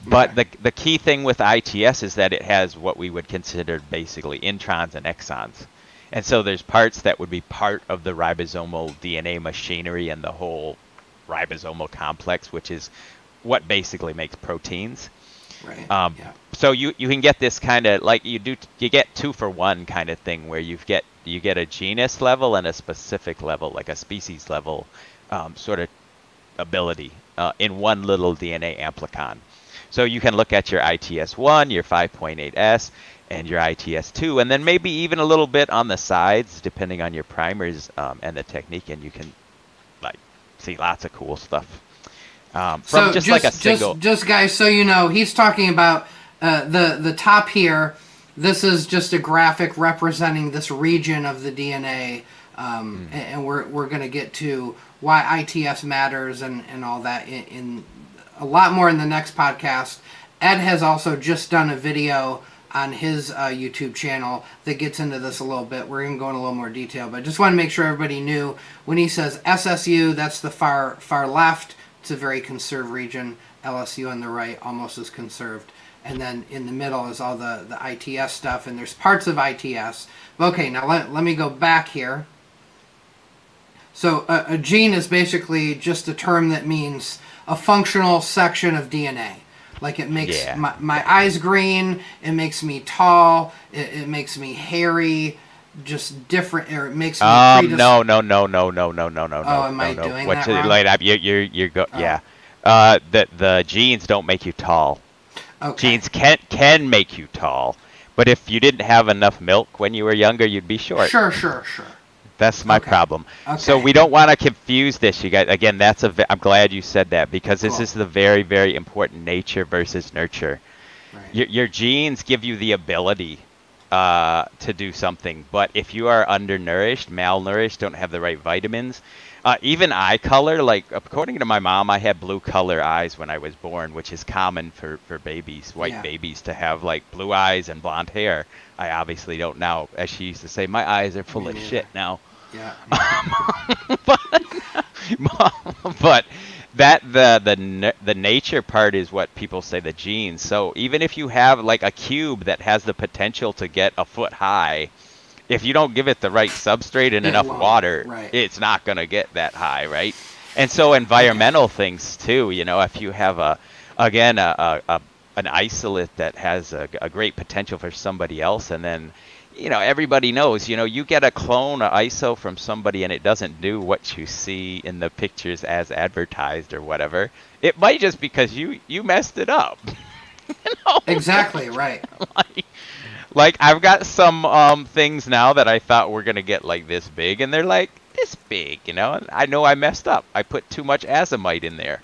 But the the key thing with ITS is that it has what we would consider basically introns and exons. And so there's parts that would be part of the ribosomal DNA machinery and the whole ribosomal complex, which is what basically makes proteins. Right. Um, yeah. So you, you can get this kind of like you do you get two for one kind of thing where you get you get a genus level and a specific level like a species level um, sort of ability uh, in one little DNA amplicon. So you can look at your ITS1, your 5.8S, and your ITS2, and then maybe even a little bit on the sides, depending on your primers um, and the technique, and you can like see lots of cool stuff. Um, from so just, just, like a single. Just, just guys, so you know, he's talking about uh, the the top here. This is just a graphic representing this region of the DNA, um, mm. and, we're we're going to get to why ITS matters and and all that in, in a lot more in the next podcast. Ed has also just done a video on his uh, YouTube channel that gets into this a little bit. We're going to go in a little more detail, but I just want to make sure everybody knew when he says SSU, that's the far far left. It's a very conserved region. LSU on the right, almost as conserved. And then in the middle is all the, the ITS stuff, and there's parts of ITS. Okay, now let, let me go back here. So a, a gene is basically just a term that means a functional section of DNA. Like it makes yeah. my, my eyes green, it makes me tall, it, it makes me hairy, just different or it makes me um no no no no no no no no oh am no, I no. doing What's that it, light up you you you go oh. yeah uh the the genes don't make you tall okay. genes can can make you tall but if you didn't have enough milk when you were younger you'd be short sure sure sure that's my okay. problem okay. so we don't want to confuse this you guys again that's a i'm glad you said that because cool. this is the very very important nature versus nurture right. your, your genes give you the ability uh, to do something. But if you are undernourished, malnourished, don't have the right vitamins, uh, even eye color, like according to my mom, I had blue color eyes when I was born, which is common for, for babies, white yeah. babies, to have like blue eyes and blonde hair. I obviously don't now. As she used to say, my eyes are full of shit now. Yeah. but, but that the the the nature part is what people say the genes. So even if you have like a cube that has the potential to get a foot high, if you don't give it the right substrate and enough water, right. it's not going to get that high, right? And so environmental okay. things too. You know, if you have a again a, a, an isolate that has a, a great potential for somebody else, and then you know, everybody knows, you know, you get a clone, a ISO from somebody and it doesn't do what you see in the pictures as advertised or whatever. It might just because you you messed it up. you know? Exactly, right. like, like I've got some um things now that I thought were going to get like this big and they're like this big, you know? And I know I messed up. I put too much azomite in there.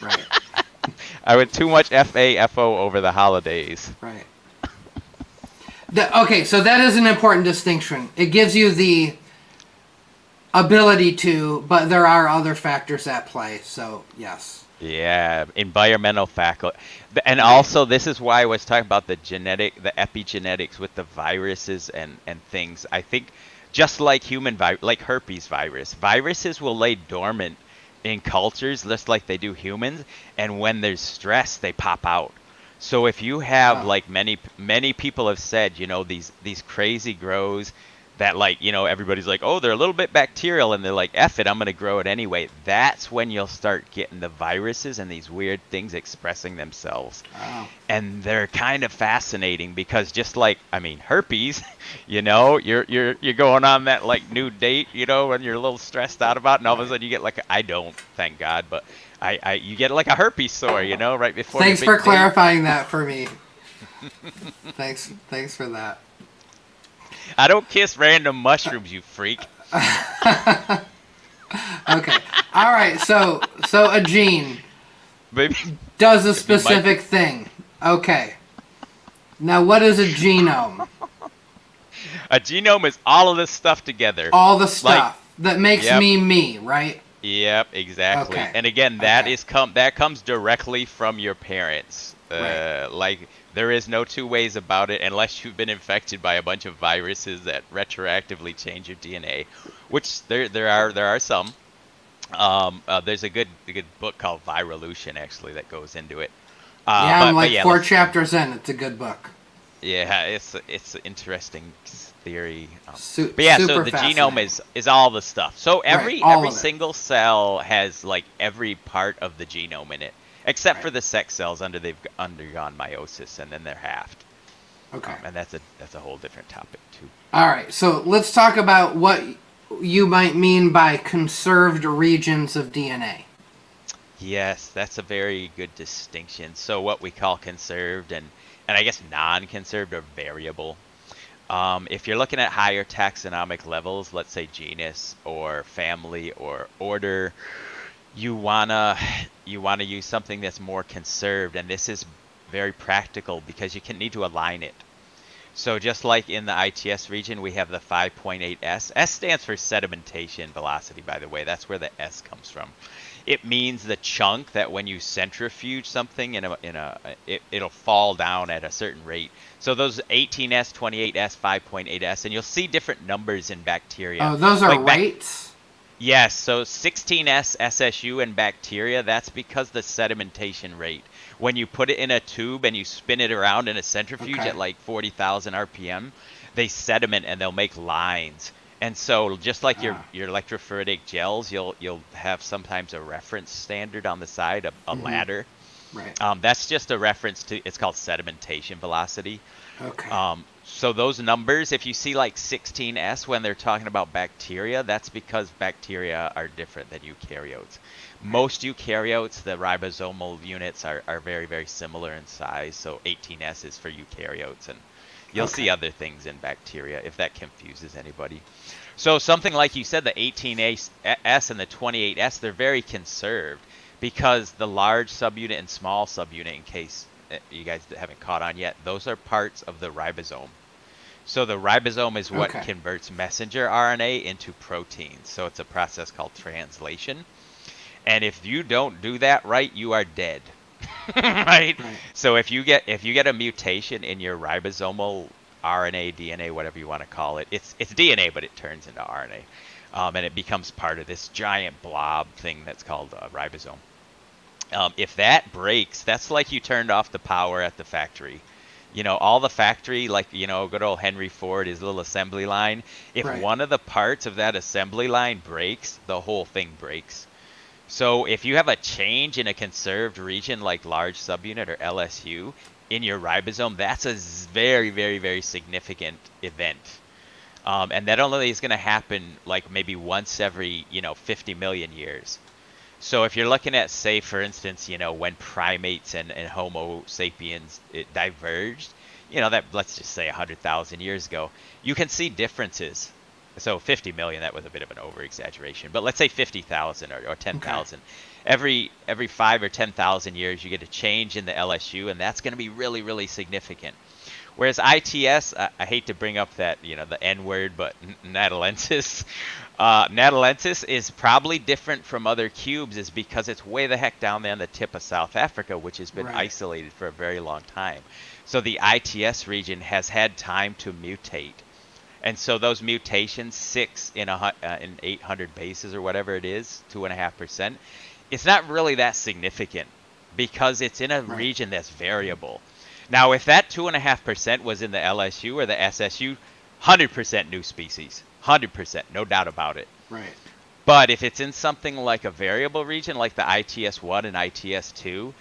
right. I went too much FAFO over the holidays. Right. The, okay, so that is an important distinction. It gives you the ability to, but there are other factors at play. So yes. Yeah, environmental factor, and also this is why I was talking about the genetic, the epigenetics with the viruses and and things. I think just like human virus, like herpes virus, viruses will lay dormant in cultures just like they do humans, and when there's stress, they pop out. So if you have wow. like many many people have said, you know, these these crazy grows that like, you know, everybody's like, "Oh, they're a little bit bacterial." And they're like, "F it, I'm going to grow it anyway." That's when you'll start getting the viruses and these weird things expressing themselves. Wow. And they're kind of fascinating because just like, I mean, herpes, you know, you're you're you're going on that like new date, you know, and you're a little stressed out about it, and all of a sudden you get like I don't, thank God, but I, I you get like a herpes sore, you know, right before. Thanks for clarifying that for me. thanks, thanks for that. I don't kiss random mushrooms, you freak. okay. All right. So, so a gene Maybe, does a specific thing. Okay. Now, what is a genome? A genome is all of this stuff together. All the stuff like, that makes yep. me me, right? Yep, exactly. Okay. And again, that okay. is come that comes directly from your parents. Uh, right. Like There is no two ways about it unless you've been infected by a bunch of viruses that retroactively change your DNA, which there there are there are some. Um, uh, there's a good a good book called Virolution actually that goes into it. Uh, yeah, but, I'm like yeah, four chapters in. It's a good book. Yeah, it's it's an interesting theory. Um, Su- but yeah, so the genome is is all the stuff. So every right, every single cell has like every part of the genome in it, except right. for the sex cells under they've undergone meiosis and then they're halved. Okay. Um, and that's a that's a whole different topic too. All right, so let's talk about what you might mean by conserved regions of DNA. Yes, that's a very good distinction. So what we call conserved and and I guess non-conserved or variable. Um, if you're looking at higher taxonomic levels, let's say genus or family or order, you wanna you wanna use something that's more conserved, and this is very practical because you can need to align it. So just like in the ITS region, we have the 5.8S. S stands for sedimentation velocity, by the way. That's where the S comes from it means the chunk that when you centrifuge something in a in a it, it'll fall down at a certain rate. So those 18s, 28s, 5.8s, and you'll see different numbers in bacteria. Oh, those are like rates. Yes, so 16s SSU and bacteria. That's because the sedimentation rate. When you put it in a tube and you spin it around in a centrifuge okay. at like 40,000 RPM, they sediment and they'll make lines. And so, just like your, ah. your electrophoretic gels, you'll you'll have sometimes a reference standard on the side, a, a mm-hmm. ladder. Right. Um, that's just a reference to. It's called sedimentation velocity. Okay. Um, so those numbers, if you see like 16s when they're talking about bacteria, that's because bacteria are different than eukaryotes. Most eukaryotes, the ribosomal units are, are very, very similar in size. So 18S is for eukaryotes, and You'll okay. see other things in bacteria if that confuses anybody. So something like you said, the 18S and the 28S, they're very conserved because the large subunit and small subunit, in case eh, you guys haven't caught on yet, those are parts of the ribosome. So the ribosome is what okay. converts messenger RNA into proteins. So it's a process called translation. And if you don't do that right, you are dead. right? right? So if you get if you get a mutation in your ribosomal RNA, DNA, whatever you want to call it, it's it's DNA, but it turns into RNA, um, and it becomes part of this giant blob thing that's called a ribosome. Um, if that breaks, that's like you turned off the power at the factory. You know, all the factory, like you know, good old Henry Ford, his little assembly line. If right. one of the parts of that assembly line breaks, the whole thing breaks. So if you have a change in a conserved region like large subunit or LSU in your ribosome, that's a very, very, very significant event. Um, and that only is going to happen like maybe once every, you know, 50 million years. So if you're looking at, say, for instance, you know, when primates and, and Homo sapiens diverged, you know, that let's just say 100,000 years ago, you can see differences so 50 million, that was a bit of an over exaggeration, but let's say 50,000 or, or 10,000. Okay. Every every five or 10,000 years, you get a change in the LSU, and that's going to be really, really significant. Whereas ITS, I, I, hate to bring up that you know the N word, but Natalensis, uh, Natalensis is probably different from other cubes, is because it's way the heck down there on the tip of South Africa, which has been right. isolated for a very long time. So the ITS region has had time to mutate and so those mutations, six in a uh, in 800 bases or whatever it is, two and a half percent, it's not really that significant because it's in a right. region that's variable. Now, if that two and a half percent was in the LSU or the SSU, hundred percent new species, hundred percent, no doubt about it. Right. But if it's in something like a variable region, like the ITS1 and ITS2,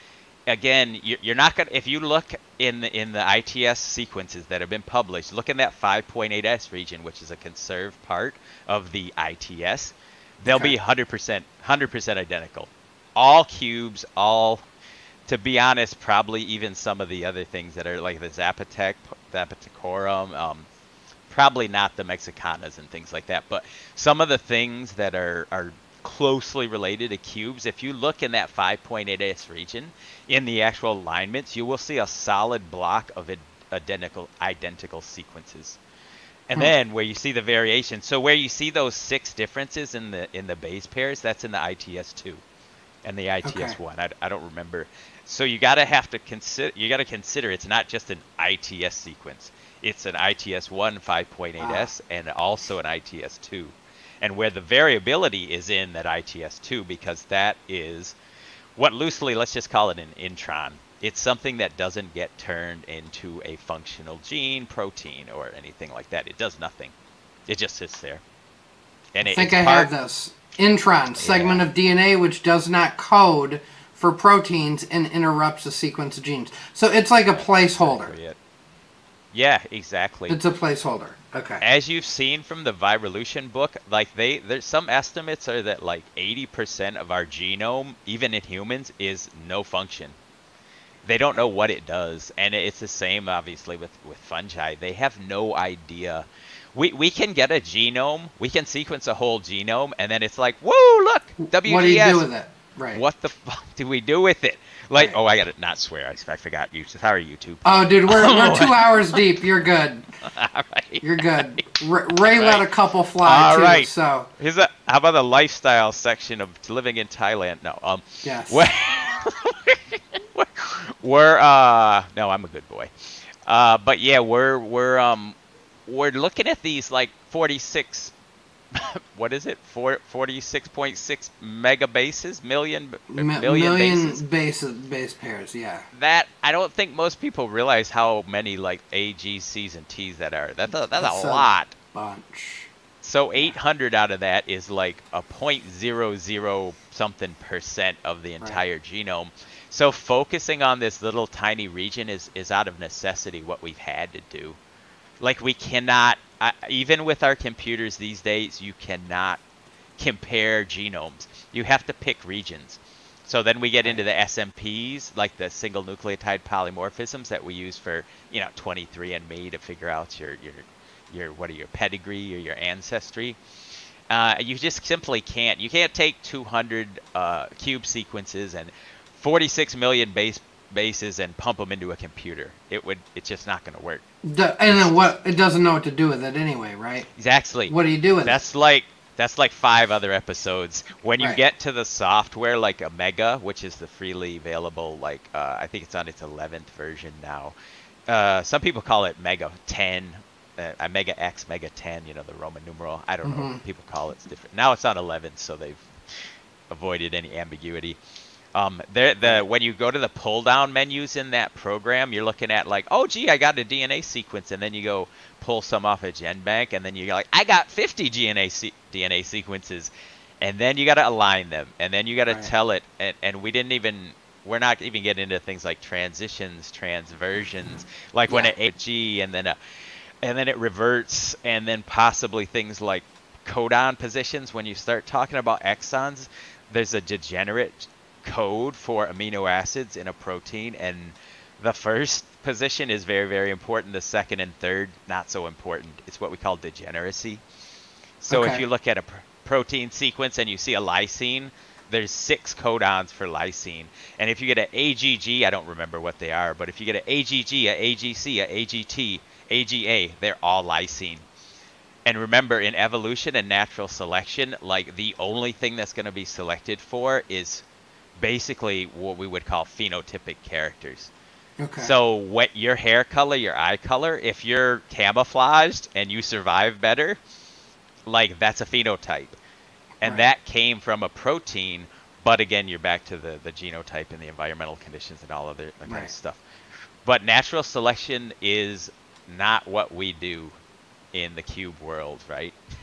again, you're not gonna. If you look in the in the ITS sequences that have been published, look in that 5.8s region, which is a conserved part of the ITS. They'll okay. be 100% 100% identical. All cubes, all. To be honest, probably even some of the other things that are like the Zapotec, Zapotecorum, um, probably not the Mexicanas and things like that. But some of the things that are are closely related to cubes, if you look in that 5.8s region, in the actual alignments, you will see a solid block of identical identical sequences. And hmm. then where you see the variation, so where you see those six differences in the in the base pairs, that's in the ITS2. and the ITS okay. one. I, I don't remember. So you gotta have to consider. You gotta consider it's not just an ITS sequence. It's an ITS one 5.8s ah. and also an ITS two, and where the variability is in that ITS two because that is what loosely let's just call it an intron. It's something that doesn't get turned into a functional gene, protein, or anything like that. It does nothing. It just sits there. And I think I have this intron segment yeah. of DNA which does not code for proteins and interrupts the sequence of genes. So it's like a placeholder. Yeah, exactly. It's a placeholder. Okay. As you've seen from the Virolution book, like they there's some estimates are that like 80% of our genome, even in humans, is no function. They don't know what it does, and it's the same obviously with with fungi. They have no idea we, we can get a genome, we can sequence a whole genome, and then it's like, whoa, look, WGS. What do you do with it? Right. What the fuck do we do with it? Like, right. oh, I gotta not swear. I, I forgot you. Sorry, YouTube. Oh, dude, we're, we're two hours deep. You're good. All right. You're good. Ray right. let a couple fly All too. Right. So here's a how about the lifestyle section of living in Thailand? No. Um. Yes. We're, we're uh no, I'm a good boy. Uh, but yeah, we're we're um we're looking at these like 46 what is it? Four, 46.6 megabases, million, M- million, million bases? base base pairs, yeah. That I don't think most people realize how many like A, G, C's, and T's that are. That's a, that's, that's a, a lot. Bunch. So 800 out of that is like a 0.00 something percent of the entire right. genome. So focusing on this little tiny region is is out of necessity what we've had to do. Like we cannot, uh, even with our computers these days, you cannot compare genomes. You have to pick regions. So then we get into the SNPs, like the single nucleotide polymorphisms that we use for, you know, 23andMe to figure out your your your what are your pedigree or your ancestry. Uh, you just simply can't. You can't take 200 uh, cube sequences and 46 million base bases and pump them into a computer. It would. It's just not going to work. The, and then what? It doesn't know what to do with it anyway, right? Exactly. What do you do with that's it? That's like that's like five other episodes. When you right. get to the software like Omega, which is the freely available, like uh, I think it's on its 11th version now. Uh, some people call it Mega 10, uh, Mega X, Mega 10. You know the Roman numeral. I don't mm-hmm. know. What people call it. It's different. Now it's on 11, so they've avoided any ambiguity. Um, the the when you go to the pull down menus in that program, you're looking at like, oh gee, I got a DNA sequence, and then you go pull some off a GenBank, and then you're like, I got 50 DNA se- DNA sequences, and then you got to align them, and then you got to right. tell it, and, and we didn't even we're not even getting into things like transitions, transversions, like yeah. when it G and then a, and then it reverts, and then possibly things like codon positions. When you start talking about exons, there's a degenerate code for amino acids in a protein and the first position is very very important. The second and third not so important. It's what we call degeneracy. So okay. if you look at a pr- protein sequence and you see a lysine there's six codons for lysine. And if you get an agg i don't remember what they are but if you get an agg a agc a agt aga they're all lysine. And remember in evolution and natural selection like the only thing that's going to be selected for is basically what we would call phenotypic characters. Okay. So what your hair color, your eye color, if you're camouflaged and you survive better, like that's a phenotype. And right. that came from a protein, but again, you're back to the, the genotype and the environmental conditions and all of that kind right. of stuff. But natural selection is not what we do in the cube world, right?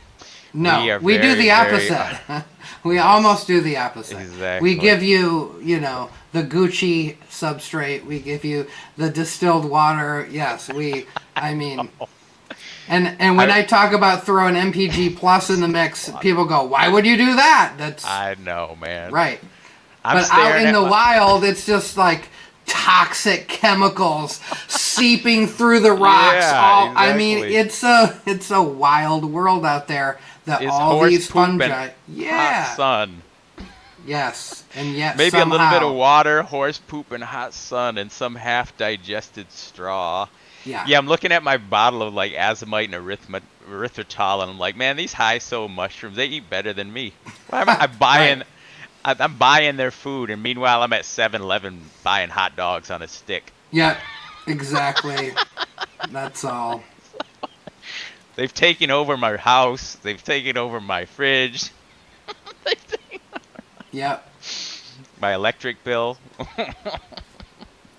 No, we, we very, do the opposite. we almost do the opposite. Exactly. We give you, you know, the Gucci substrate. We give you the distilled water. Yes, we. I mean, and and when I, I talk about throwing MPG plus in the mix, people go, "Why would you do that?" That's. I know, man. Right. I'm but out in the my... wild, it's just like toxic chemicals seeping through the rocks. Yeah, all, exactly. I mean, it's a it's a wild world out there that all these fungi. Yeah. Hot sun. Yes, and yet maybe somehow, a little bit of water, horse poop, and hot sun, and some half-digested straw. Yeah. Yeah, I'm looking at my bottle of like azomite and erythritol, and I'm like, man, these high so mushrooms, they eat better than me. Why am I buying? right. I'm buying their food, and meanwhile I'm at 7-Eleven buying hot dogs on a stick. Yeah, exactly. That's all. They've taken over my house. They've taken over my fridge. yep. My electric bill.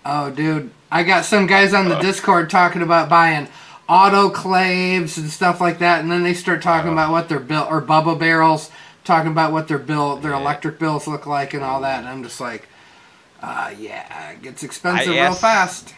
oh, dude. I got some guys on the Discord talking about buying autoclaves and stuff like that, and then they start talking oh. about what their bill or Bubba barrels, talking about what their bill, their yeah. electric bills look like, and all that. And I'm just like, uh, yeah, it gets expensive real fast.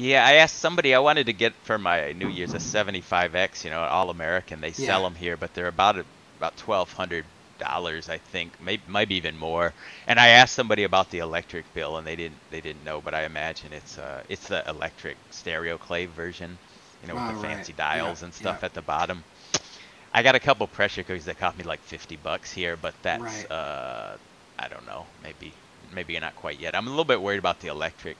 Yeah, I asked somebody I wanted to get for my New Year's a 75X, you know, all American. They yeah. sell them here, but they're about a, about twelve hundred dollars, I think, maybe maybe even more. And I asked somebody about the electric bill, and they didn't they didn't know, but I imagine it's uh it's the electric stereo clave version, you know, with oh, the right. fancy dials yeah. and stuff yeah. at the bottom. I got a couple pressure cookers that cost me like fifty bucks here, but that's right. uh I don't know, maybe maybe not quite yet. I'm a little bit worried about the electric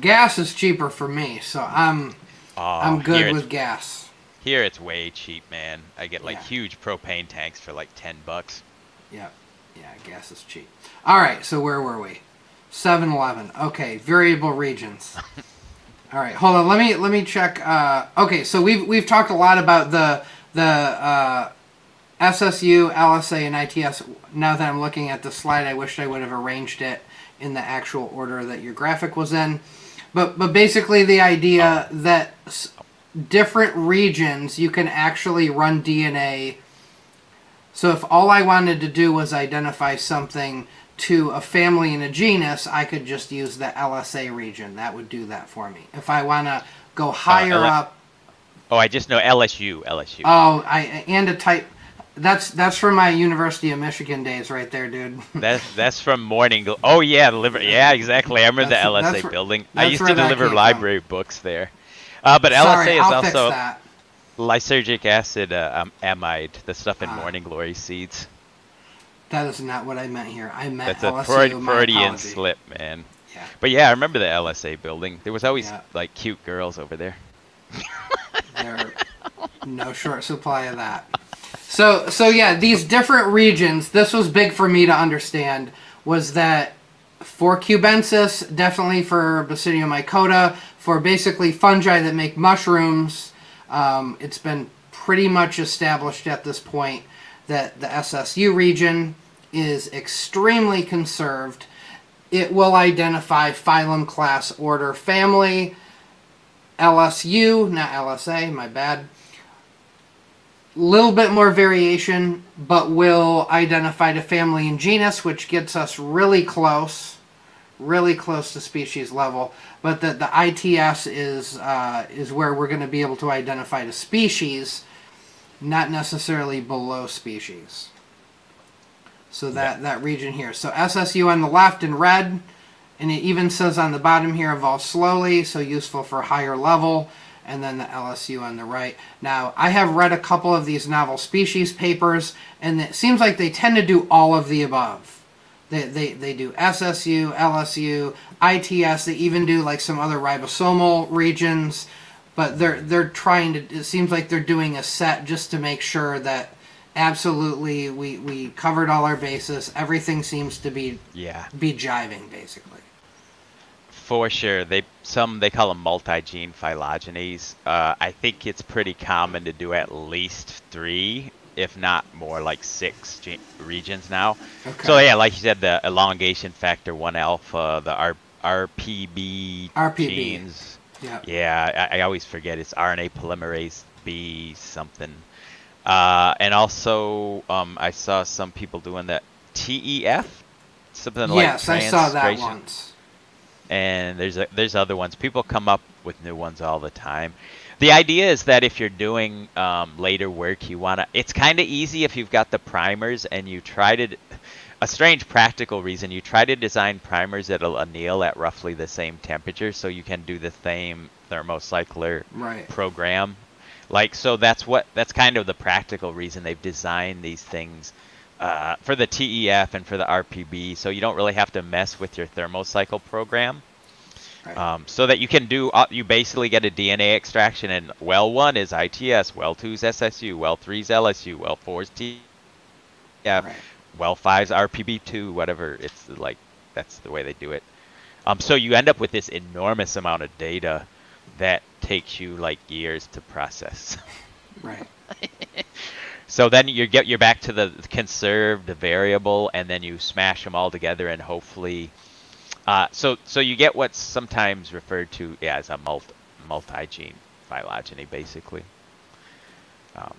Gas is cheaper for me, so I'm oh, I'm good with gas. Here it's way cheap, man. I get like yeah. huge propane tanks for like ten bucks. Yeah, yeah, gas is cheap. All right, so where were we? 7-Eleven. Okay, variable regions. All right, hold on. Let me let me check. Uh, okay, so we've we've talked a lot about the the uh, SSU, LSA, and ITS. Now that I'm looking at the slide, I wish I would have arranged it in the actual order that your graphic was in. But but basically the idea that different regions you can actually run DNA. So if all I wanted to do was identify something to a family and a genus, I could just use the LSA region. That would do that for me. If I want to go uh, higher uh, up. Oh, I just know LSU. LSU. Oh, I and a type that's that's from my University of Michigan days, right there, dude. that's that's from morning. Oh yeah, deliver. Yeah, exactly. I remember that's, the LSA building. I used to deliver library from. books there. Uh, but Sorry, LSA is I'll also lysergic acid uh, um, amide, the stuff in uh, morning glory seeds. That is not what I meant here. I meant that's LSU, a Freudian slip, man. Yeah. But yeah, I remember the LSA building. There was always yeah. like cute girls over there. there, no short supply of that. So so yeah, these different regions. This was big for me to understand. Was that for cubensis, definitely for Basidiomycota, mycota, for basically fungi that make mushrooms. Um, it's been pretty much established at this point that the SSU region is extremely conserved. It will identify phylum, class, order, family. LSU, not LSA, my bad little bit more variation, but will identify the family and genus, which gets us really close, really close to species level. But the, the ITS is, uh, is where we're going to be able to identify the species, not necessarily below species. So that, that region here. So SSU on the left in red, and it even says on the bottom here, evolve slowly, so useful for higher level and then the LSU on the right. Now, I have read a couple of these novel species papers, and it seems like they tend to do all of the above. They, they, they do SSU, LSU, ITS, they even do like some other ribosomal regions, but they're, they're trying to, it seems like they're doing a set just to make sure that absolutely we, we covered all our bases. Everything seems to be, yeah. be jiving, basically for sure. They some they call them multi-gene phylogenies. Uh, I think it's pretty common to do at least three, if not more, like six gene- regions now. Okay. So yeah, like you said, the elongation factor one alpha, the R- RPB, RPB genes. Yeah. Yeah, I, I always forget it's RNA polymerase B something. Uh, and also, um, I saw some people doing that TEF, something like yes, I saw that once and there's a, there's other ones. People come up with new ones all the time. The idea is that if you're doing um, later work, you wanna. It's kind of easy if you've got the primers and you try to. A strange practical reason you try to design primers that'll anneal at roughly the same temperature, so you can do the same thermocycler right. program. Like so, that's what that's kind of the practical reason they've designed these things uh, for the TEF and for the RPB, so you don't really have to mess with your thermocycle program. Right. Um, so that you can do, uh, you basically get a DNA extraction, and well one is ITS, well two is SSU, well three is LSU, well four is T. Yeah, right. well fives, RPB2, whatever. It's like that's the way they do it. Um, so you end up with this enormous amount of data that takes you like years to process. Right. so then you get you're back to the conserved variable, and then you smash them all together, and hopefully, uh, so so you get what's sometimes referred to as a multi multi-gene phylogeny, basically. Um,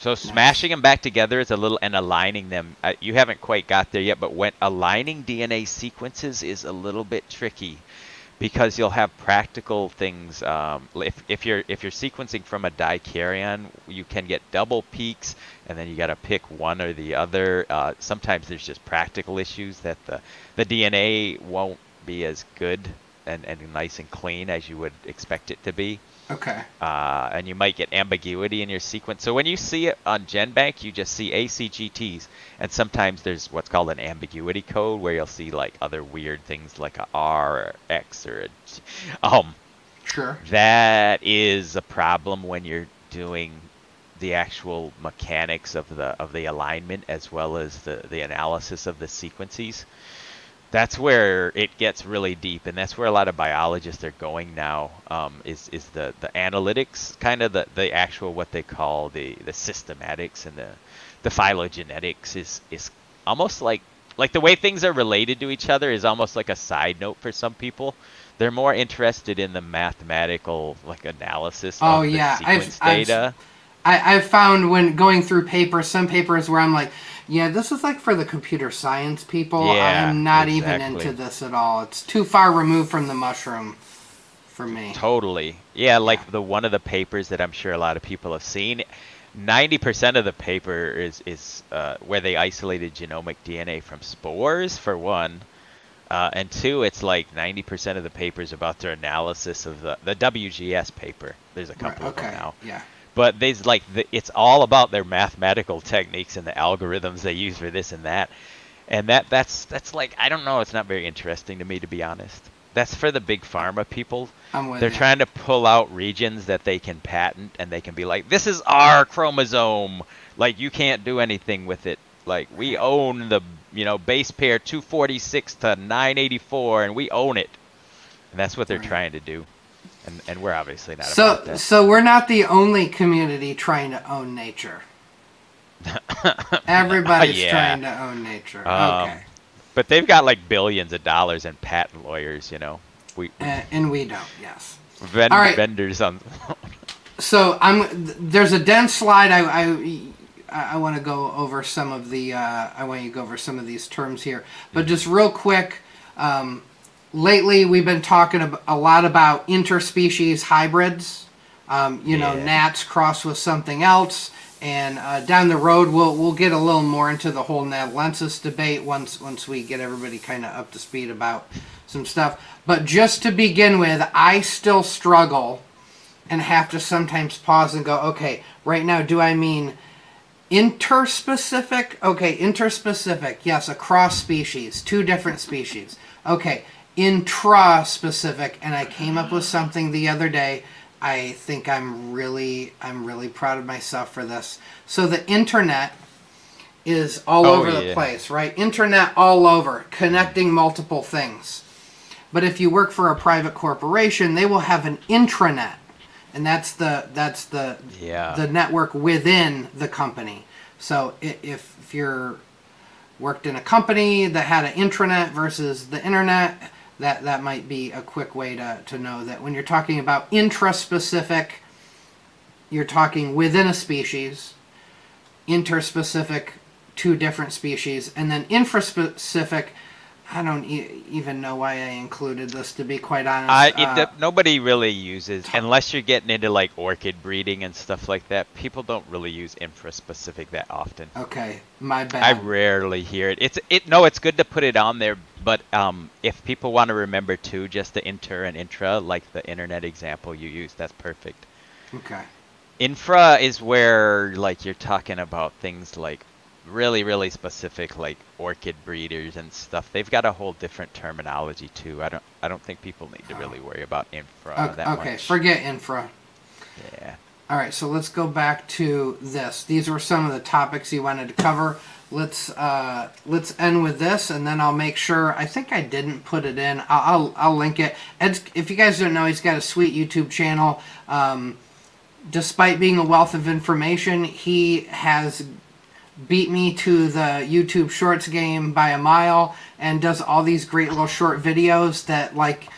so smashing them back together is a little and aligning them. Uh, you haven't quite got there yet, but when aligning DNA sequences is a little bit tricky because you'll have practical things. Um, if, if you're if you're sequencing from a dikaryon, you can get double peaks, and then you got to pick one or the other. Uh, sometimes there's just practical issues that the the DNA won't be as good and, and nice and clean as you would expect it to be. Okay. Uh, and you might get ambiguity in your sequence. So when you see it on GenBank, you just see ACGTs, and sometimes there's what's called an ambiguity code where you'll see like other weird things like a R or X or a G. um. Sure. That is a problem when you're doing the actual mechanics of the of the alignment as well as the the analysis of the sequences that's where it gets really deep, and that's where a lot of biologists are going now. Um, is is the the analytics, kind of the the actual what they call the the systematics and the the phylogenetics is is almost like like the way things are related to each other is almost like a side note for some people. They're more interested in the mathematical like analysis oh, of the yeah. sequence I've, data. I've, I, I've found when going through papers, some papers where I'm like, yeah, this is like for the computer science people. Yeah, I'm not exactly. even into this at all. It's too far removed from the mushroom for me. Totally. Yeah, like yeah. the one of the papers that I'm sure a lot of people have seen. 90% of the paper is is uh, where they isolated genomic DNA from spores for one, uh, and two, it's like 90% of the papers about their analysis of the the WGS paper. There's a couple right, okay. of them now. Yeah but they's like the, it's all about their mathematical techniques and the algorithms they use for this and that. And that that's that's like i don't know it's not very interesting to me to be honest. That's for the big pharma people. They're you. trying to pull out regions that they can patent and they can be like this is our chromosome. Like you can't do anything with it. Like we own the you know base pair 246 to 984 and we own it. And that's what they're right. trying to do and and we're obviously not so about that. so we're not the only community trying to own nature everybody's yeah. trying to own nature um, okay but they've got like billions of dollars in patent lawyers you know we uh, and we don't yes Vend- All right. vendors on so i'm there's a dense slide i i I want to go over some of the. Uh, I want you to go over some of these terms here, but just real quick. Um, lately we've been talking a lot about interspecies hybrids. Um, you know, gnats cross with something else, and uh, down the road we'll we'll get a little more into the whole natalensis debate once once we get everybody kind of up to speed about some stuff. But just to begin with, I still struggle and have to sometimes pause and go, okay, right now, do I mean interspecific? Okay, interspecific, yes, across species, two different species. Okay, intra-specific, and I came up with something the other day. I think I'm really, I'm really proud of myself for this. So the internet is all oh, over yeah. the place, right? Internet all over, connecting multiple things. But if you work for a private corporation, they will have an intranet, and that's the that's the yeah. the network within the company. So if if you're worked in a company that had an intranet versus the internet, that that might be a quick way to, to know that when you're talking about intraspecific, you're talking within a species, interspecific, two different species, and then infraspecific, I don't e- even know why I included this, to be quite honest. Uh, uh, nobody really uses, unless you're getting into like orchid breeding and stuff like that. People don't really use infraspecific that often. Okay, my bad. I rarely hear it. It's it. No, it's good to put it on there, but um, if people want to remember too, just the inter and intra, like the internet example you used, that's perfect. Okay. Infra is where like you're talking about things like really really specific like orchid breeders and stuff they've got a whole different terminology too i don't i don't think people need to really worry about infra okay, okay forget infra yeah All right, so let's go back to this. These were some of the topics you wanted to cover. Let's uh, let's end with this, and then I'll make sure. I think I didn't put it in. I'll I'll, I'll link it. Ed's, if you guys don't know, he's got a sweet YouTube channel. Um, despite being a wealth of information, he has beat me to the YouTube Shorts game by a mile and does all these great little short videos that like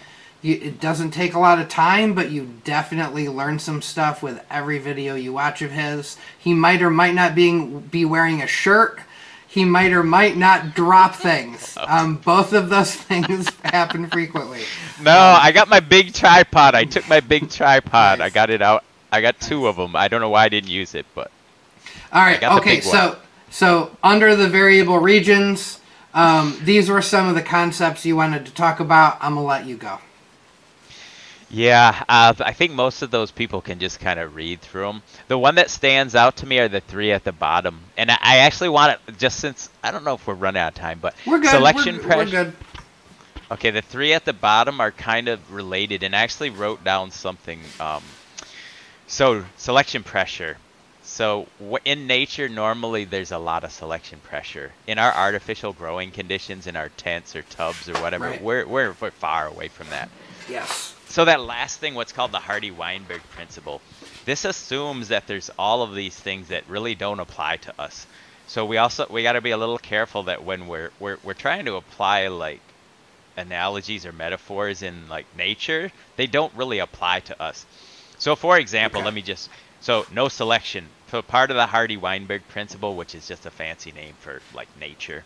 you, it doesn't take a lot of time, but you definitely learn some stuff with every video you watch of his. He might or might not being be wearing a shirt. He might or might not drop things. Um, both of those things happen frequently. No, um, I got my big tripod. I took my big tripod. Nice. I got it out. I got two of them. I don't know why I didn't use it, but. All right. Okay. So so under the variable regions, um, these were some of the concepts you wanted to talk about. I'm gonna let you go. Yeah, uh, I think most of those people can just kind of read through them. The one that stands out to me are the three at the bottom, and I actually want it just since I don't know if we're running out of time, but we're good. Selection we're, pressure. We're good. Okay, the three at the bottom are kind of related, and I actually wrote down something. Um, so selection pressure. So in nature, normally there's a lot of selection pressure. In our artificial growing conditions, in our tents or tubs or whatever, right. we're, we're, we're far away from that. Yes. So that last thing, what's called the Hardy-Weinberg principle, this assumes that there's all of these things that really don't apply to us. So we also we got to be a little careful that when we're we're we're trying to apply like analogies or metaphors in like nature, they don't really apply to us. So for example, okay. let me just so no selection. So part of the Hardy-Weinberg principle, which is just a fancy name for like nature.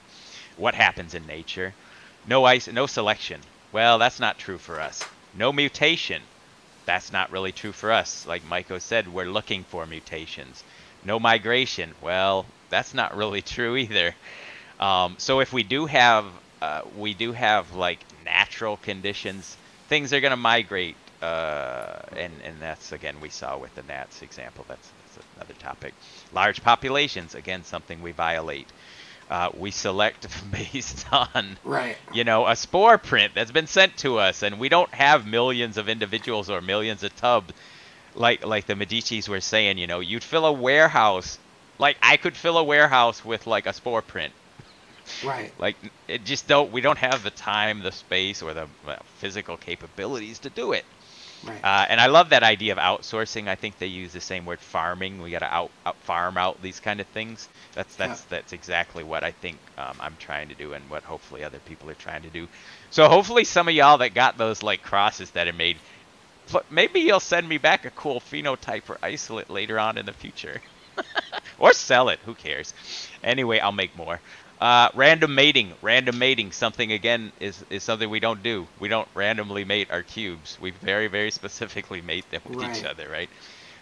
What happens in nature? No ice, no selection. Well, that's not true for us. No mutation. That's not really true for us. Like Maiko said, we're looking for mutations. No migration. Well, that's not really true either. Um, so if we do have, uh, we do have like natural conditions, things are going to migrate uh, and and that's again we saw with the gnats example. That's, that's another topic. Large populations, again, something we violate. Uh, we select based on right. you know a spore print that's been sent to us, and we don't have millions of individuals or millions of tubs. Like like the Midichees were saying, you know, you'd fill a warehouse. Like I could fill a warehouse with like a spore print. Right. Like it just don't we don't have the time, the space, or the physical capabilities to do it. Right. Uh, and I love that idea of outsourcing. I think they use the same word, farming. We got to out, out farm out these kind of things. That's that's yeah. that's exactly what I think um, I'm trying to do, and what hopefully other people are trying to do. So hopefully some of y'all that got those like crosses that are made, maybe you'll send me back a cool phenotype or isolate later on in the future, or sell it. Who cares? Anyway, I'll make more. Uh, random mating. Random mating, something again is, is something we don't do. We don't randomly mate our cubes. We very, very specifically mate them with right. each other, right?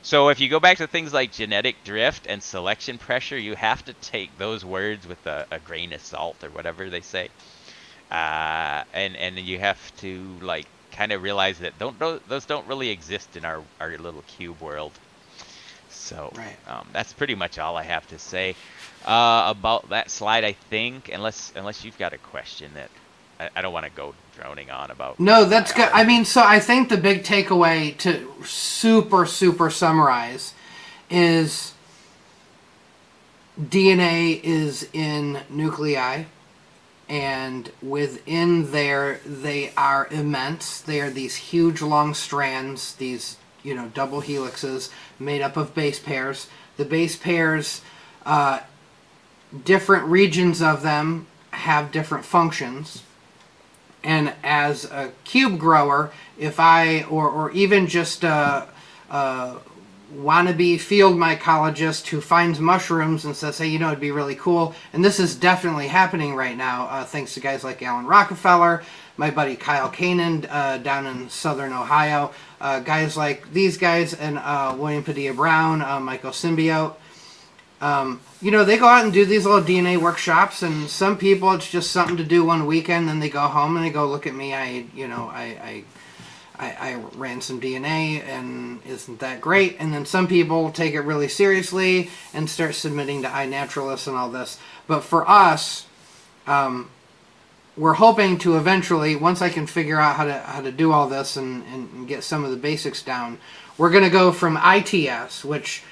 So if you go back to things like genetic drift and selection pressure, you have to take those words with a, a grain of salt or whatever they say. Uh, and, and you have to like kind of realize that don't those don't really exist in our, our little cube world. So right. um, that's pretty much all I have to say uh, about that slide. I think, unless unless you've got a question that I, I don't want to go droning on about. No, that's good. I mean, so I think the big takeaway to super super summarize is DNA is in nuclei. And within there, they are immense. They are these huge long strands, these you know double helixes made up of base pairs. The base pairs, uh, different regions of them have different functions. And as a cube grower, if I, or, or even just a, a wannabe field mycologist who finds mushrooms and says, hey, you know, it'd be really cool. And this is definitely happening right now, uh, thanks to guys like Alan Rockefeller, my buddy Kyle Kanan uh, down in southern Ohio, uh, guys like these guys, and uh, William Padilla Brown, uh, Michael Symbiote. Um, you know, they go out and do these little DNA workshops, and some people it's just something to do one weekend, then they go home and they go, look at me, I, you know, I, I, I, I ran some DNA, and isn't that great? And then some people take it really seriously and start submitting to iNaturalist and all this. But for us, um, we're hoping to eventually, once I can figure out how to how to do all this and, and get some of the basics down, we're going to go from ITS, which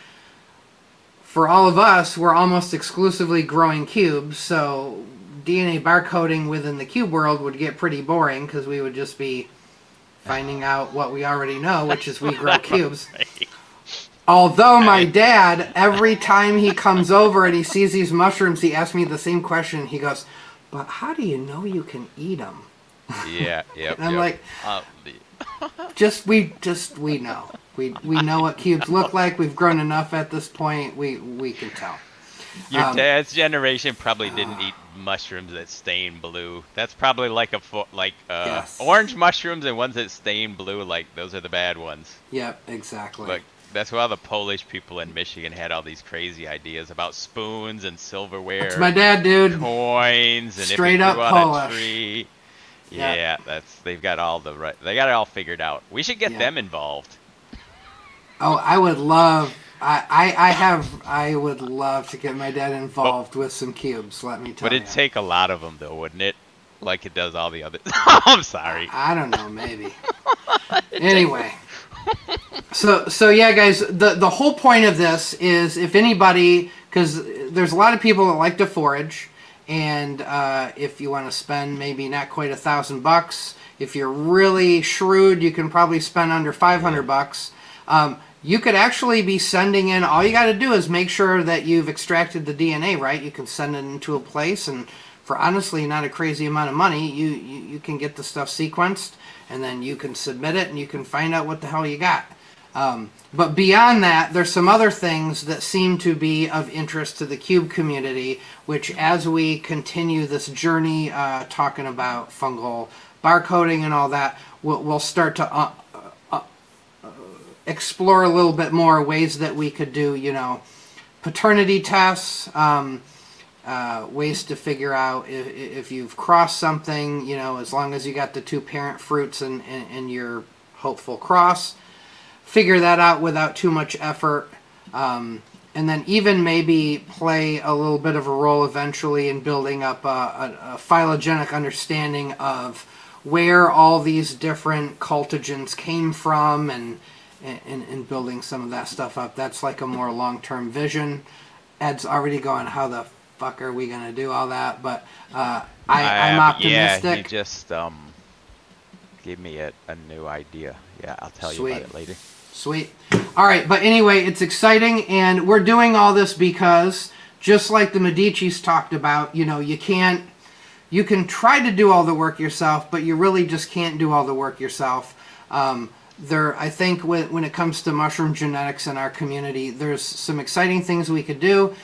for all of us, we're almost exclusively growing cubes. So DNA barcoding within the cube world would get pretty boring because we would just be finding out what we already know, which is we grow cubes. Although my dad, every time he comes over and he sees these mushrooms, he asks me the same question. He goes, "But how do you know you can eat them?" Yeah, yeah. I'm yep. like, uh, just we just we know. We we know what cubes look like. We've grown enough at this point. We we can tell. Your um, dad's generation probably didn't eat mushrooms that stain blue. That's probably like a fo- like uh, yes. orange mushrooms and ones that stain blue. Like those are the bad ones. Yep, exactly. But that's why all the Polish people in Michigan had all these crazy ideas about spoons and silverware. That's my dad, dude. Coins and straight up Polish. Yeah, yep. that's they've got all the right. They got it all figured out. We should get yep. them involved. Oh, I would love. I, I, I have. I would love to get my dad involved but, with some cubes. Let me tell you. But it'd take a lot of them, though, wouldn't it? Like it does all the other. I'm sorry. I don't know. Maybe. anyway. So so yeah, guys. The the whole point of this is if anybody, because there's a lot of people that like to forage, and uh, if you want to spend maybe not quite a thousand bucks, if you're really shrewd, you can probably spend under 500 bucks. Um, you could actually be sending in, all you got to do is make sure that you've extracted the DNA, right? You can send it into a place, and for honestly not a crazy amount of money, you, you, you can get the stuff sequenced, and then you can submit it, and you can find out what the hell you got. Um, but beyond that, there's some other things that seem to be of interest to the Cube community, which as we continue this journey uh, talking about fungal barcoding and all that, we'll, we'll start to uh, explore a little bit more ways that we could do, you know, paternity tests, um, uh, ways to figure out if, if you've crossed something, you know, as long as you got the two parent fruits and, and, and your hopeful cross, figure that out without too much effort. Um, and then even maybe play a little bit of a role eventually in building up a, a, a phylogenetic understanding of where all these different cultigens came from and and, and building some of that stuff up. That's like a more long term vision. Ed's already gone, how the fuck are we gonna do all that? But uh, I, I'm optimistic. Yeah, he just um, gave me a, a new idea. Yeah, I'll tell Sweet. you about it later. Sweet. All right, but anyway, it's exciting, and we're doing all this because, just like the Midichees talked about, you know, you can't, you can try to do all the work yourself, but you really just can't do all the work yourself. Um, there i think when, when it comes to mushroom genetics in our community there's some exciting things we could do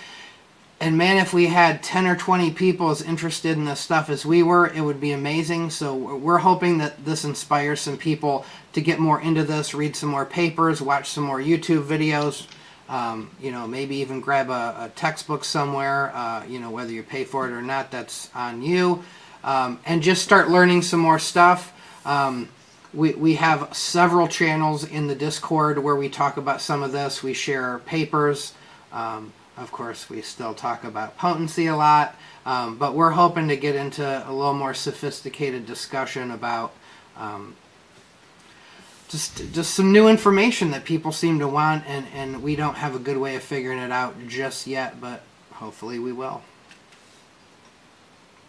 and man if we had 10 or 20 people as interested in this stuff as we were it would be amazing so we're hoping that this inspires some people to get more into this read some more papers watch some more youtube videos um, you know maybe even grab a, a textbook somewhere uh, you know whether you pay for it or not that's on you um, and just start learning some more stuff um, we, we have several channels in the Discord where we talk about some of this. We share papers. Um, of course, we still talk about potency a lot, um, but we're hoping to get into a little more sophisticated discussion about um, just just some new information that people seem to want, and, and we don't have a good way of figuring it out just yet, but hopefully we will.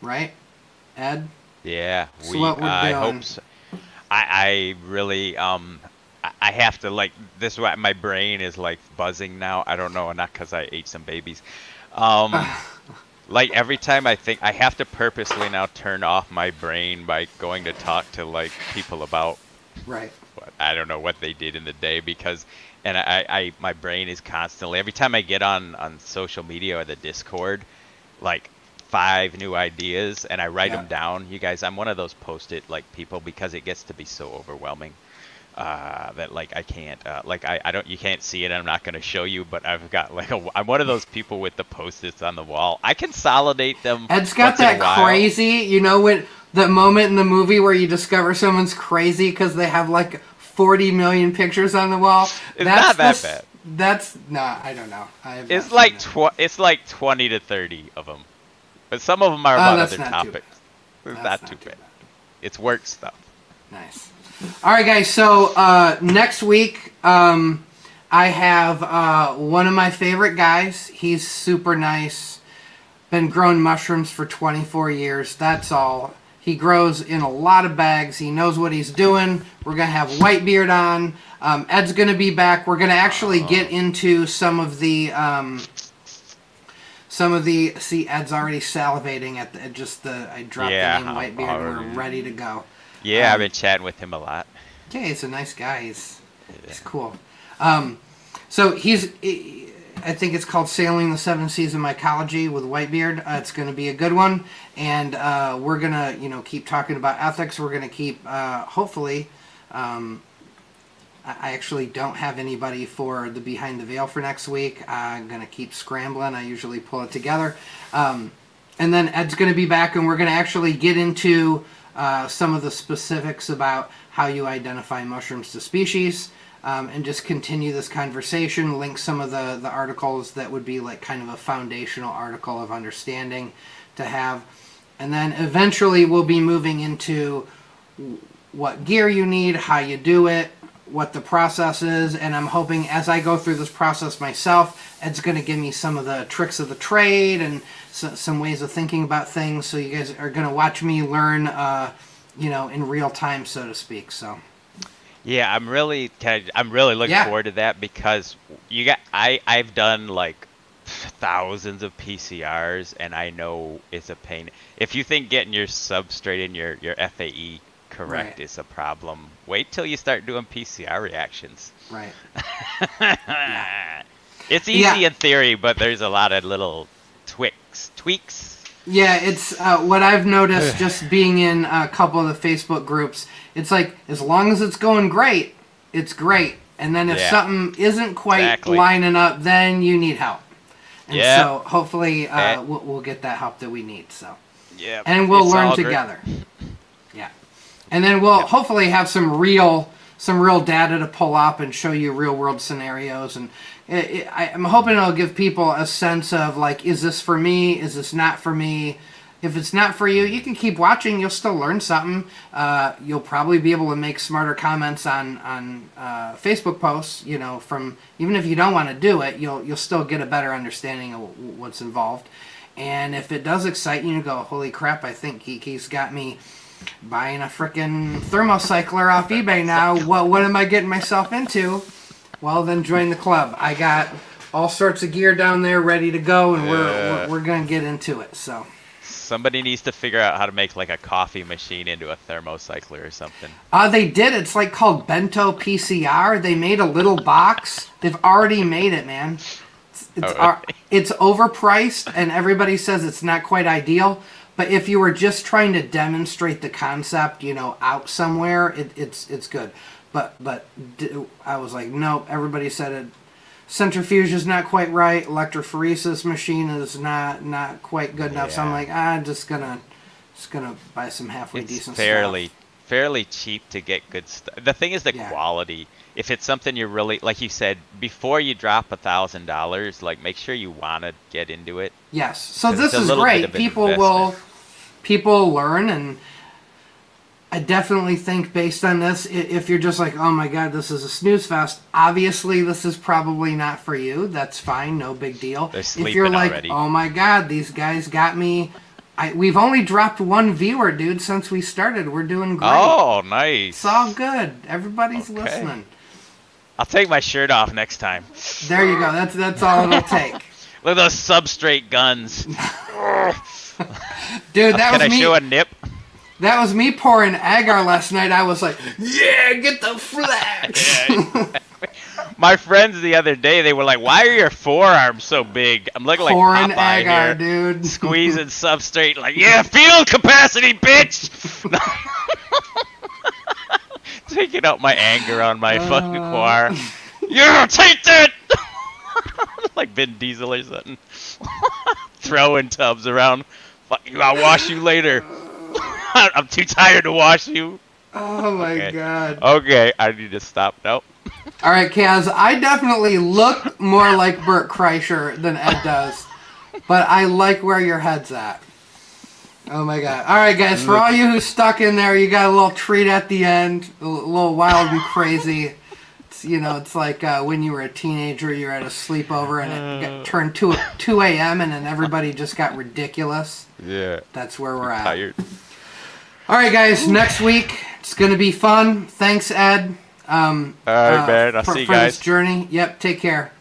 Right, Ed? Yeah, we. So I hope so. I, I really um I have to like this why my brain is like buzzing now. I don't know, not because I ate some babies. Um, like every time I think I have to purposely now turn off my brain by going to talk to like people about right. What, I don't know what they did in the day because and I, I my brain is constantly every time I get on on social media or the Discord, like five new ideas and I write yeah. them down. You guys, I'm one of those post-it like people because it gets to be so overwhelming uh, that like I can't uh, like I, I don't you can't see it. I'm not going to show you, but I've got like a I'm one of those people with the post-its on the wall. I consolidate them. Ed's got that crazy, you know, when the moment in the movie where you discover someone's crazy because they have like 40 million pictures on the wall. It's that's not that the, bad. That's nah, I don't know. I it's like tw- it's like 20 to 30 of them. But some of them are oh, about other topics. not, not, too, bad. bad. It's work stuff. Nice. All right, guys. So uh, next week, um, I have uh, one of my favorite guys. He's super nice. Been growing mushrooms for 24 years. That's all. He grows in a lot of bags. He knows what he's doing. We're going to have Whitebeard on. Um, Ed's going to be back. We're going to actually get into some of the um, some of the see Ed's already salivating at, the, just the I dropped yeah, the name Whitebeard and we're ready to go. Yeah, um, I've been chatting with him a lot. Yeah, he's a nice guy. He's yeah. he's cool. Um, so he's I think it's called Sailing the Seven Seas of Mycology with Whitebeard. Uh, it's going to be a good one, and uh, we're gonna you know keep talking about ethics. We're gonna keep uh, hopefully. Um, I actually don't have anybody for the Behind the Veil for next week. I'm going to keep scrambling. I usually pull it together. Um, and then Ed's going to be back, and we're going to actually get into uh, some of the specifics about how you identify mushrooms to species. Um, and just continue this conversation, link some of the, the articles that would be like kind of a foundational article of understanding to have. And then eventually we'll be moving into what gear you need, how you do it, what the process is, and I'm hoping as I go through this process myself, Ed's going to give me some of the tricks of the trade and so, some ways of thinking about things. So you guys are going to watch me learn, uh, you know, in real time, so to speak. So. Yeah, I'm really I'm really looking yeah. forward to that because you got I I've done like thousands of PCRs and I know it's a pain. If you think getting your substrate and your your FAE correct right. is a problem. Wait till you start doing PCR reactions. Right. yeah. It's easy yeah. in theory, but there's a lot of little tweaks. Tweaks. Yeah, it's uh, what I've noticed just being in a couple of the Facebook groups. It's like as long as it's going great, it's great. And then if yeah. something isn't quite exactly. lining up, then you need help. And yeah. so hopefully uh, we'll, we'll, get that help that we need. So. Yeah. And we'll learn together. Yeah and then we'll hopefully have some real some real data to pull up and show you real world scenarios and it, i'm hoping it'll give people a sense of like is this for me is this not for me if it's not for you, you can keep watching. You'll still learn something. Uh, you'll probably be able to make smarter comments on on uh, Facebook posts. You know, from even if you don't want to do it, you'll you'll still get a better understanding of what's involved. And if it does excite you, you go, "Holy crap! I think Kiki's got me." buying a freaking thermocycler off eBay now. What what am I getting myself into? Well, then join the club. I got all sorts of gear down there ready to go, and we're, we're, we're gonna get into it. So. Somebody needs to figure out how to make like a coffee machine into a thermocycler or something. Uh, they did. It's like called Bento PCR. They made a little box. They've already made it, man. It's, it's, oh, really? it's overpriced, and everybody says it's not quite ideal. But if you were just trying to demonstrate the concept, you know, out somewhere, it, it's it's good. But but I was like, nope. Everybody said it. Centrifuge is not quite right. Electrophoresis machine is not not quite good enough. Yeah. So I'm like, I'm just gonna just gonna buy some halfway it's decent fairly, stuff. Fairly cheap to get good stuff. The thing is the yeah. quality. If it's something you're really like you said before you drop a thousand dollars, like make sure you want to get into it. Yes. So this is great. People will people learn and I definitely think based on this, if you're just like, oh my god, this is a snooze fest, obviously this is probably not for you. That's fine, no big deal. if you're like, already. oh my god, these guys got me. I, we've only dropped one viewer, dude, since we started. We're doing great. Oh, nice. It's all good. Everybody's okay. listening. I'll take my shirt off next time. There you go. That's that's all it'll take. Look at those substrate guns. Dude, that Can was I me. show a nip? That was me pouring agar last night. I was like, "Yeah, get the flax." My friends the other day, they were like, "Why are your forearms so big?" I'm looking like pouring Popeye agar, here, dude. squeezing substrate. Like, yeah, field capacity, bitch. Taking out my anger on my uh... fucking car. Yeah, take that. like Vin Diesel or something. Throwing tubs around. Fuck you, I'll wash you later. I'm too tired to wash you. Oh my okay. god. Okay, I need to stop. Nope. All right, Kaz. I definitely look more like Bert Kreischer than Ed does, but I like where your head's at. Oh my god! All right, guys. For all you who stuck in there, you got a little treat at the end, a little wild and crazy. It's, you know, it's like uh, when you were a teenager, you're at a sleepover and it got uh. turned two two a.m. and then everybody just got ridiculous. Yeah. That's where we're at. Tired. All right, guys. Next week it's gonna be fun. Thanks, Ed. Um, all right, uh, man. I'll for, see you for guys. this journey. Yep. Take care.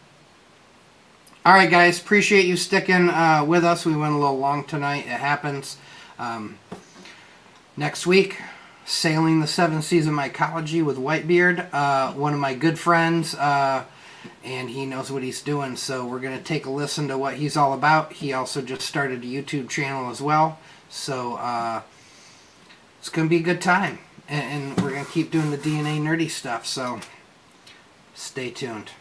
All right, guys. Appreciate you sticking uh, with us. We went a little long tonight. It happens. Um, next week, sailing the seven seas of mycology with Whitebeard, uh, one of my good friends, uh, and he knows what he's doing. So we're gonna take a listen to what he's all about. He also just started a YouTube channel as well. So uh, it's gonna be a good time, and, and we're gonna keep doing the DNA nerdy stuff. So stay tuned.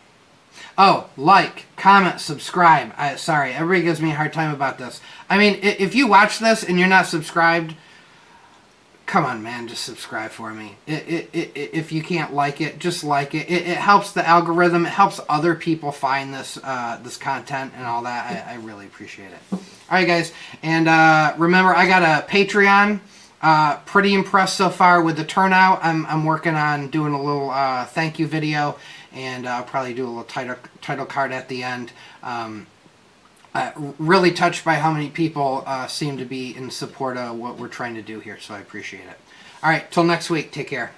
Oh, like, comment, subscribe. I, sorry, everybody gives me a hard time about this. I mean, if you watch this and you're not subscribed, come on, man, just subscribe for me. It, it, it, if you can't like it, just like it. it. It helps the algorithm. It helps other people find this uh, this content and all that. I, I really appreciate it. All right, guys, and uh, remember, I got a Patreon. Uh, pretty impressed so far with the turnout. I'm, I'm working on doing a little uh, thank you video and I'll probably do a little title, title card at the end. Um, uh, really touched by how many people uh, seem to be in support of what we're trying to do here, so I appreciate it. All right, till next week, take care.